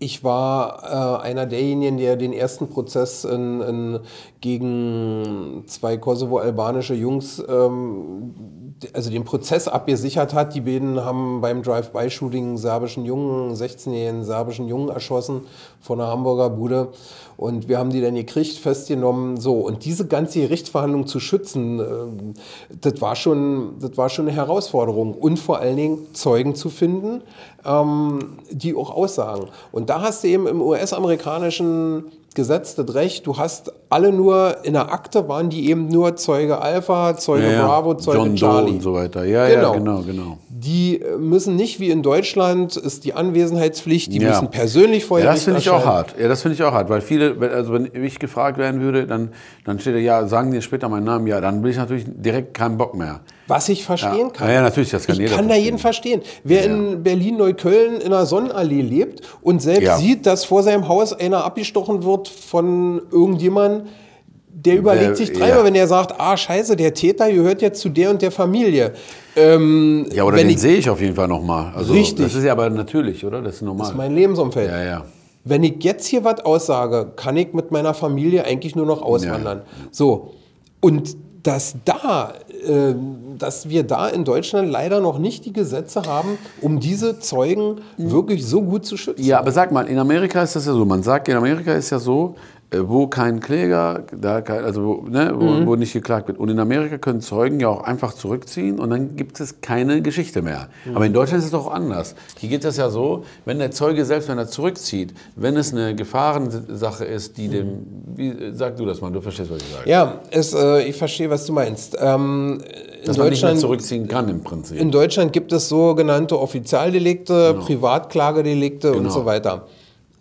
Ich war äh, einer derjenigen, der den ersten Prozess in, in, gegen zwei kosovo-albanische Jungs, ähm, also den Prozess abgesichert hat. Die beiden haben beim Drive-by-Shooting serbischen Jungen, 16-jährigen serbischen Jungen erschossen vor einer Hamburger Bude. Und wir haben die dann gekriegt, festgenommen. So, und diese ganze Gerichtsverhandlung zu schützen, äh, das, war schon, das war schon eine Herausforderung. Und vor allen Dingen Zeugen zu finden, ähm, die auch aussagen. Und da hast du eben im US-amerikanischen Gesetz das Recht, du hast alle nur, in der Akte waren die eben nur Zeuge Alpha, Zeuge ja, Bravo, Zeuge John Charlie. Doe und so weiter. Ja, genau. ja, genau, genau. Die müssen nicht wie in Deutschland ist die Anwesenheitspflicht, die ja. müssen persönlich vorher ja, das finde ich auch hart. Ja, das finde ich auch hart, weil viele, also wenn ich gefragt werden würde, dann, dann steht er, ja, sagen die später meinen Namen, ja, dann will ich natürlich direkt keinen Bock mehr. Was ich verstehen ja. kann. Ja, natürlich, das kann ich jeder kann verstehen. da jeden verstehen. Wer ja. in Berlin-Neukölln in einer Sonnenallee lebt und selbst sieht, dass vor seinem Haus einer abgestochen wird von irgendjemandem, der überlegt sich dreimal, wenn er sagt, ah scheiße, der Täter gehört jetzt zu der und der Familie. Ähm, ja, oder den sehe ich auf jeden Fall nochmal. Also, richtig. Das ist ja aber natürlich, oder? Das ist normal. Das ist mein Lebensumfeld. Ja, ja. Wenn ich jetzt hier was aussage, kann ich mit meiner Familie eigentlich nur noch auswandern. Ja. So. Und dass da, äh, dass wir da in Deutschland leider noch nicht die Gesetze haben, um diese Zeugen mhm. wirklich so gut zu schützen. Ja, aber sag mal, in Amerika ist das ja so. Man sagt, in Amerika ist ja so, wo kein Kläger, da kein, also wo, ne, wo, mhm. wo, nicht geklagt wird. Und in Amerika können Zeugen ja auch einfach zurückziehen und dann gibt es keine Geschichte mehr. Mhm. Aber in Deutschland ist es doch anders. Hier geht das ja so, wenn der Zeuge selbst, wenn er zurückzieht, wenn es eine Gefahrensache ist, die dem, wie, sag du das mal, du verstehst, was ich sage. Ja, es, äh, ich verstehe, was du meinst. Ähm, Dass man nicht mehr zurückziehen kann im Prinzip. In Deutschland gibt es sogenannte Offizialdelikte, genau. Privatklagedelikte genau. und so weiter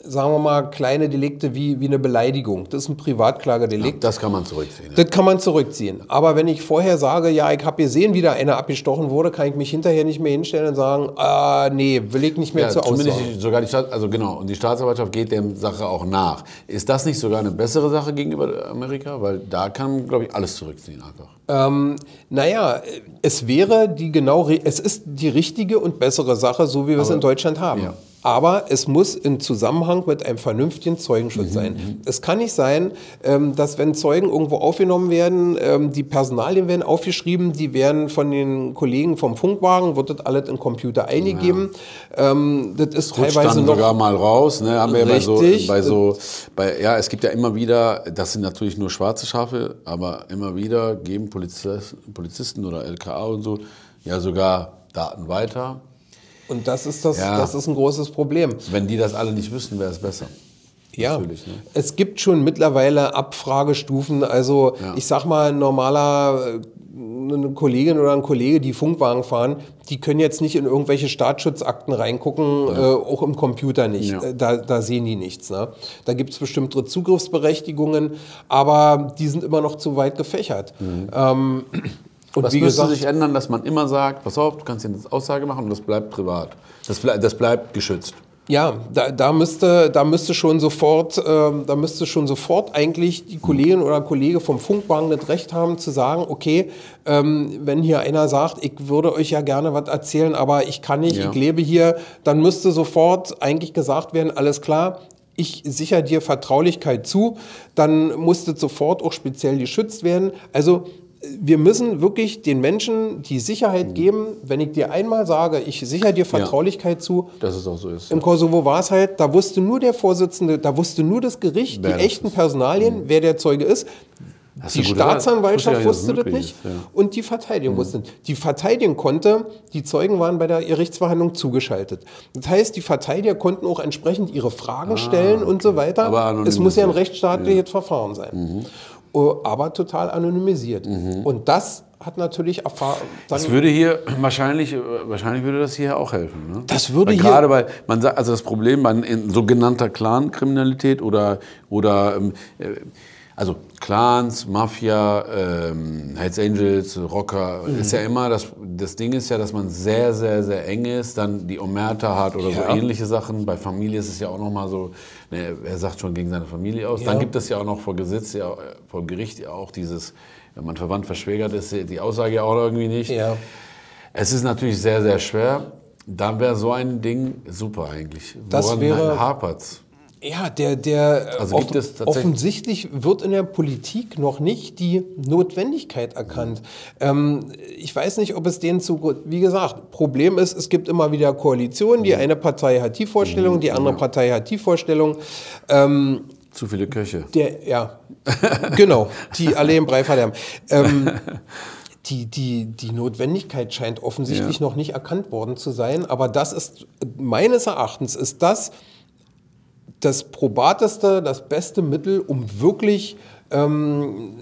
sagen wir mal, kleine Delikte wie, wie eine Beleidigung. Das ist ein Privatklagedelikt. Ja, das kann man zurückziehen. Ja. Das kann man zurückziehen. Aber wenn ich vorher sage, ja, ich habe gesehen, wie da einer abgestochen wurde, kann ich mich hinterher nicht mehr hinstellen und sagen, ah, nee, will ich nicht mehr ja, zur Aussage. sogar die Staat, also genau, und die Staatsanwaltschaft geht der Sache auch nach. Ist das nicht sogar eine bessere Sache gegenüber Amerika? Weil da kann, glaube ich, alles zurückziehen einfach. Ähm, naja, es wäre die genau, es ist die richtige und bessere Sache, so wie wir Aber, es in Deutschland haben. Ja. Aber es muss in Zusammenhang mit einem vernünftigen Zeugenschutz mhm, sein. Mhm. Es kann nicht sein, ähm, dass wenn Zeugen irgendwo aufgenommen werden, ähm, die Personalien werden aufgeschrieben, die werden von den Kollegen vom Funkwagen, wird das alles in Computer eingegeben. Ja. Ähm, das ist Rutscht teilweise noch sogar mal raus. Ne? Haben wir richtig. bei so, bei so, bei, ja, es gibt ja immer wieder, das sind natürlich nur schwarze Schafe, aber immer wieder geben Polizisten oder LKA und so ja sogar Daten weiter und das ist, das, ja. das ist ein großes Problem. Wenn die das alle nicht wüssten, wäre es besser. Ja, ne? es gibt schon mittlerweile Abfragestufen. Also ja. ich sag mal, ein normaler äh, eine Kollegin oder ein Kollege, die Funkwagen fahren, die können jetzt nicht in irgendwelche Staatsschutzakten reingucken, ja. äh, auch im Computer nicht. Ja. Da, da, sehen die nichts. Ne? Da gibt es bestimmte Zugriffsberechtigungen, aber die sind immer noch zu weit gefächert. Mhm. Ähm, und Was müsste gesagt, sich ändern, dass man immer sagt, pass auf, du kannst jetzt Aussage machen und das bleibt privat. Das, das bleibt geschützt. Ja, da, da, müsste, da müsste schon sofort, äh, da müsste schon sofort eigentlich die Kollegin oder Kollege vom Funkwagen das Recht haben zu sagen, okay, ähm, wenn hier einer sagt, ich würde euch ja gerne was erzählen, aber ich kann nicht, ja. ich lebe hier, dann müsste sofort eigentlich gesagt werden, alles klar, ich sichere dir Vertraulichkeit zu, dann musste sofort auch speziell geschützt werden. Also wir müssen wirklich den Menschen die Sicherheit geben, wenn ich dir einmal sage, ich sichere dir Vertraulichkeit ja, zu. Dass es auch so ist. Im Kosovo war es halt, da wusste nur der Vorsitzende, da wusste nur das Gericht, wer die echten Personalien, mhm. wer der Zeuge ist. Hast die Staatsanwaltschaft wusste das nicht ja. und die Verteidigung mhm. wusste nicht. Die Verteidigung konnte, die Zeugen waren bei der Gerichtsverhandlung zugeschaltet. Das heißt, die Verteidiger konnten auch entsprechend ihre Fragen ah, stellen okay. und so weiter. Aber es muss ja ein rechtsstaatliches ja. Verfahren sein. Mhm. Aber total anonymisiert. Mhm. Und das hat natürlich Erfahrung. Das würde hier wahrscheinlich, wahrscheinlich würde das hier auch helfen. Ne? Das würde weil gerade weil man sagt, also das Problem bei sogenannter Clankriminalität oder oder ähm, äh, also Clans, Mafia, ähm, Hells Angels, Rocker, mhm. ist ja immer, das, das Ding ist ja, dass man sehr, sehr, sehr eng ist, dann die Omerta hat oder ja. so ähnliche Sachen. Bei Familie ist es ja auch nochmal so, ne, er sagt schon gegen seine Familie aus. Ja. Dann gibt es ja auch noch vor Gesetz, ja, vor Gericht ja auch dieses, wenn man verwandt verschwägert ist, die Aussage ja auch irgendwie nicht. Ja. Es ist natürlich sehr, sehr schwer. Dann wäre so ein Ding super eigentlich. Woran das wäre, hapert's? Ja, der, der also off offensichtlich wird in der Politik noch nicht die Notwendigkeit erkannt. Ähm, ich weiß nicht, ob es denen zu, wie gesagt, Problem ist, es gibt immer wieder Koalitionen. Die eine Partei hat die Vorstellung, die andere Partei hat die Vorstellung. Ähm, zu viele Köche. Der, ja, genau, die alle im Brei verderben. Ähm, [LAUGHS] die, die, die Notwendigkeit scheint offensichtlich ja. noch nicht erkannt worden zu sein. Aber das ist, meines Erachtens, ist das, das probateste, das beste Mittel, um wirklich ähm,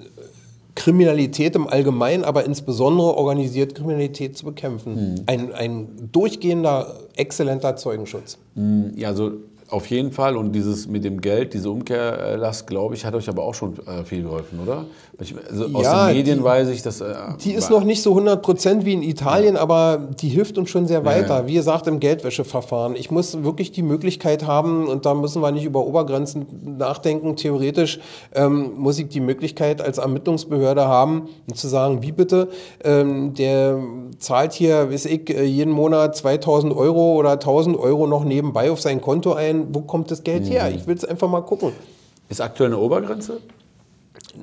Kriminalität im Allgemeinen, aber insbesondere organisierte Kriminalität zu bekämpfen. Hm. Ein, ein durchgehender, exzellenter Zeugenschutz. Hm, ja, also auf jeden Fall. Und dieses mit dem Geld, diese Umkehrlast, glaube ich, hat euch aber auch schon äh, viel geholfen, oder? Also aus ja, den Medien die, weiß ich, dass. Äh, die ist noch nicht so 100 Prozent wie in Italien, ja. aber die hilft uns schon sehr weiter. Ja, Wie gesagt, im Geldwäscheverfahren. Ich muss wirklich die Möglichkeit haben, und da müssen wir nicht über Obergrenzen nachdenken, theoretisch ähm, muss ich die Möglichkeit als Ermittlungsbehörde haben, zu sagen, wie bitte, ähm, der zahlt hier, weiß ich, äh, jeden Monat 2000 Euro oder 1000 Euro noch nebenbei auf sein Konto ein wo kommt das Geld mhm. her? Ich will es einfach mal gucken. Ist aktuell eine Obergrenze?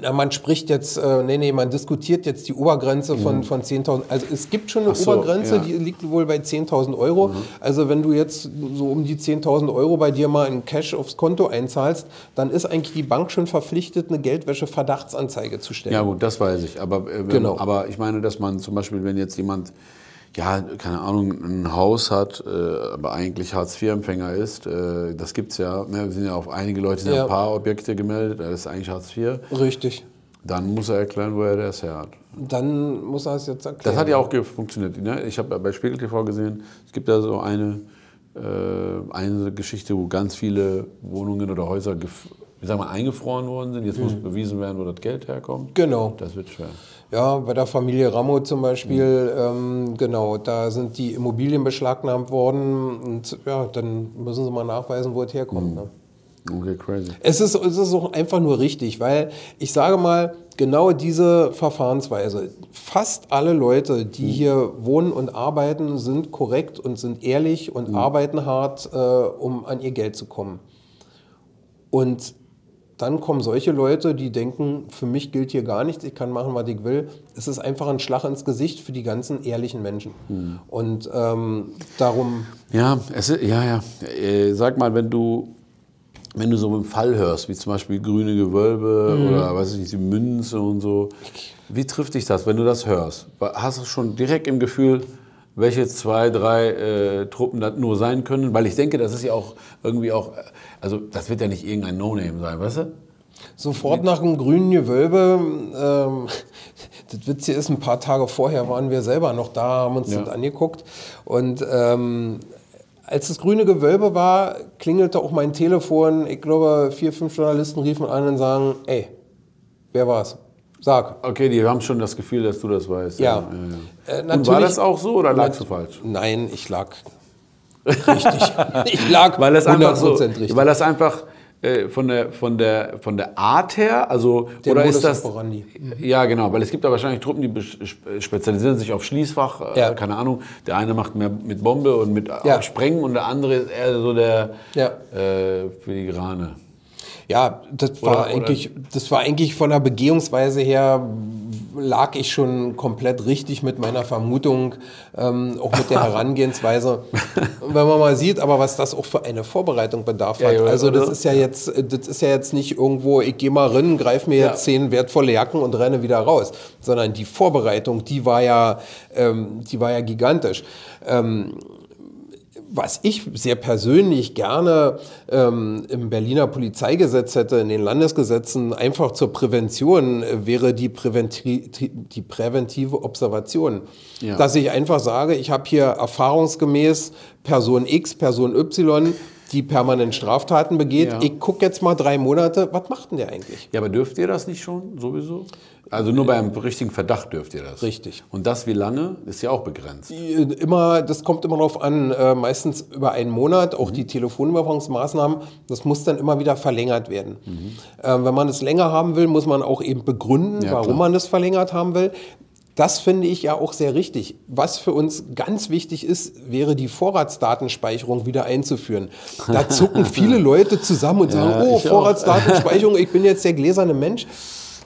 Na, man spricht jetzt, äh, nee, nee, man diskutiert jetzt die Obergrenze von, mhm. von 10.000. Also es gibt schon eine so, Obergrenze, ja. die liegt wohl bei 10.000 Euro. Mhm. Also wenn du jetzt so um die 10.000 Euro bei dir mal in Cash aufs Konto einzahlst, dann ist eigentlich die Bank schon verpflichtet, eine Geldwäsche-Verdachtsanzeige zu stellen. Ja gut, das weiß ich. Aber, äh, genau. aber ich meine, dass man zum Beispiel, wenn jetzt jemand ja, keine Ahnung, ein Haus hat, äh, aber eigentlich Hartz-IV-Empfänger ist. Äh, das es ja. Ne? Wir sind ja auf einige Leute, sind ja. ein paar Objekte gemeldet, das ist eigentlich Hartz IV. Richtig. Dann muss er erklären, wo er das her hat. Dann muss er es jetzt erklären. Das hat ja auch funktioniert. Ne? Ich habe bei Spiegel TV gesehen, es gibt da so eine, äh, eine Geschichte, wo ganz viele Wohnungen oder Häuser wie sagen wir, eingefroren worden sind. Jetzt mhm. muss bewiesen werden, wo das Geld herkommt. Genau. Das wird schwer. Ja, bei der Familie Ramo zum Beispiel, mhm. ähm, genau, da sind die Immobilien beschlagnahmt worden und ja, dann müssen sie mal nachweisen, wo es herkommt. Mhm. Ne? Okay, crazy. Es ist, es ist auch einfach nur richtig, weil ich sage mal, genau diese Verfahrensweise, fast alle Leute, die mhm. hier wohnen und arbeiten, sind korrekt und sind ehrlich und mhm. arbeiten hart, äh, um an ihr Geld zu kommen. Und dann kommen solche Leute, die denken, für mich gilt hier gar nichts, ich kann machen, was ich will. Es ist einfach ein Schlag ins Gesicht für die ganzen ehrlichen Menschen. Mhm. Und ähm, darum. Ja, es ist, ja, ja. Äh, sag mal, wenn du, wenn du so einen Fall hörst, wie zum Beispiel grüne Gewölbe mhm. oder weiß ich nicht, die Münze und so, wie trifft dich das, wenn du das hörst? Hast du schon direkt im Gefühl, welche zwei, drei äh, Truppen das nur sein können? Weil ich denke, das ist ja auch irgendwie auch, also das wird ja nicht irgendein No-Name sein, weißt du? Sofort nach dem grünen Gewölbe, ähm, [LAUGHS] das Witzige ist, ein paar Tage vorher waren wir selber noch da, haben uns ja. das angeguckt und ähm, als das grüne Gewölbe war, klingelte auch mein Telefon. Ich glaube, vier, fünf Journalisten riefen an und sagen, ey, wer war's? Sag. Okay, die haben schon das Gefühl, dass du das weißt. Ja. ja, ja. Äh, Und war das auch so oder lagst du falsch? Nein, ich lag richtig. ich lag weil das einfach so, richtig. Weil das einfach äh, von, der, von, der, von der Art her, also der oder ist das ja genau, weil es gibt da wahrscheinlich Truppen, die spezialisieren sich auf Schließfach, äh, ja. keine Ahnung. Der eine macht mehr mit Bombe und mit ja. Sprengen und der andere ist eher so der ja. äh, filigrane. Ja, das war, oder, eigentlich, das war eigentlich von der Begehungsweise her, lag ich schon komplett richtig mit meiner Vermutung, ähm, auch mit der [LAUGHS] Herangehensweise. Wenn man mal sieht, aber was das auch für eine Vorbereitung bedarf hat. Ja, also das ist ja jetzt, das ist ja jetzt nicht irgendwo, ich gehe mal rein, greife mir jetzt zehn wertvolle Jacken und renne wieder raus, sondern die Vorbereitung, die war ja, ähm, die war ja gigantisch. Ähm, was ich sehr persönlich gerne ähm, im Berliner Polizeigesetz hätte, in den Landesgesetzen, einfach zur Prävention, äh, wäre die, Präventi die präventive Observation. Ja. Dass ich einfach sage, ich habe hier erfahrungsgemäß Person X, Person Y, die permanent Straftaten begeht. Ja. Ich gucke jetzt mal drei Monate, was macht denn der eigentlich? Ja, aber dürft ihr das nicht schon sowieso? Also nur beim richtigen Verdacht dürft ihr das. Richtig. Und das wie lange ist ja auch begrenzt. Immer, das kommt immer darauf an, äh, meistens über einen Monat, auch mhm. die Telefonüberwachungsmaßnahmen, das muss dann immer wieder verlängert werden. Mhm. Äh, wenn man es länger haben will, muss man auch eben begründen, ja, warum klar. man es verlängert haben will. Das finde ich ja auch sehr richtig. Was für uns ganz wichtig ist, wäre die Vorratsdatenspeicherung wieder einzuführen. Da zucken [LAUGHS] viele Leute zusammen und sagen, ja, oh, Vorratsdatenspeicherung, ich bin jetzt der gläserne Mensch.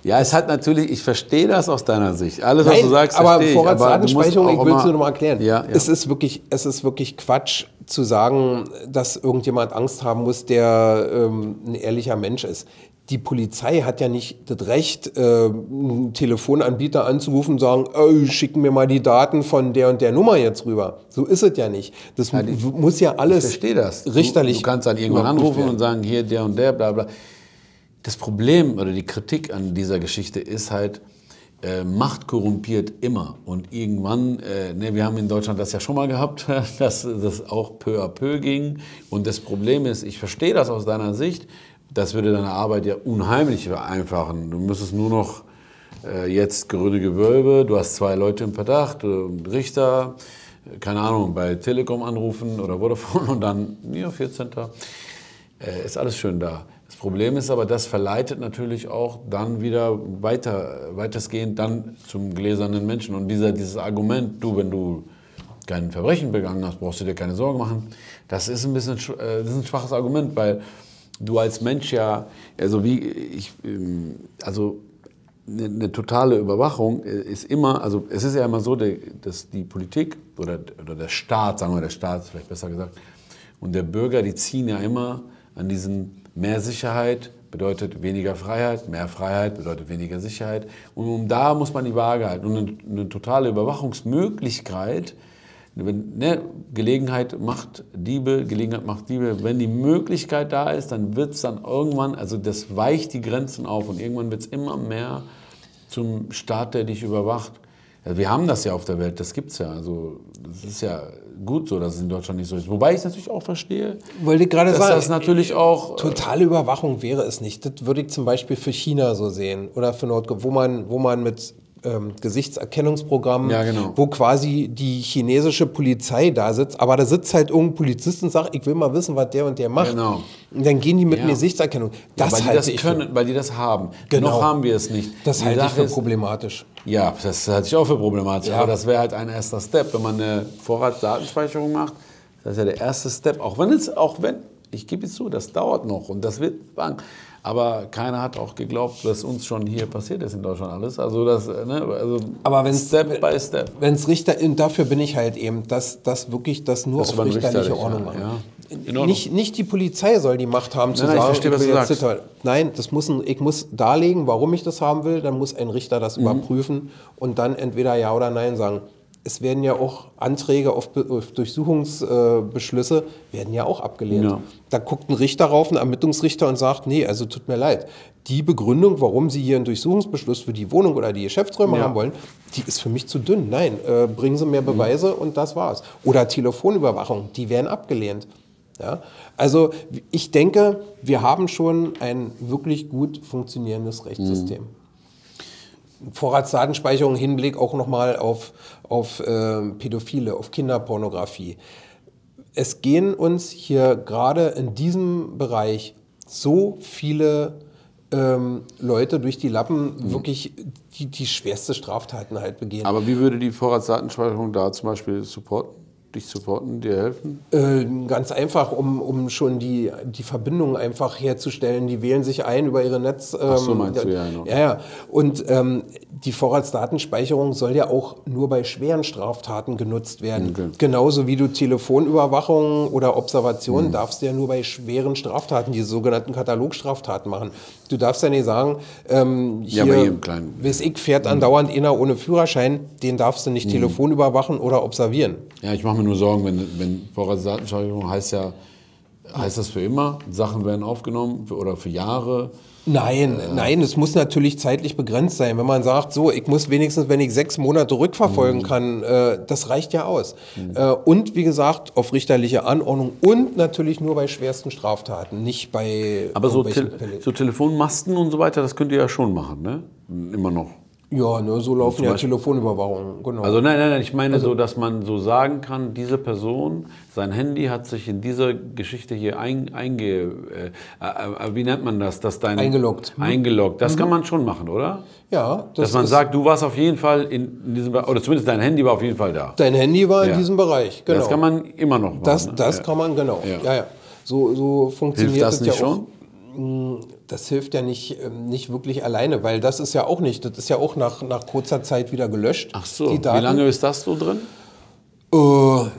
Ja, es hat natürlich, ich verstehe das aus deiner Sicht. Alles, was Nein, du sagst, aber Vorratsdatenspeicherung, ich will es nur noch mal erklären. Ja, ja. Es, ist wirklich, es ist wirklich Quatsch zu sagen, dass irgendjemand Angst haben muss, der ähm, ein ehrlicher Mensch ist. Die Polizei hat ja nicht das Recht, äh, einen Telefonanbieter anzurufen und sagen, oh, schicken mir mal die Daten von der und der Nummer jetzt rüber. So ist es ja nicht. Das ja, muss ja alles ich verstehe das. richterlich. Du, du kannst dann irgendwann anrufen und sagen, hier der und der, bla bla. Das Problem oder die Kritik an dieser Geschichte ist halt, äh, Macht korrumpiert immer. Und irgendwann, äh, ne, wir haben in Deutschland das ja schon mal gehabt, [LAUGHS] dass das auch peu à peu ging. Und das Problem ist, ich verstehe das aus deiner Sicht, das würde deine Arbeit ja unheimlich vereinfachen. Du müsstest nur noch äh, jetzt grüne Gewölbe, du hast zwei Leute im Verdacht, äh, Richter, äh, keine Ahnung, bei Telekom anrufen oder Vodafone und dann, ja, 14. Äh, ist alles schön da. Problem ist aber, das verleitet natürlich auch dann wieder weiter, weitestgehend dann zum gläsernen Menschen. Und dieser, dieses Argument, du, wenn du kein Verbrechen begangen hast, brauchst du dir keine Sorgen machen, das ist ein bisschen äh, das ist ein schwaches Argument, weil du als Mensch ja, also wie ich, ähm, also eine, eine, totale Überwachung ist immer, also es ist ja immer so, dass die Politik oder, oder der Staat, sagen wir der Staat, vielleicht besser gesagt, und der Bürger, die ziehen ja immer an diesen Mehr Sicherheit bedeutet weniger Freiheit, mehr Freiheit bedeutet weniger Sicherheit. Und um da muss man die Waage halten. Und eine, eine totale Überwachungsmöglichkeit, wenn, ne, Gelegenheit macht Diebe, Gelegenheit macht Diebe. Wenn die Möglichkeit da ist, dann wird es dann irgendwann, also das weicht die Grenzen auf und irgendwann wird es immer mehr zum Staat, der dich überwacht. Also wir haben das ja auf der Welt, das gibt es ja. Also das ist ja gut so, dass es in Deutschland nicht so ist. Wobei ich es natürlich auch verstehe. Wollte ich gerade sagen. das natürlich auch. Äh, totale Überwachung wäre es nicht. Das würde ich zum Beispiel für China so sehen oder für Nordkorea, wo man, wo man mit ähm, Gesichtserkennungsprogramm, ja, genau. wo quasi die chinesische Polizei da sitzt, aber da sitzt halt irgendein Polizist und sagt, ich will mal wissen, was der und der macht. Genau. Und dann gehen die mit ja. Gesichtserkennung. Das ja, weil, die das können, weil die das haben. Genau. Noch haben wir es nicht. Das halte ich für ist, problematisch. Ja, das halte ich auch für problematisch. Ja. Aber das wäre halt ein erster Step, wenn man eine Vorratsdatenspeicherung macht. Das ist ja der erste Step. Auch wenn es, auch wenn, ich gebe es zu, das dauert noch und das wird bang. Aber keiner hat auch geglaubt, was uns schon hier passiert ist in Deutschland alles. Also das, ne, also Aber wenn Step by Step. Wenn es Richter, dafür bin ich halt eben, dass das wirklich das nur das auf richterliche Ordnung machen. Ja. Nicht, nicht die Polizei soll die Macht haben zu nein, sagen, ich verstehe, was du sagst. Nein, das muss ein, ich muss darlegen, warum ich das haben will. Dann muss ein Richter das mhm. überprüfen und dann entweder ja oder nein sagen es werden ja auch Anträge auf, Durchsuchungsbeschlüsse äh, werden ja auch abgelehnt. Ja. Da guckt ein Richter rauf, ein Ermittlungsrichter und sagt, nee, also tut mir leid. Die Begründung, warum Sie hier einen Durchsuchungsbeschluss für die Wohnung oder die Geschäftsräume ja. haben wollen, die ist für mich zu dünn. Nein, äh, bringen Sie mehr. Beweise mhm. und das war's. Oder Telefonüberwachung, die werden abgelehnt. Ja? Also ich denke, wir haben schon ein wirklich gut funktionierendes Rechtssystem. Mhm. Vorratsdatenspeicherung Hinblick auch nochmal auf, auf äh, Pädophile, auf Kinderpornografie. Es gehen uns hier gerade in diesem Bereich so viele ähm, Leute durch die Lappen mhm. wirklich die, die schwerste Straftaten halt begehen. Aber wie würde die Vorratsdatenspeicherung da zum Beispiel supporten? Dich supporten, dir helfen? Äh, ganz einfach, um, um schon die, die Verbindung einfach herzustellen. Die wählen sich ein über ihre Netz. Ähm, Ach so ähm, meinst du, ja. Genau. Ja, ja. Und ähm, die Vorratsdatenspeicherung soll ja auch nur bei schweren Straftaten genutzt werden. Okay. Genauso wie du Telefonüberwachung oder Observation mhm. darfst du ja nur bei schweren Straftaten, die sogenannten Katalogstraftaten machen. Du darfst ja nicht sagen, ähm, hier, ja, kleinen. Weiß ich, fährt mhm. andauernd einer ohne Führerschein, den darfst du nicht mhm. Telefonüberwachen oder observieren. Ja, ich mache mir nur Sorgen, wenn, wenn Vorratsdatenspeicherung heißt ja, Heißt das für immer? Sachen werden aufgenommen oder für Jahre? Nein, äh, nein, es muss natürlich zeitlich begrenzt sein. Wenn man sagt, so, ich muss wenigstens, wenn ich sechs Monate rückverfolgen mhm. kann, äh, das reicht ja aus. Mhm. Äh, und wie gesagt, auf richterliche Anordnung und natürlich nur bei schwersten Straftaten, nicht bei. Aber so, te so Telefonmasten und so weiter, das könnt ihr ja schon machen, ne? Immer noch. Ja, ne, so laufen ja Telefonüberwachungen. Genau. Also nein, nein, nein, ich meine also, so, dass man so sagen kann, diese Person, sein Handy hat sich in dieser Geschichte hier ein, einge, äh, äh, wie nennt man das, dass dein eingeloggt, hm? eingeloggt. Das mhm. kann man schon machen, oder? Ja. Das dass man sagt, du warst auf jeden Fall in, in diesem Bereich, oder zumindest dein Handy war auf jeden Fall da. Dein Handy war ja. in diesem Bereich, genau. Das kann man immer noch machen. Das, das ne? kann man genau. Ja, ja. ja. So, so funktioniert Hilft das, das nicht ja. Schon? Hm, das hilft ja nicht, ähm, nicht wirklich alleine, weil das ist ja auch nicht, das ist ja auch nach, nach kurzer Zeit wieder gelöscht. Ach so, wie lange ist das so drin? Äh,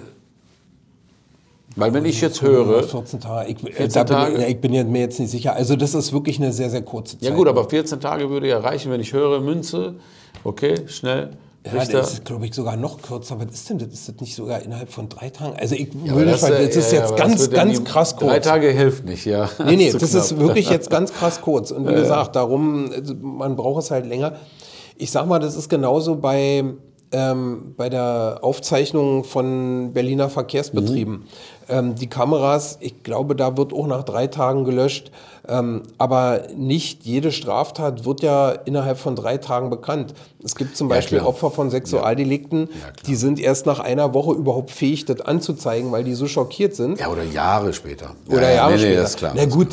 weil wenn ich jetzt höre... 14 Tage, ich, 14 Tage? Bin, ich bin mir jetzt nicht sicher. Also das ist wirklich eine sehr, sehr kurze Zeit. Ja gut, aber 14 Tage würde ja reichen, wenn ich höre, Münze, okay, schnell, ja, das ist, glaube ich, sogar noch kürzer. Was ist denn das? Ist das nicht sogar innerhalb von drei Tagen? Also ich ja, will das, das ist ja, jetzt ganz, ganz krass kurz. Drei Tage hilft nicht, ja. [LAUGHS] [LAUGHS] Nee, nee, das knapp. ist wirklich jetzt ganz krass kurz. Und wie ja, gesagt, darum, also man braucht es halt länger. Ich sag mal, das ist genauso bei, ähm, bei der Aufzeichnung von Berliner Verkehrsbetrieben. Mhm. Ähm, die Kameras, ich glaube, da wird auch nach drei Tagen gelöscht. Ähm, aber nicht jede Straftat wird ja innerhalb von drei Tagen bekannt. Es gibt zum Beispiel klar. Opfer von Sexualdelikten, ja. die sind erst nach einer Woche überhaupt fähig, das anzuzeigen, weil die so schockiert sind. Ja, oder Jahre später. Oder Jahre nee, später. Nee, das ist klar. Na gut,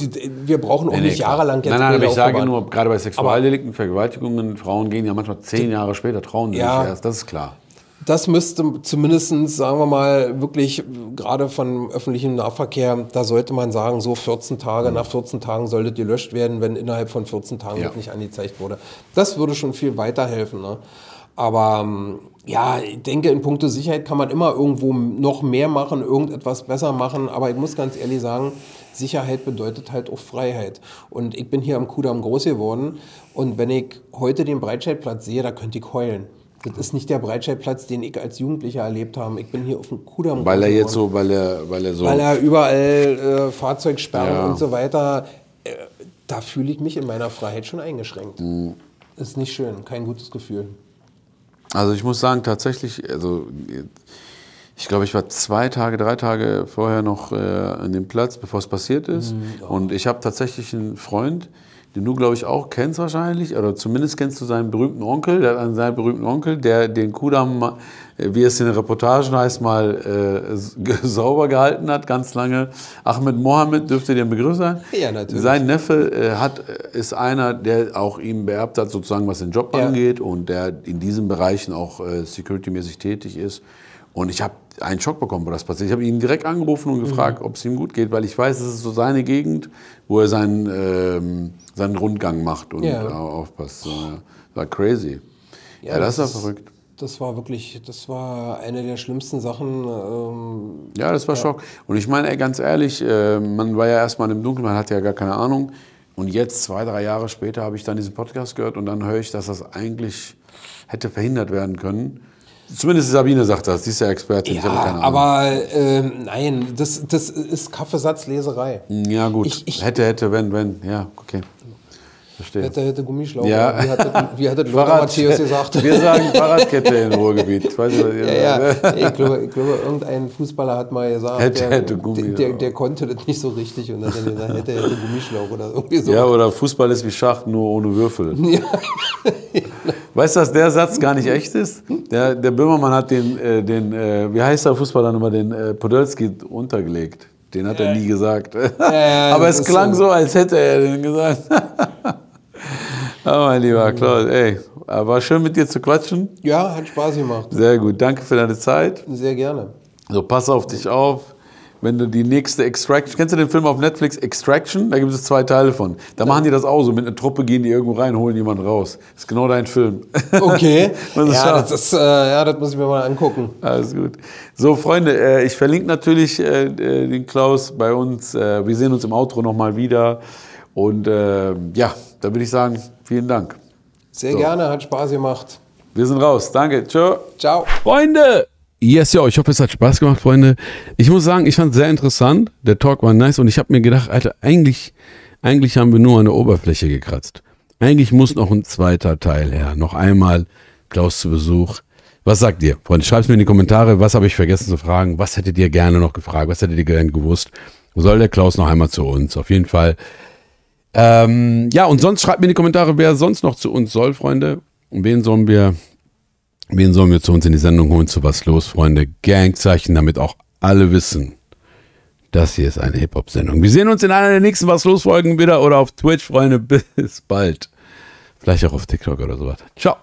wir brauchen auch nee, nicht jahrelang jetzt Nein, nein, aber ich sage nur, gerade bei Sexualdelikten, Vergewaltigungen, Frauen gehen ja manchmal zehn Jahre später, trauen sich ja, erst, das ist klar das müsste zumindest, sagen wir mal, wirklich gerade von öffentlichem Nahverkehr, da sollte man sagen, so 14 Tage, mhm. nach 14 Tagen sollte gelöscht werden, wenn innerhalb von 14 Tagen ja. nicht angezeigt wurde. Das würde schon viel weiterhelfen. Ne? Aber ähm, ja, ich denke, in puncto Sicherheit kann man immer irgendwo noch mehr machen, irgendetwas besser machen. Aber ich muss ganz ehrlich sagen, Sicherheit bedeutet halt auch Freiheit. Und ich bin hier am Kudamm groß geworden. Und wenn ich heute den Breitscheidplatz sehe, da könnte ich heulen. Das ist nicht der Breitscheidplatz, den ich als Jugendlicher erlebt habe. Ich bin hier auf dem Kudamm. Weil er jetzt so, weil er, weil er so. Weil er überall äh, Fahrzeugsperren ja. und so weiter. Äh, da fühle ich mich in meiner Freiheit schon eingeschränkt. Mhm. Ist nicht schön, kein gutes Gefühl. Also ich muss sagen, tatsächlich, also ich glaube, ich war zwei Tage, drei Tage vorher noch äh, an dem Platz, bevor es passiert ist. Mhm, ja. Und ich habe tatsächlich einen Freund, den du, glaube ich, auch kennst wahrscheinlich, oder zumindest kennst du seinen berühmten Onkel, der hat einen sehr berühmten Onkel, der den Kudamm, äh, wie es in den Reportagen heißt, mal äh, [LAUGHS] sauber gehalten hat, ganz lange. Ahmed Mohammed dürfte dir ein Begriff sein. Ja, natürlich. Sein Neffe äh, hat, äh, ist einer, der auch ihm beerbt hat, sozusagen was den Job ja. angeht und der in diesen Bereichen auch äh, security-mäßig tätig ist. Und ich habe einen Schock bekommen, wo das passiert. Ich habe ihn direkt angerufen und gefragt, mhm. ob es ihm gut geht, weil ich weiß, es ist so seine Gegend, wo er seinen, ähm, seinen Rundgang macht und ja. aufpasst. Ja. War crazy. Ja, ja das, das war verrückt. Das war wirklich, das war eine der schlimmsten Sachen. Ähm, ja, das war ja. Schock. Und ich meine, ey, ganz ehrlich, äh, man war ja erstmal im Dunkeln, man hatte ja gar keine Ahnung. Und jetzt, zwei, drei Jahre später, habe ich dann diesen Podcast gehört und dann höre ich, dass das eigentlich hätte verhindert werden können. Zumindest Sabine sagt das, die ist ja Expertin. Ja, aber äh, nein, das, das ist Kaffeesatzleserei. Ja gut, ich, ich, hätte, hätte, wenn, wenn, ja, okay. Verstehe. Hätte, hätte Gummischlauch. Ja. Wie hat, wie hat Lothar Matthäus gesagt? [LAUGHS] Wir sagen Fahrradkette im Ruhrgebiet. Weißt du, ja, ja. Ich, glaube, ich glaube, irgendein Fußballer hat mal gesagt, hätte, der, hätte Gummi, der, der, konnte das nicht so richtig und dann hat er gesagt, hätte, hätte Gummischlauch oder irgendwie so. Ja, oder Fußball ist wie Schach, nur ohne Würfel. [LAUGHS] Ja. Weißt du, dass der Satz gar nicht echt ist? Der, der Böhmermann hat den, äh, den äh, wie heißt der Fußballer nochmal, den äh, Podolski untergelegt. Den hat er nie gesagt. [LAUGHS] Aber es klang so, als hätte er den gesagt. [LAUGHS] Oh, mein lieber Klaus, ey, war schön mit dir zu quatschen. Ja, hat Spaß gemacht. Sehr gut, danke für deine Zeit. Sehr gerne. So, pass auf dich auf. Wenn du die nächste Extraction, kennst du den Film auf Netflix Extraction? Da gibt es zwei Teile von. Da ja. machen die das auch so. Mit einer Truppe gehen die irgendwo rein, holen jemanden raus. Das ist genau dein Film. Okay. [LAUGHS] ja, das ist, äh, ja, das muss ich mir mal angucken. Alles gut. So, Freunde, äh, ich verlinke natürlich äh, äh den Klaus bei uns. Äh, wir sehen uns im Outro nochmal wieder. Und äh, ja, da würde ich sagen, vielen Dank. Sehr so. gerne, hat Spaß gemacht. Wir sind raus. Danke. Ciao. Ciao. Freunde! Yes, ja, ich hoffe, es hat Spaß gemacht, Freunde. Ich muss sagen, ich fand es sehr interessant. Der Talk war nice und ich habe mir gedacht, Alter, eigentlich, eigentlich haben wir nur an der Oberfläche gekratzt. Eigentlich muss noch ein zweiter Teil her. Noch einmal Klaus zu Besuch. Was sagt ihr, Freunde? Schreibt es mir in die Kommentare. Was habe ich vergessen zu fragen? Was hättet ihr gerne noch gefragt? Was hättet ihr gerne gewusst? Soll der Klaus noch einmal zu uns? Auf jeden Fall. Ähm, ja, und sonst schreibt mir in die Kommentare, wer sonst noch zu uns soll, Freunde. Und wen sollen wir, wen sollen wir zu uns in die Sendung holen? Zu was los, Freunde? Gangzeichen, damit auch alle wissen, das hier ist eine Hip-Hop-Sendung. Wir sehen uns in einer der nächsten Was los Folgen wieder oder auf Twitch, Freunde. [LAUGHS] Bis bald. Vielleicht auch auf TikTok oder sowas. Ciao.